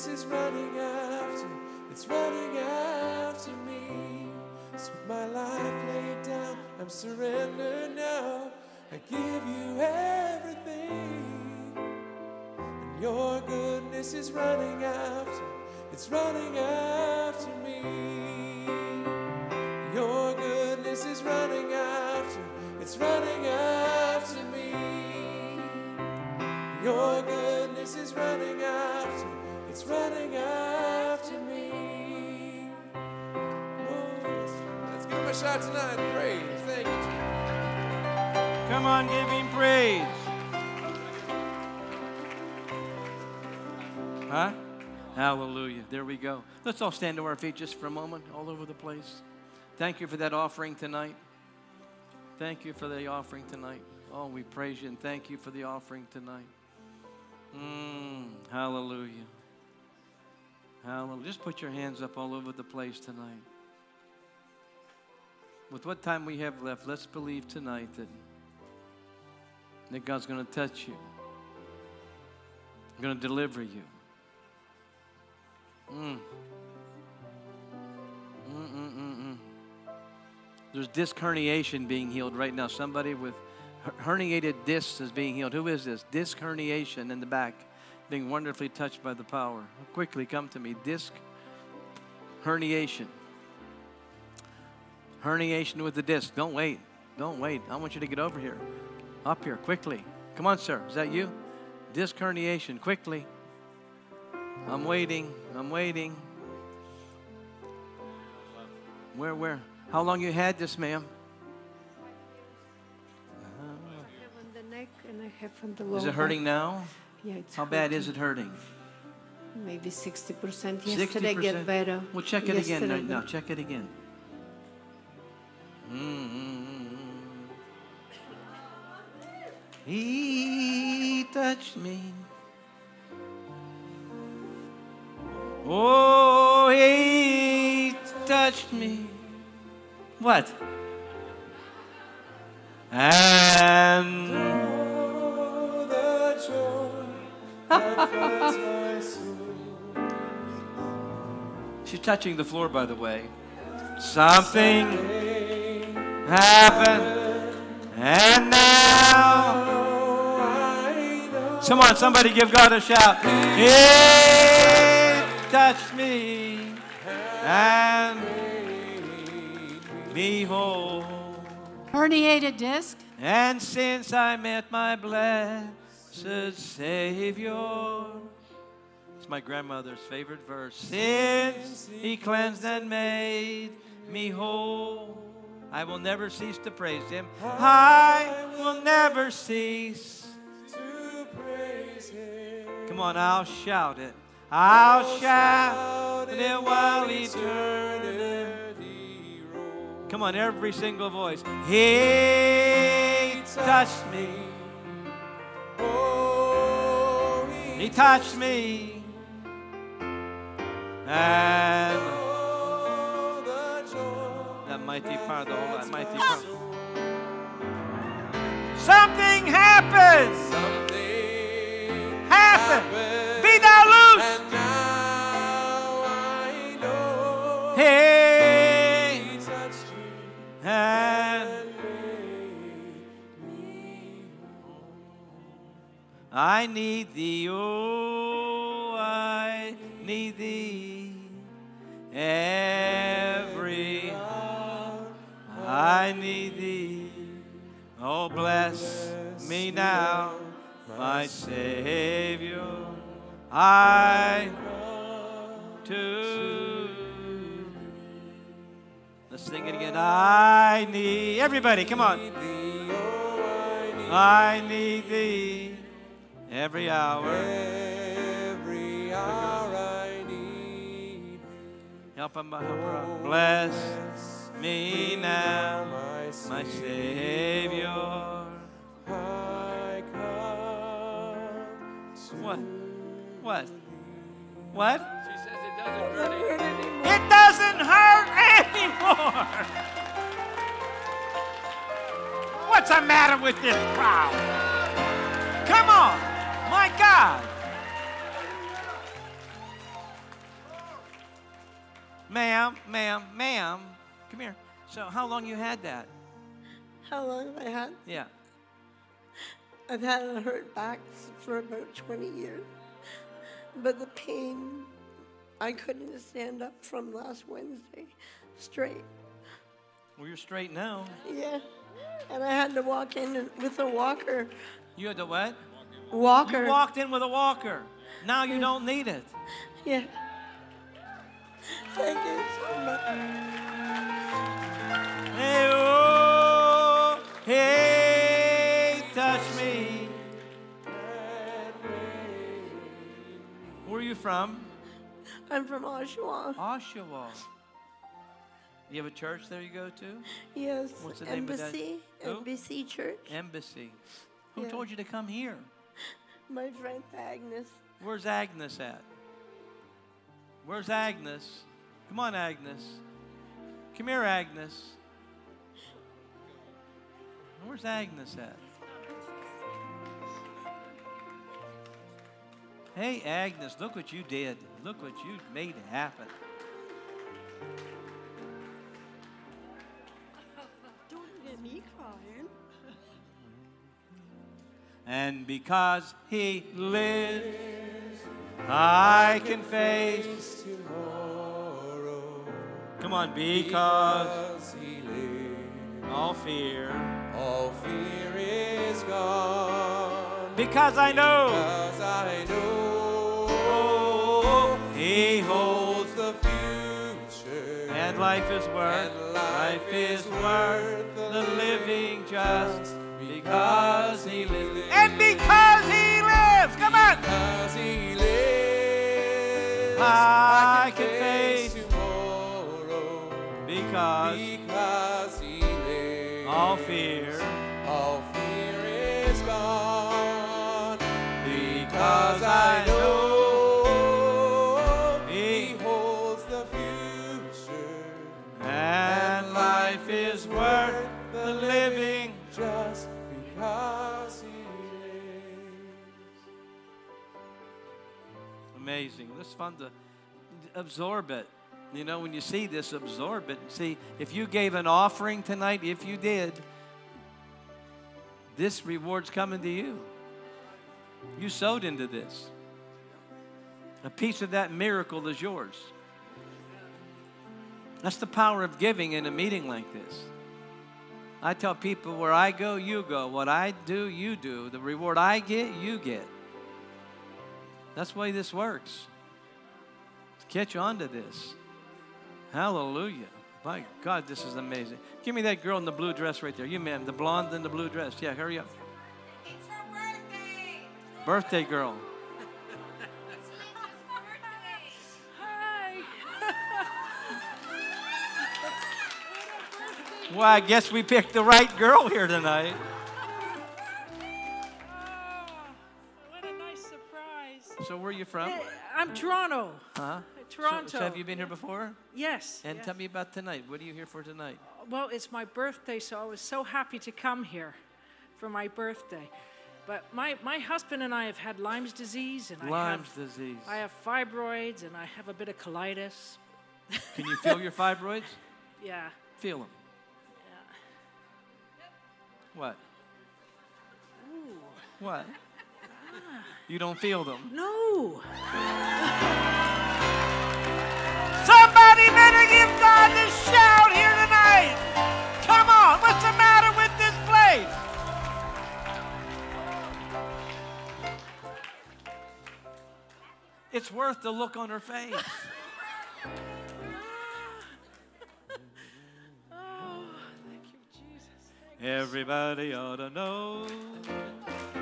Goodness is running after, it's running after me. So with my life laid down, I'm surrendered now. I give you everything. And your goodness is running after, it's running after me. Your goodness is running after, it's running after me. Your goodness is running it's running after me. Oh, let's, let's give him a shout tonight. Praise. Thank you. Come on, give him praise. Huh? Hallelujah. There we go. Let's all stand to our feet just for a moment, all over the place. Thank you for that offering tonight. Thank you for the offering tonight. Oh, we praise you and thank you for the offering tonight. Mm, hallelujah. Hallelujah. Just put your hands up all over the place tonight. With what time we have left, let's believe tonight that, that God's going to touch you, going to deliver you. Mm. Mm-mm-mm-mm. There's disc herniation being healed right now. Somebody with herniated discs is being healed. Who is this? Disc herniation in the back, being wonderfully touched by the power. Quickly come to me. Disc herniation. Herniation with the disc. Don't wait. Don't wait. I want you to get over here. Up here, quickly. Come on, sir. Is that you? Disc herniation, quickly. I'm waiting. I'm waiting. Where, where? How long you had this, ma'am? I have on the neck and I have on the lower Is it hurting now? Yeah, it's How bad is it hurting? Maybe 60%. Yesterday 60%? get better. Well, check it again Yesterday right now. Check it again. Mm-hmm. He touched me. Oh, he touched me. What? And She's touching the floor, by the way. Something happened, and now. Come on, somebody give God a shout. He touched me and me whole. Herniated disc? And since I met my blessed Savior, it's my grandmother's favorite verse. Since He cleansed and made me whole, I will never cease to praise Him. I will never cease to praise Him. Come on, I'll shout it. I'll shout it while eternity rolls. Come on, every single voice. He touched me. He touched me. And that mighty part, oh, the whole that mighty part. Something happened. Something happened. Be thou loose. And now I know. Hey. I need thee, oh, I need thee every I need thee. Oh, bless me now, my Savior. I to Let's sing it again. I need everybody. Come on. I need thee oh, every hour. Every hour I need. Help him, help her. Bless me now, my Savior. What? What? What? She says it doesn't hurt anymore. It doesn't hurt anymore. What's the matter with this crowd? Come on. My God. Ma'am, ma'am, ma'am. Come here. So, how long you had that? How long have I had? Yeah. I've had a hurt back for about 20 years. But the pain, I couldn't stand up from last Wednesday straight. Well, you're straight now. Yeah. And I had to walk in with a walker. You had to what? Walker. You walked in with a walker. Now you don't need it. Yeah. Thank you so much. Hey, oh, hey, touch me. Where are you from? I'm from Oshawa. Oshawa. You have a church there you go to? Yes. What's the name of that? Embassy. Who? Embassy Church. Embassy. Who Yeah. told you to come here? My friend Agnes. Where's Agnes at? Where's Agnes? Come on, Agnes. Come here, Agnes. Where's Agnes at? Hey, Agnes, look what you did. Look what you made happen. And because he lives, I can face tomorrow. Come on, because he lives, all fear, all fear is gone. Because I know, because I know, he holds the future, and life is worth, life is worth the living just because he lives. And because he lives, come on. Because he lives, I can face face tomorrow. because Because he lives, all fear, Amazing. It's fun to absorb it. You know, when you see this, absorb it. See, if you gave an offering tonight, if you did, this reward's coming to you. You sowed into this. A piece of that miracle is yours. That's the power of giving in a meeting like this. I tell people where I go, you go. What I do, you do. The reward I get, you get. That's the way this works. Catch on to this. Hallelujah. My God, this is amazing. Give me that girl in the blue dress right there. You, ma'am, the blonde in the blue dress. Yeah, hurry up. It's her birthday. Birthday girl. Hi. Well, I guess we picked the right girl here tonight. So, where are you from? Eh, I'm Toronto. Huh? Toronto. So, so have you been here before? Yes. And yes. tell me about tonight. What are you here for tonight? Well, it's my birthday, so I was so happy to come here for my birthday. But my, my husband and I have had Lyme's disease, and I Lyme's have disease. I have fibroids, and I have a bit of colitis. Can you feel your fibroids? Yeah. Feel them. Yeah. What? Ooh. What? You don't feel them. No. Somebody better give God a shout here tonight. Come on, what's the matter with this place? It's worth the look on her face. Oh, thank you, Jesus. Everybody ought to know.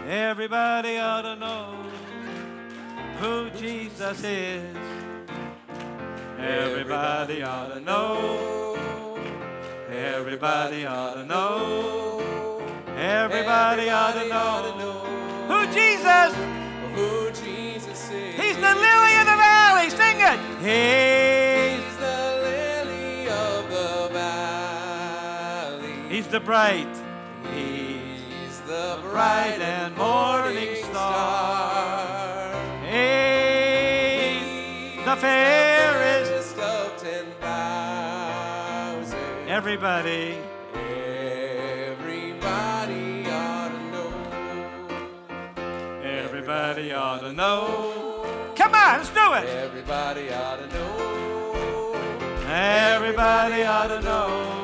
Everybody ought to know who Jesus is. Everybody ought to know. Everybody ought to know. Everybody ought to know who Jesus. Who Jesus is. He's the lily of the valley. Sing it. He's He's the lily of the valley. He's the bright. Bright and morning star. He's the. Fairest of ten thousand. Everybody. Everybody ought to know. Everybody ought to know. Come on, let's do it. Everybody ought to know. Everybody ought to know.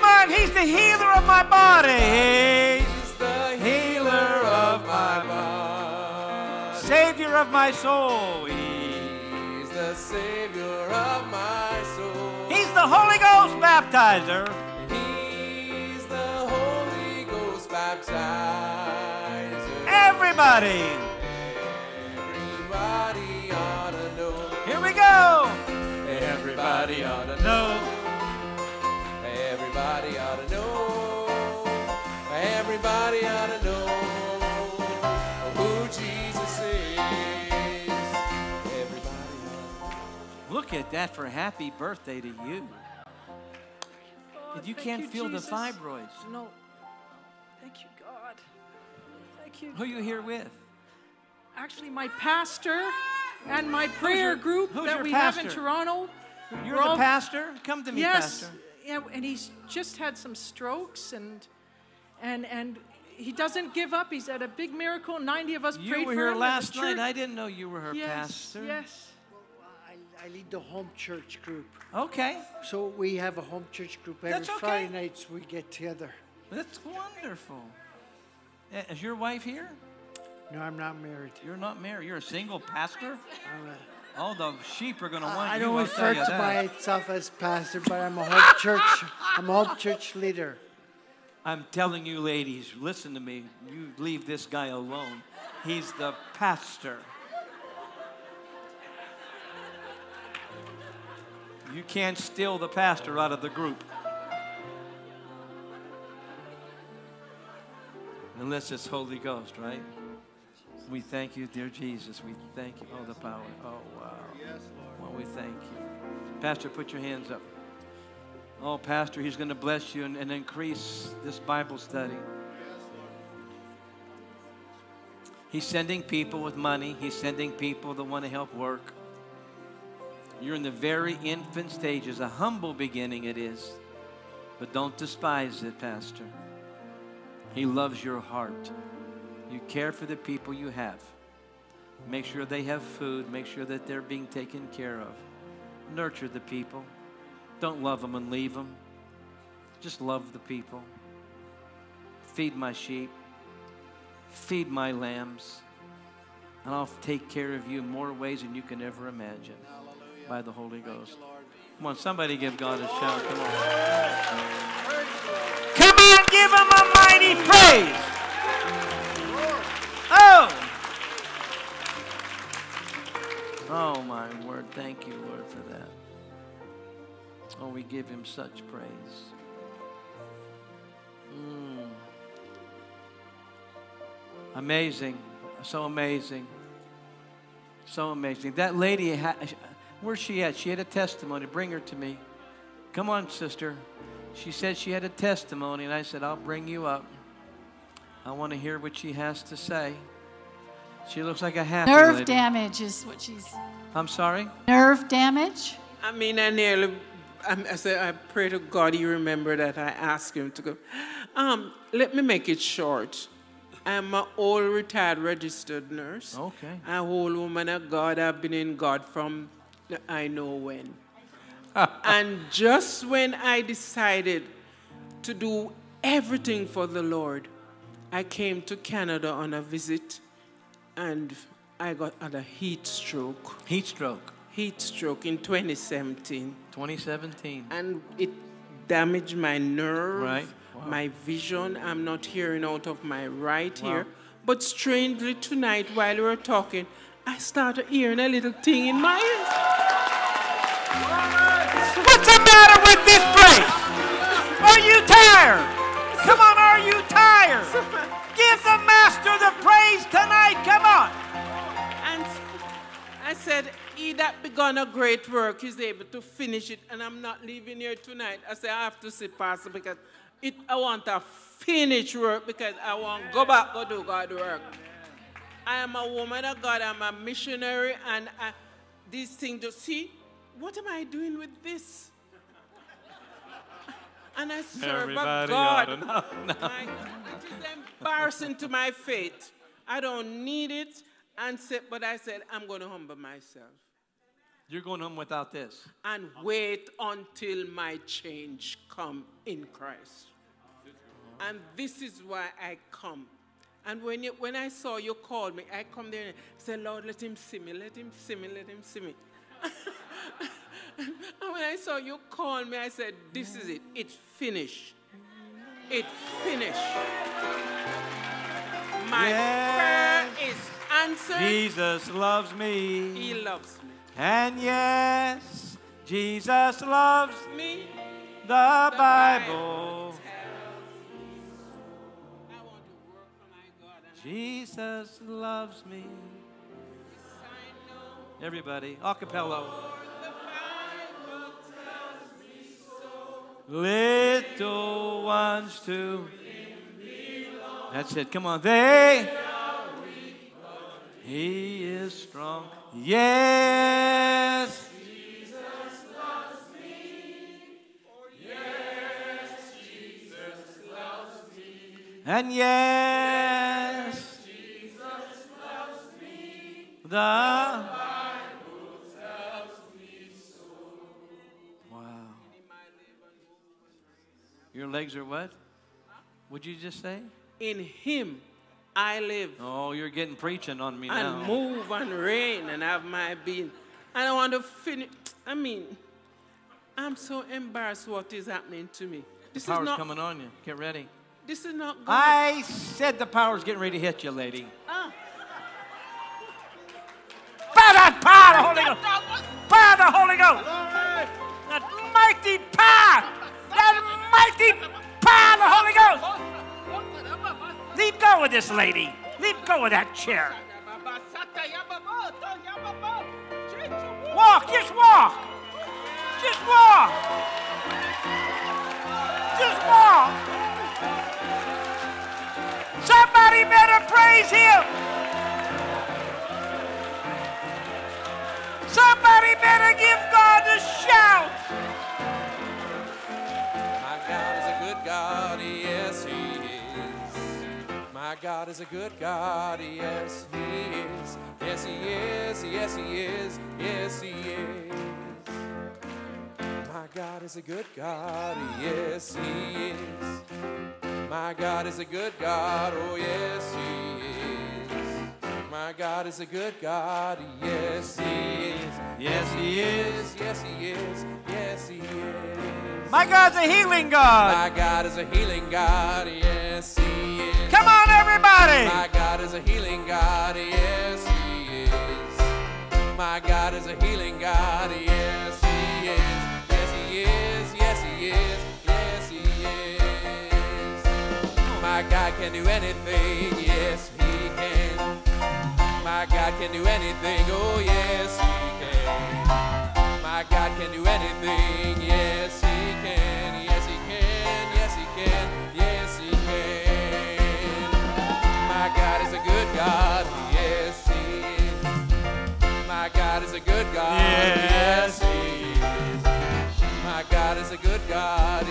Come on, he's the healer of my body. He's the healer of my body. Savior of my soul. He's the Savior of my soul. He's the Holy Ghost baptizer. He's the Holy Ghost baptizer. Everybody. Everybody ought to know. Here we go. Everybody ought to know. Everybody ought to know. Everybody ought to know who Jesus is. Everybody ought to Look at that for happy birthday to you. God, you can't feel Jesus. the fibroids. No. Thank you, God. Thank you. Who are you here with? Actually, my pastor and my prayer your- group that your we have in? Toronto. You're We're the all- pastor? Come to me, yes. pastor. Yeah, and he's just had some strokes and and and he doesn't give up. He's had a big miracle. 90 of us You prayed for here him. at the last night. church. I didn't know you were her yes, pastor. Yes. I, I lead the home church group. Okay. So we have a home church group every okay. Friday nights. We get together. That's wonderful. Is your wife here? No, I'm not married. You're not married. You're a single pastor? I'm a All the sheep are going to want I you. don't refer to myself as pastor, but I'm a home church. I'm a church leader. I'm telling you, ladies, listen to me. You leave this guy alone. He's the pastor. You can't steal the pastor out of the group. Unless it's Holy Ghost, right? We thank you, dear Jesus. We thank you. Oh, the power. Oh, wow. Yes, Lord. Well, we thank you. Pastor, put your hands up. Oh, Pastor, he's going to bless you and, and increase this Bible study. He's sending people with money. He's sending people that want to help work. You're in the very infant stages. A humble beginning it is. But don't despise it, Pastor. He loves your heart. You care for the people you have. Make sure they have food. Make sure that they're being taken care of. Nurture the people. Don't love them and leave them. Just love the people. Feed my sheep. Feed my lambs. And I'll take care of you in more ways than you can ever imagine by the Holy Ghost. Come on, somebody give God a shout. Come on. Come on, give him a mighty praise. Oh, my word. Thank you, Lord, for that. Oh, we give him such praise. Mm. Amazing. So amazing. So amazing. That lady, where's she at? She had a testimony. Bring her to me. Come on, sister. She said she had a testimony, and I said, I'll bring you up. I want to hear what she has to say. She looks like a happy Nerve lady. damage is what she's. I'm sorry? Nerve damage? I mean, I nearly, I, I said, I pray to God you remember that I asked him to go. Um, let me make it short. I'm an old retired registered nurse. Okay. A whole woman of God. I've been in God from I know when. and just when I decided to do everything for the Lord, I came to Canada on a visit and I got had a heat stroke. Heat stroke. Heat stroke in 2017. 2017. And it damaged my nerve, Right. Wow. my vision. I'm not hearing out of my right Wow. ear. But strangely tonight, while we were talking, I started hearing a little thing in my ear. What's the matter with this place? Are you tired? Come on, are you tired? Give the master the praise tonight. Come on. And I said, He that begun a great work is able to finish it, and I'm not leaving here tonight. I said, I have to see Pastor, because it, I want to finish work because I want to go back go do God work. I am a woman of God, I'm a missionary, and I, these things just see, what am I doing with this? And I serve Everybody a God. know. No. My, it is embarrassing to my faith. I don't need it. And said, but I said, I'm going to humble myself You're going home without this. and wait until my change come in Christ. And this is why I come. And when, you, when I saw you call me, I come there and say, Lord, let him see me, let him see me, let him see me. and when I saw you call me, I said, this is it. It's finished. It's finished. My prayer is answered. Jesus loves me. He loves me. And yes, Jesus loves me. The Bible. Jesus loves me. Everybody, acapella. Little ones too. That's it. Come on. They. He is strong. Yes. And yes. Yes, Jesus loves me. The. Your legs are what? Would you just say? In him I live Oh, you're getting preaching on me now. and move and reign and have my being. And I want to finish. I mean, I'm so embarrassed what is happening to me. This Power's is not. coming on you. Get ready. This is not good. I said the power's getting ready to hit you, lady. Ah. By that power, the Holy Ghost. By the Holy Ghost. That mighty power. That mighty power, of the Holy Ghost. Leave go with this lady. Leave go with that chair. Walk, just walk. Just walk. Just walk. Somebody better praise him. Somebody better give God a shout. My God is a good God, yes, He is. Yes, He is, yes, He is, yes, He is. My God is a good God, yes, He is. My God is a good God, oh, yes, He is. My God is a good God, yes, He is. Yes, He is. Yes, He is, yes, He is. My God's a healing God. My God is a healing God, yes, everybody. My God is a healing God, yes, He is. My God is a healing God, yes, He is. Yes, He is, yes, He is, yes, He is. My God can do anything, yes, He can. My God can do anything, oh, yes, He can. My God can do anything, yes, He can, yes, He can, yes, He can, yes. My God is a good God, yes, He is. My God is a good God, yes, He is. My God is a good God,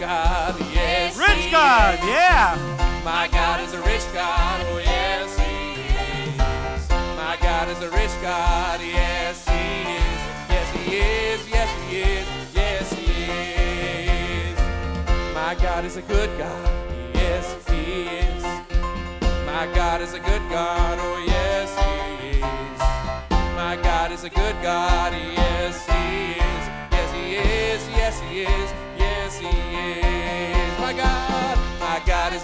God, yes Rich God, is. yeah. My God is a rich God, oh yes He is. My God is a rich God, yes He is. Yes He is, yes He is, yes He is. My God is a good God, yes He is. My God is a good God, oh yes He is. My God is a good God, yes He is. Yes He is, yes He is,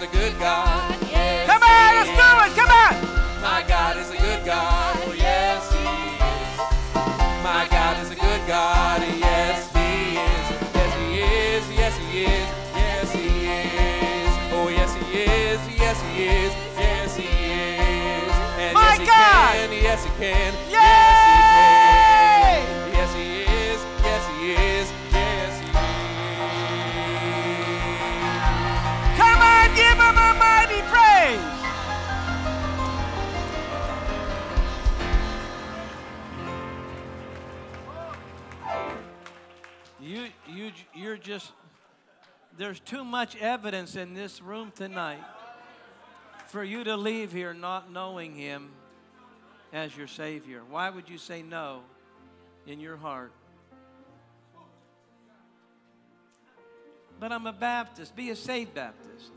a good God. Yes, Come on, let's do it. Come on. My God is a good God. Oh, yes, He is. My God is a good God. Oh, yes, He is. Yes, He is. Yes, He is. Yes, He is. Oh, yes, He is. Yes, He is. Yes, He is. And My yes, He can. Yes, He can. You're just, there's too much evidence in this room tonight for you to leave here not knowing Him as your Savior. Why would you say no in your heart? But I'm a Baptist. Be a saved Baptist.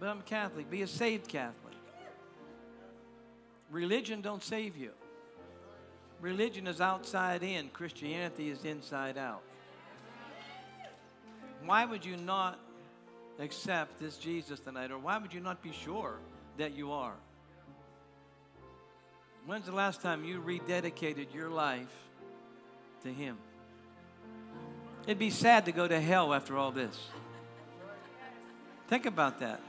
But I'm a Catholic. Be a saved Catholic. Religion don't save you. Religion is outside in. Christianity is inside out. Why would you not accept this Jesus tonight? Or why would you not be sure that you are? When's the last time you rededicated your life to Him? It'd be sad to go to hell after all this. Think about that.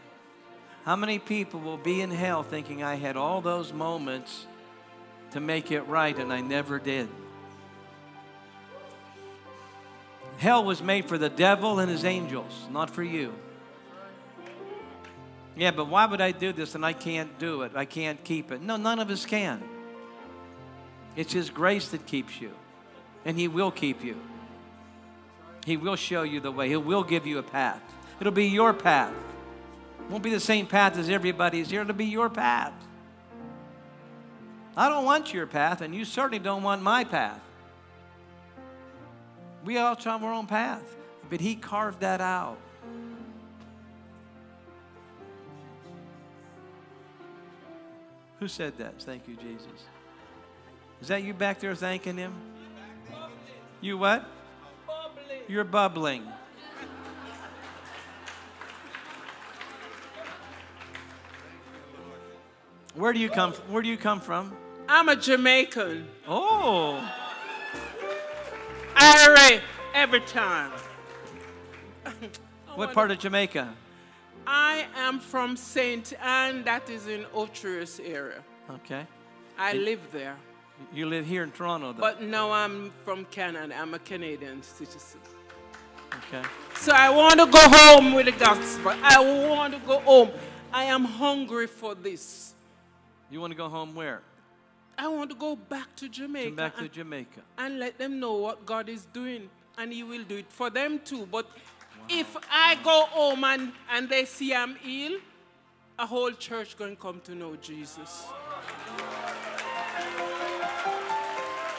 How many people will be in hell thinking I had all those moments to make it right and I never did? Hell was made for the devil and his angels, not for you. Yeah, but why would I do this and I can't do it? I can't keep it. No, none of us can. It's His grace that keeps you, and He will keep you. He will show you the way, He will give you a path. It'll be your path. It won't be the same path as everybody's here, it'll be your path. I don't want your path, and you certainly don't want my path. We all have our own path, but He carved that out. Who said that? Thank you, Jesus. Is that you back there thanking Him? You what? You're bubbling. Where do you come? From? Where do you come from? I'm a Jamaican. Oh. IRA every time. What part of Jamaica? I am from St. Ann, that is in Otrus area. Okay. I live there. You live here in Toronto, though. But now I'm from Canada. I'm a Canadian citizen. okay. So I want to go home with the gospel. I want to go home. I am hungry for this. You want to go home where? I want to go back to Jamaica. Back to and, Jamaica. and let them know what God is doing. And He will do it for them too. But if I go home and, and they see I'm ill, a whole church going to come to know Jesus.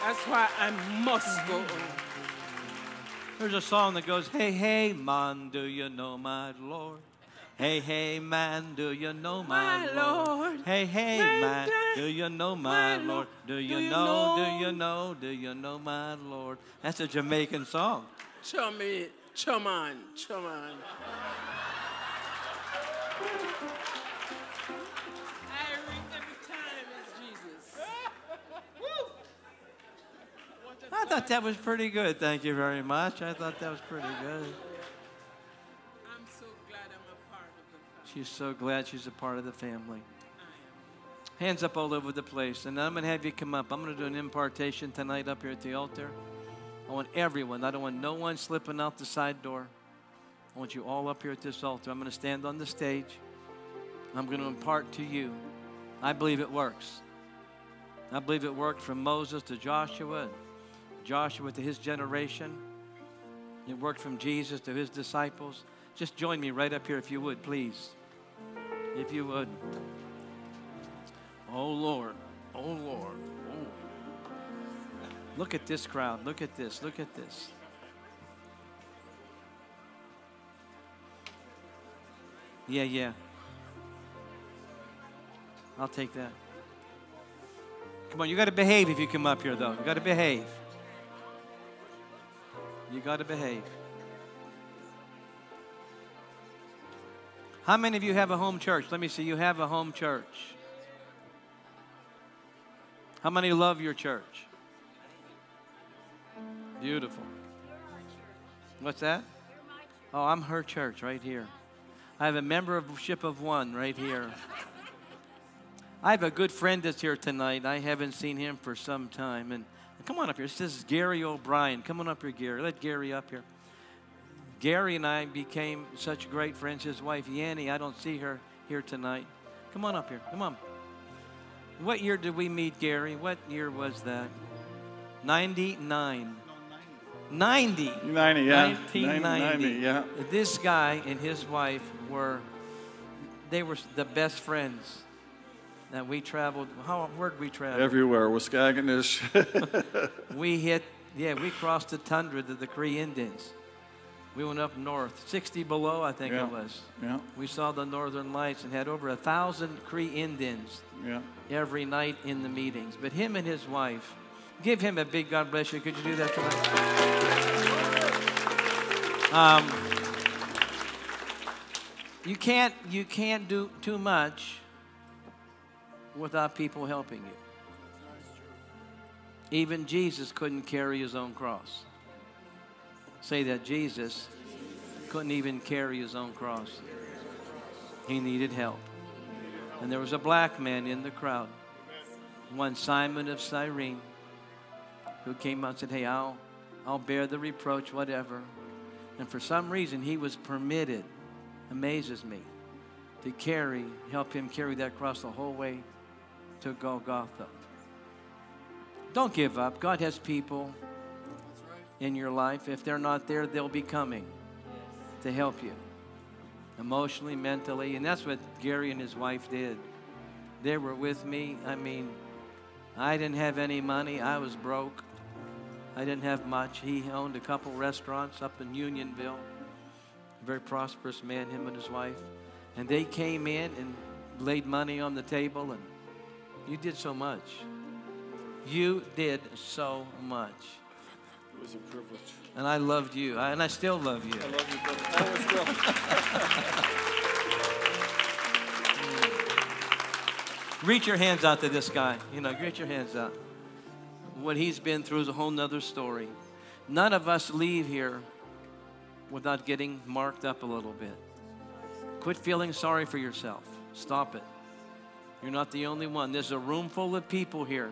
That's why I must go mm-hmm. home. There's a song that goes, Hey, hey, man, do you know my Lord? Hey, hey, man, do you know my, My Lord? Lord. Hey, hey, man, do you know my, My Lord? Do you, Do you know, know? do you know, do you know my Lord? That's a Jamaican song. Chum it, chum on, chum on. I thought that was pretty good. Thank you very much. I thought that was pretty good. She's so glad she's a part of the family. Hands up all over the place. And I'm going to have you come up. I'm going to do an impartation tonight up here at the altar. I want everyone, I don't want no one slipping out the side door. I want you all up here at this altar. I'm going to stand on the stage. I'm going to impart to you. I believe it works. I believe it worked from Moses to Joshua, Joshua to his generation. It worked from Jesus to his disciples. Just join me right up here if you would, please. If you would. Oh, Lord. Oh, Lord. Oh. Look at this crowd. Look at this. Look at this. Yeah, yeah. I'll take that. Come on, you got to behave if you come up here, though. You got to behave. You got to behave. How many of you have a home church? Let me see. You have a home church. How many love your church? Beautiful. What's that? Oh, I'm her church right here. I have a membership of one right here. I have a good friend that's here tonight. I haven't seen him for some time. And come on up here. This is Gary O'Brien. Come on up here, Gary. Let Gary up here. Gary and I became such great friends. His wife, Yanni, I don't see her here tonight. Come on up here. Come on. What year did we meet, Gary? What year was that? 99. 90. 90, yeah. 1990. 90, yeah. This guy and his wife were, they were the best friends. That we traveled, how, where'd we travel? Everywhere, Waskaganish. we hit, yeah, we crossed the tundra to the Cree Indians. We went up north, 60 below, I think Yeah, it was. yeah. We saw the northern lights and had over a thousand Cree Indians Yeah. every night in the meetings. But him and his wife, give him a big God bless you. Could you do that tonight? Um, you can't you can't do too much without people helping you. Even Jesus couldn't carry his own cross. Say that Jesus couldn't even carry his own cross. He needed help. And there was a black man in the crowd, one Simon of Cyrene, who came out and said, Hey, I'll, I'll bear the reproach, whatever. And for some reason, he was permitted, amazes me, to carry, help him carry that cross the whole way to Golgotha. Don't give up. God has people in your life. If they're not there, they'll be coming to help you emotionally, mentally. And that's what Gary and his wife did. They were with me. I mean, I didn't have any money, I was broke. I didn't have much. He owned a couple restaurants up in Unionville. A very prosperous man, him and his wife. And they came in and laid money on the table, and you did so much. You did so much. It was a privilege. And I loved you, and I still love you. I love you, brother. I was Reach your hands out to this guy. You know, reach your hands out. What he's been through is a whole nother story. None of us leave here without getting marked up a little bit. Quit feeling sorry for yourself. Stop it. You're not the only one. There's a room full of people here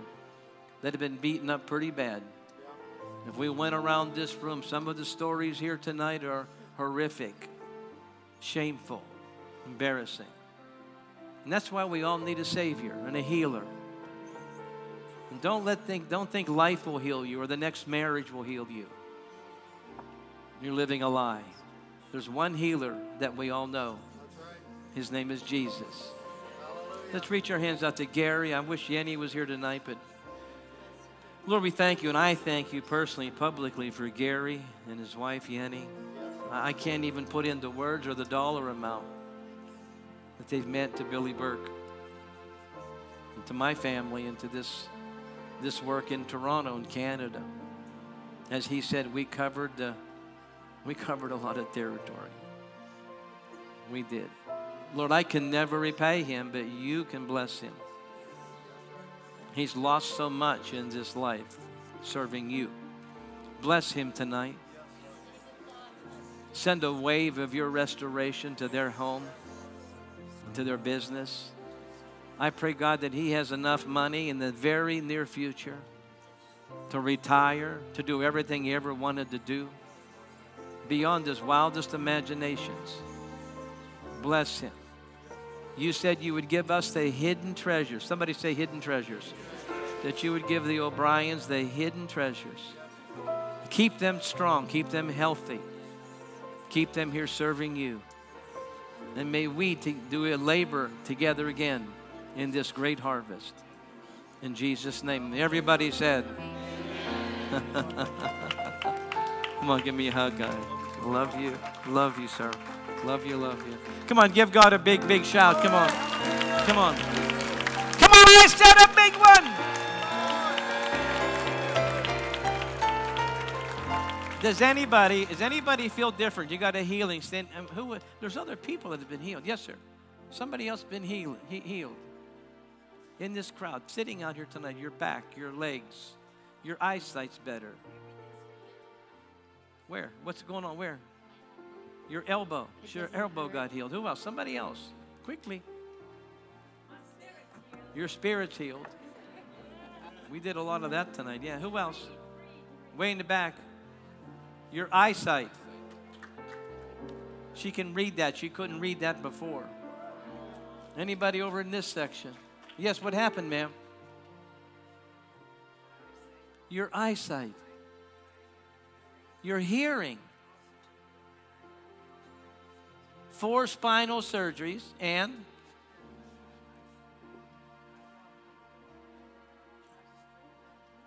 that have been beaten up pretty bad. If we went around this room, some of the stories here tonight are horrific, shameful, embarrassing. And that's why we all need a Savior and a healer. And don't let think don't think life will heal you or the next marriage will heal you. You're living a lie. There's one healer that we all know. His name is Jesus. Let's reach our hands out to Gary. I wish Yenny was here tonight, but Lord, we thank you, and I thank you personally, publicly, for Gary and his wife, Yenny. I can't even put into words or the dollar amount that they've meant to Billy Burke, and to my family, and to this, this work in Toronto and Canada. As he said, we covered, uh, we covered a lot of territory. We did. Lord, I can never repay him, but you can bless him. He's lost so much in this life serving you. Bless him tonight. Send a wave of your restoration to their home, to their business. I pray, God, that he has enough money in the very near future to retire, to do everything he ever wanted to do, beyond his wildest imaginations. Bless him. You said you would give us the hidden treasures. Somebody say hidden treasures. That you would give the O'Briens the hidden treasures. Keep them strong, keep them healthy, keep them here serving you. And may we do a labor together again in this great harvest. In Jesus' name. Everybody said, Come on, give me a hug, guys. Love you. Love you, sir. Love you, love you. Come on, give God a big, big shout. Come on. Come on. Come on, said a big one. Does anybody, does anybody feel different? You got a healing. Stand, um, who, there's other people that have been healed. Yes, sir. Somebody else been healed, he, healed. In this crowd, sitting out here tonight, your back, your legs, your eyesight's better. Where? What's going on? Where? Your elbow. Your elbow got healed. Who else? Somebody else. Quickly. Your spirit's healed. We did a lot of that tonight. Yeah. Who else? Way in the back. Your eyesight. She can read that. She couldn't read that before. Anybody over in this section? Yes, what happened, ma'am? Your eyesight. Your hearing. Four spinal surgeries and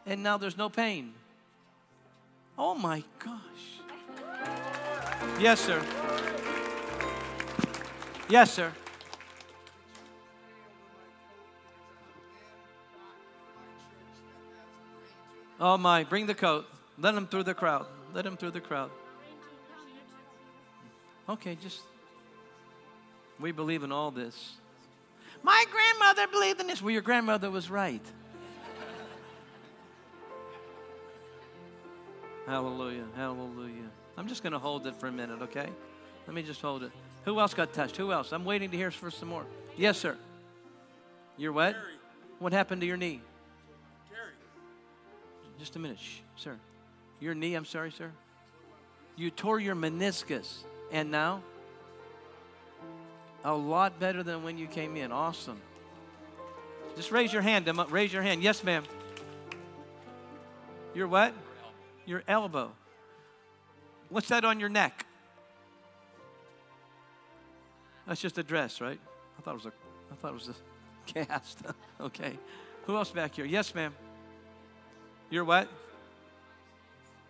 and now there's no pain. Oh my gosh. Yes, sir. Yes, sir. Oh my, bring the coat. Let him through the crowd. Let him through the crowd. Okay, just we believe in all this. My grandmother believed in this. Well, your grandmother was right. Hallelujah. Hallelujah. I'm just going to hold it for a minute, okay? Let me just hold it. Who else got touched? Who else? I'm waiting to hear for some more. Yes, sir. You're what? What happened to your knee? Just a minute, Shh, sir. Your knee, I'm sorry, sir? You tore your meniscus. And now? A lot better than when you came in. Awesome. Just raise your hand. Raise your hand. Yes, ma'am. Your what? Your elbow. What's that on your neck? That's just a dress, right? I thought it was a I thought it was a cast. okay. Who else back here? Yes, ma'am. Your what?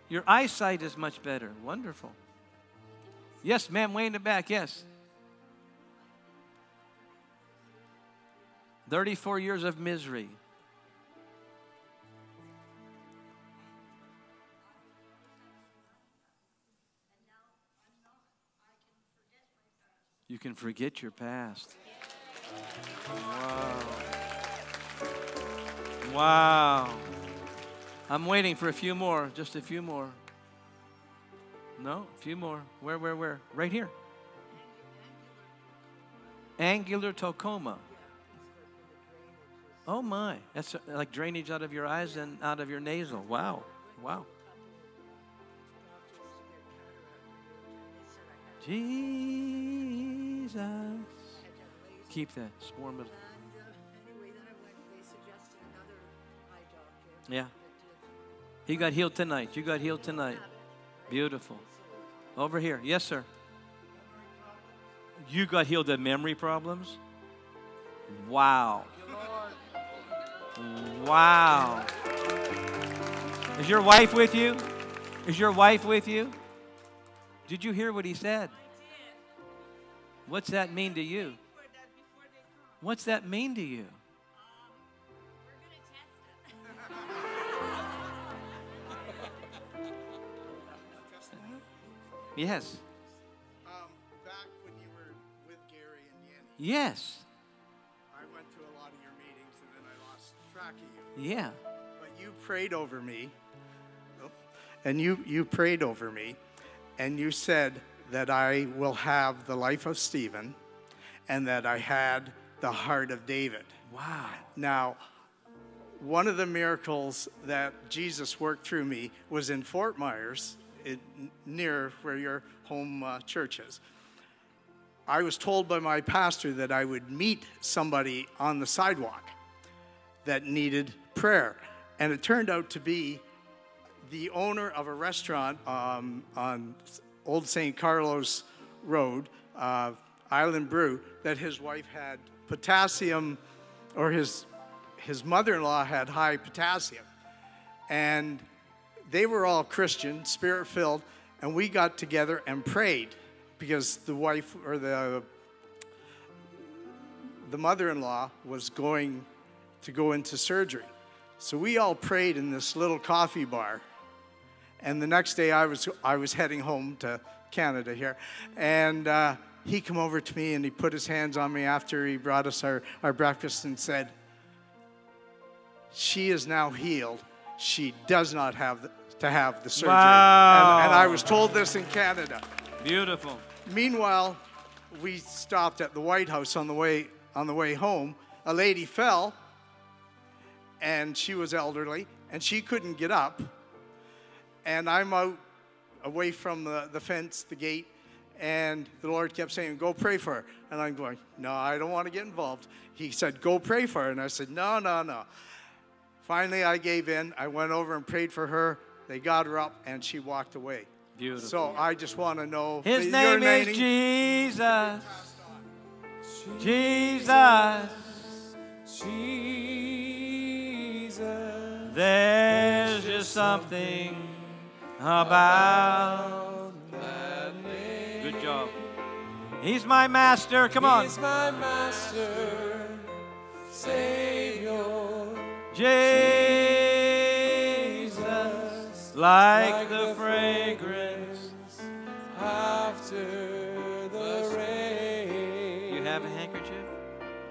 Your eyesight is much better. Wonderful. Yes, ma'am, way in the back. Yes. 34 years of misery. You can forget your past. Wow. Wow. I'm waiting for a few more, just a few more. No, a few more. Where, where, where? Right here. Angular tocoma. Oh my. That's uh, like drainage out of your eyes and out of your nasal. Wow. Wow. Jesus. Keep that. Small middle. Yeah. He got healed tonight. You got healed tonight. Beautiful. Over here. Yes, sir. You got healed of memory problems? Wow. Wow. Is your wife with you? Is your wife with you? Did you hear what he said? What's that mean to you? What's that mean to you? Yes. Um, back when you were with Gary and Yanni, Yes. Yeah. But you prayed over me. Oh, And you, you prayed over me. And you said that I will have the life of Stephen and that I had the heart of David. Wow. Now, one of the miracles that Jesus worked through me was in Fort Myers, it, near where your home uh, church is. I was told by my pastor that I would meet somebody on the sidewalk that needed prayer. And it turned out to be the owner of a restaurant um, on Old San Carlos Road, uh, Island Brew, that his wife had potassium, or his, his mother in law had high potassium. And they were all Christian, spirit filled, and we got together and prayed because the wife or the the mother-in-law was going to go into surgery. So we all prayed in this little coffee bar. And the next day I was I was heading home to Canada here, and uh, he come over to me and he put his hands on me after he brought us our, our breakfast and said, "She is now healed. She does not have the, to have the surgery." Wow. And, and I was told this in Canada. Beautiful. Meanwhile, we stopped at the White House on the way on the way home. A lady fell, and she was elderly, and she couldn't get up. And I'm out away from the, the fence, the gate, and the Lord kept saying, Go pray for her. And I'm going, No, I don't want to get involved. He said, Go pray for her. And I said, No, no, no. Finally, I gave in. I went over and prayed for her. They got her up, and she walked away. Beautiful. So I just want to know His that your name is Jesus. Jesus. Jesus. There's just something about that name. Good job. He's my master. Come on. He's my master, Savior. Jesus, like the fragrance. after the rain. You have a handkerchief?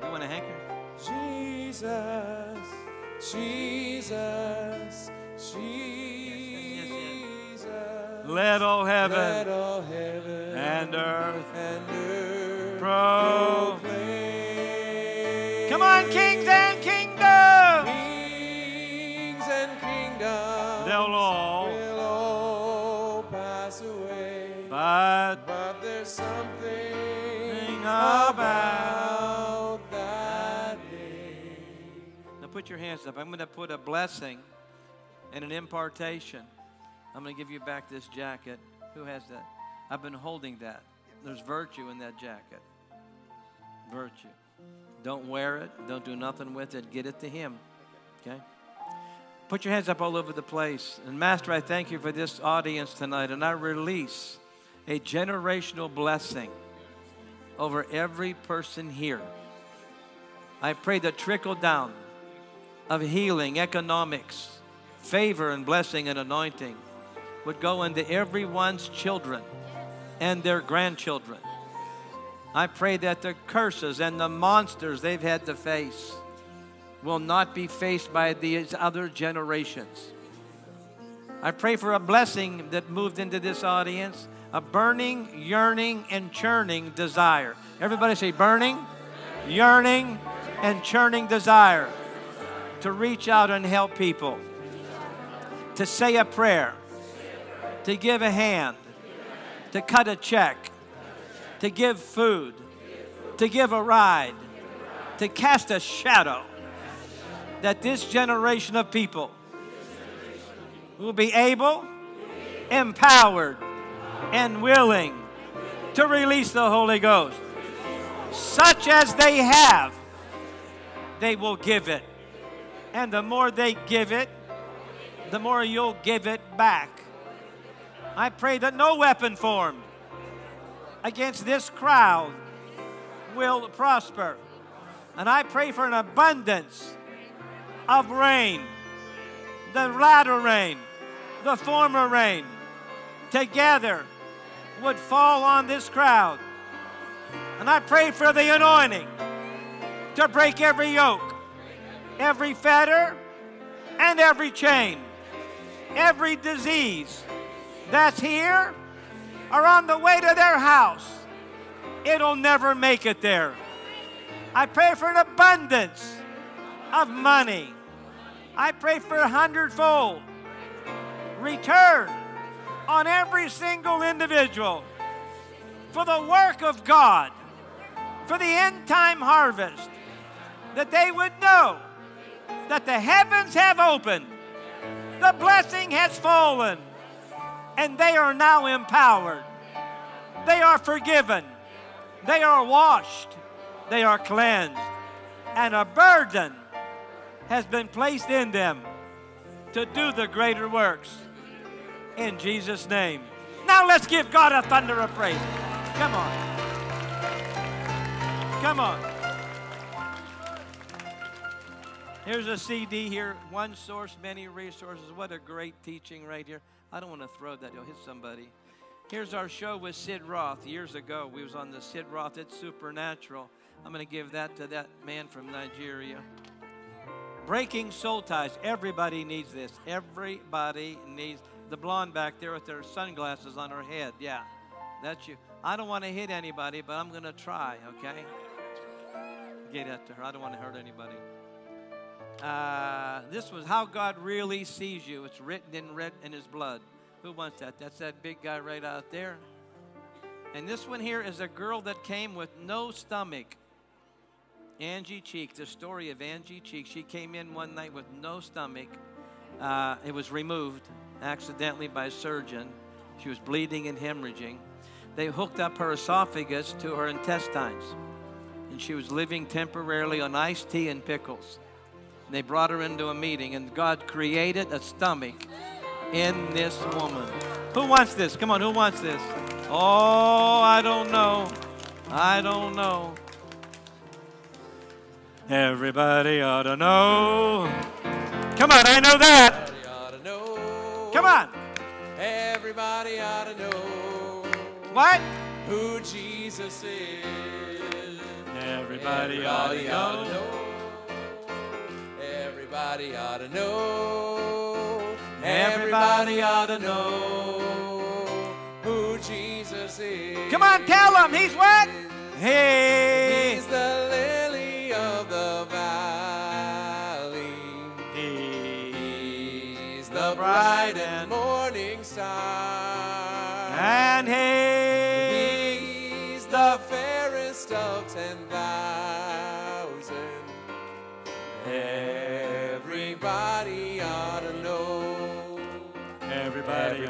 You want a handkerchief? Jesus, Jesus, Jesus. Let all heaven, Let all heaven and earth and earth proclaim. Put your hands up. I'm going to put a blessing and an impartation. I'm going to give you back this jacket. Who has that? I've been holding that. There's virtue in that jacket. Virtue. Don't wear it. Don't do nothing with it. Get it to Him. Okay? Put your hands up all over the place. And Master, I thank you for this audience tonight. And I release a generational blessing over every person here. I pray the trickle down of healing, economics, favor and blessing and anointing would go into everyone's children and their grandchildren. I pray that the curses and the monsters they've had to face will not be faced by these other generations. I pray for a blessing that moved into this audience, a burning, yearning, and churning desire. Everybody say burning, yearning, and churning desire to reach out and help people, to say a prayer, to give a hand, to cut a check, to give food, to give a ride, to cast a shadow that this generation of people will be able, empowered, and willing to release the Holy Ghost. Such as they have, they will give it. And the more they give it, the more you'll give it back. I pray that no weapon formed against this crowd will prosper. And I pray for an abundance of rain, the latter rain, the former rain, together would fall on this crowd. And I pray for the anointing to break every yoke, every fetter, and every chain, every disease that's here or on the way to their house. It'll never make it there. I pray for an abundance of money. I pray for a hundredfold return on every single individual for the work of God, for the end time harvest, that they would know that the heavens have opened, the blessing has fallen, and they are now empowered. They are forgiven, they are washed, they are cleansed, and a burden has been placed in them to do the greater works. In Jesus' name. Now let's give God a thunder of praise. Come on. Come on. Here's a CD here. One source, many resources. What a great teaching right here. I don't want to throw that. You'll hit somebody. Here's our show with Sid Roth. Years ago, we was on the Sid Roth. It's supernatural. I'm going to give that to that man from Nigeria. Breaking soul ties. Everybody needs this. Everybody needs the blonde back there with their sunglasses on her head. Yeah, that's you. I don't want to hit anybody, but I'm going to try, okay? Get that to her. I don't want to hurt anybody. Uh, this was how God really sees you. It's written in red in his blood. Who wants that? That's that big guy right out there. And this one here is a girl that came with no stomach. Angie Cheek, the story of Angie Cheek. She came in one night with no stomach. Uh, it was removed accidentally by a surgeon. She was bleeding and hemorrhaging. They hooked up her esophagus to her intestines. And she was living temporarily on iced tea and pickles. They brought her into a meeting, and God created a stomach in this woman. Who wants this? Come on, who wants this? Oh, I don't know. I don't know. Everybody ought to know. Come on, I know that. Come on. Everybody ought to know What? who Jesus is. Everybody ought to know. Everybody ought to know. Everybody ought to know who Jesus is. Come on, tell them. He's what? Hey. He's the lily of the valley. He's the bright and morning star. And hey.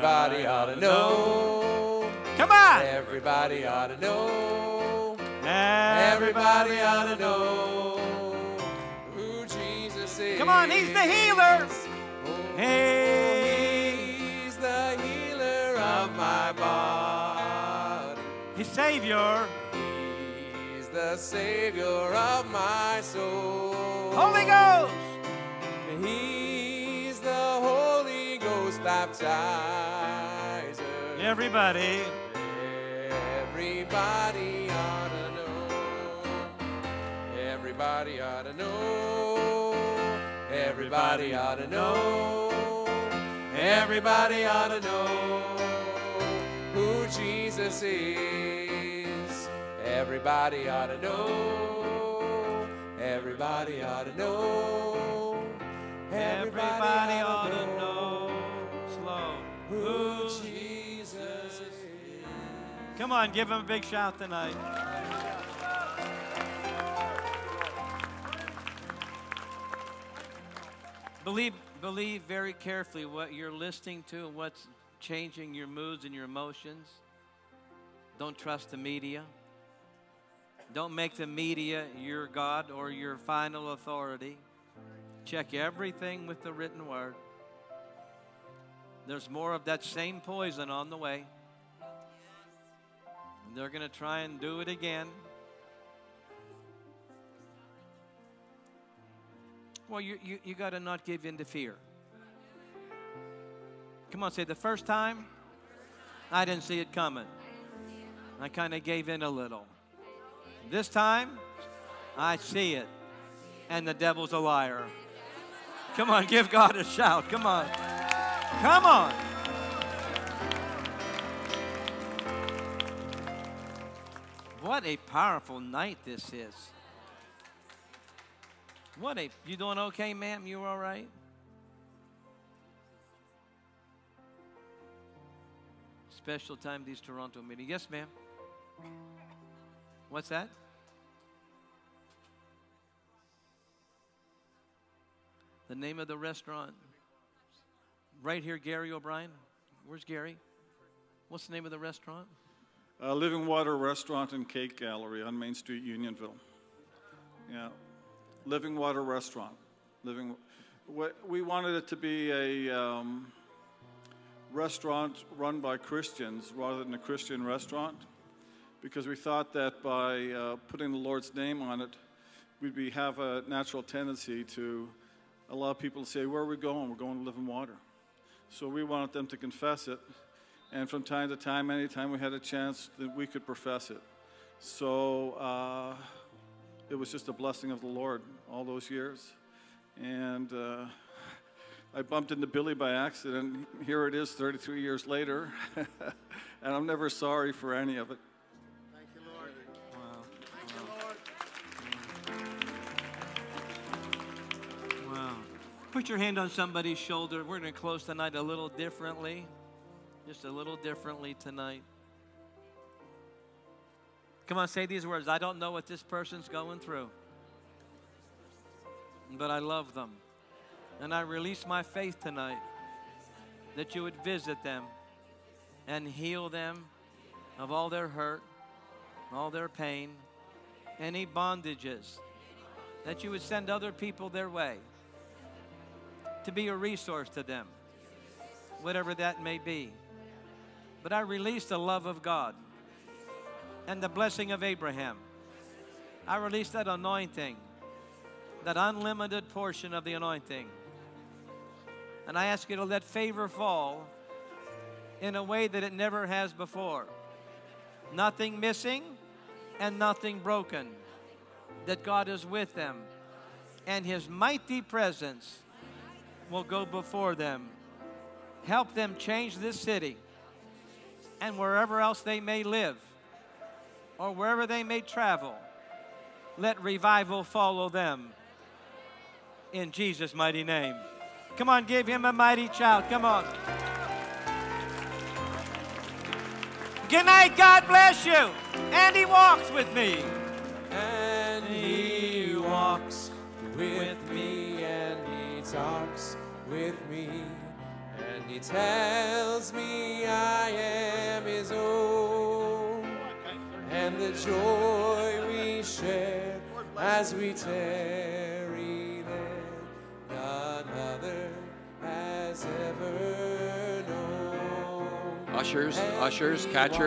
Everybody ought to know. Come on. Everybody ought to know. Everybody ought to know who Jesus is. Come on, he's the healer. Hey. He's the healer of my body. He's Savior. He's the Savior of my soul. Holy Ghost. Ghost baptizer. Everybody. Everybody ought to know. Everybody ought to know. Everybody ought to know. Everybody ought to know who Jesus is. Everybody ought to know. Everybody ought to know. Everybody ought to know. Come on, give him a big shout tonight. Believe, believe very carefully what you're listening to and what's changing your moods and your emotions. Don't trust the media. Don't make the media your God or your final authority. Check everything with the written word. There's more of that same poison on the way. They're going to try and do it again. Well, you, you, you got to not give in to fear. Come on, say the first time I didn't see it coming. I kind of gave in a little. This time I see it, and the devil's a liar. Come on, give God a shout. Come on. Come on. What a powerful night this is. What a you doing okay, ma'am? You all right? Special time these Toronto meetings. Yes, ma'am. What's that? The name of the restaurant. Right here, Gary O'Brien. Where's Gary? What's the name of the restaurant? Living Water Restaurant and Cake Gallery on Main Street, Unionville. Yeah, Living Water Restaurant. Living. We, wanted it to be a um, restaurant run by Christians rather than a Christian restaurant, because we thought that by uh, putting the Lord's name on it, we'd be, have a natural tendency to allow people to say, "Where are we going? We're going to Living Water." So we wanted them to confess it, and from time to time, anytime we had a chance, that we could profess it. So uh, it was just a blessing of the Lord all those years, and uh, I bumped into Billy by accident. Here it is, 33 years later, and I'm never sorry for any of it. Thank you, Lord. Wow. Thank wow. you, Lord. Wow. Put your hand on somebody's shoulder. We're going to close tonight a little differently. Just a little differently tonight. Come on, say these words. I don't know what this person's going through, but I love them. And I release my faith tonight that you would visit them and heal them of all their hurt, all their pain, any bondages, that you would send other people their way to be a resource to them, whatever that may be. But I release the love of God and the blessing of Abraham. I release that anointing, that unlimited portion of the anointing. And I ask you to let favor fall in a way that it never has before. Nothing missing and nothing broken. That God is with them and His mighty presence will go before them. Help them change this city and wherever else they may live or wherever they may travel. Let revival follow them in Jesus' mighty name. Come on, give him a mighty shout. Come on. Good night. God bless you. And he walks with me. And he walks with me and he talks with me and he tells me I am his own, and the joy we share as we tarry there, none other has ever known. Ushers, ushers, catchers.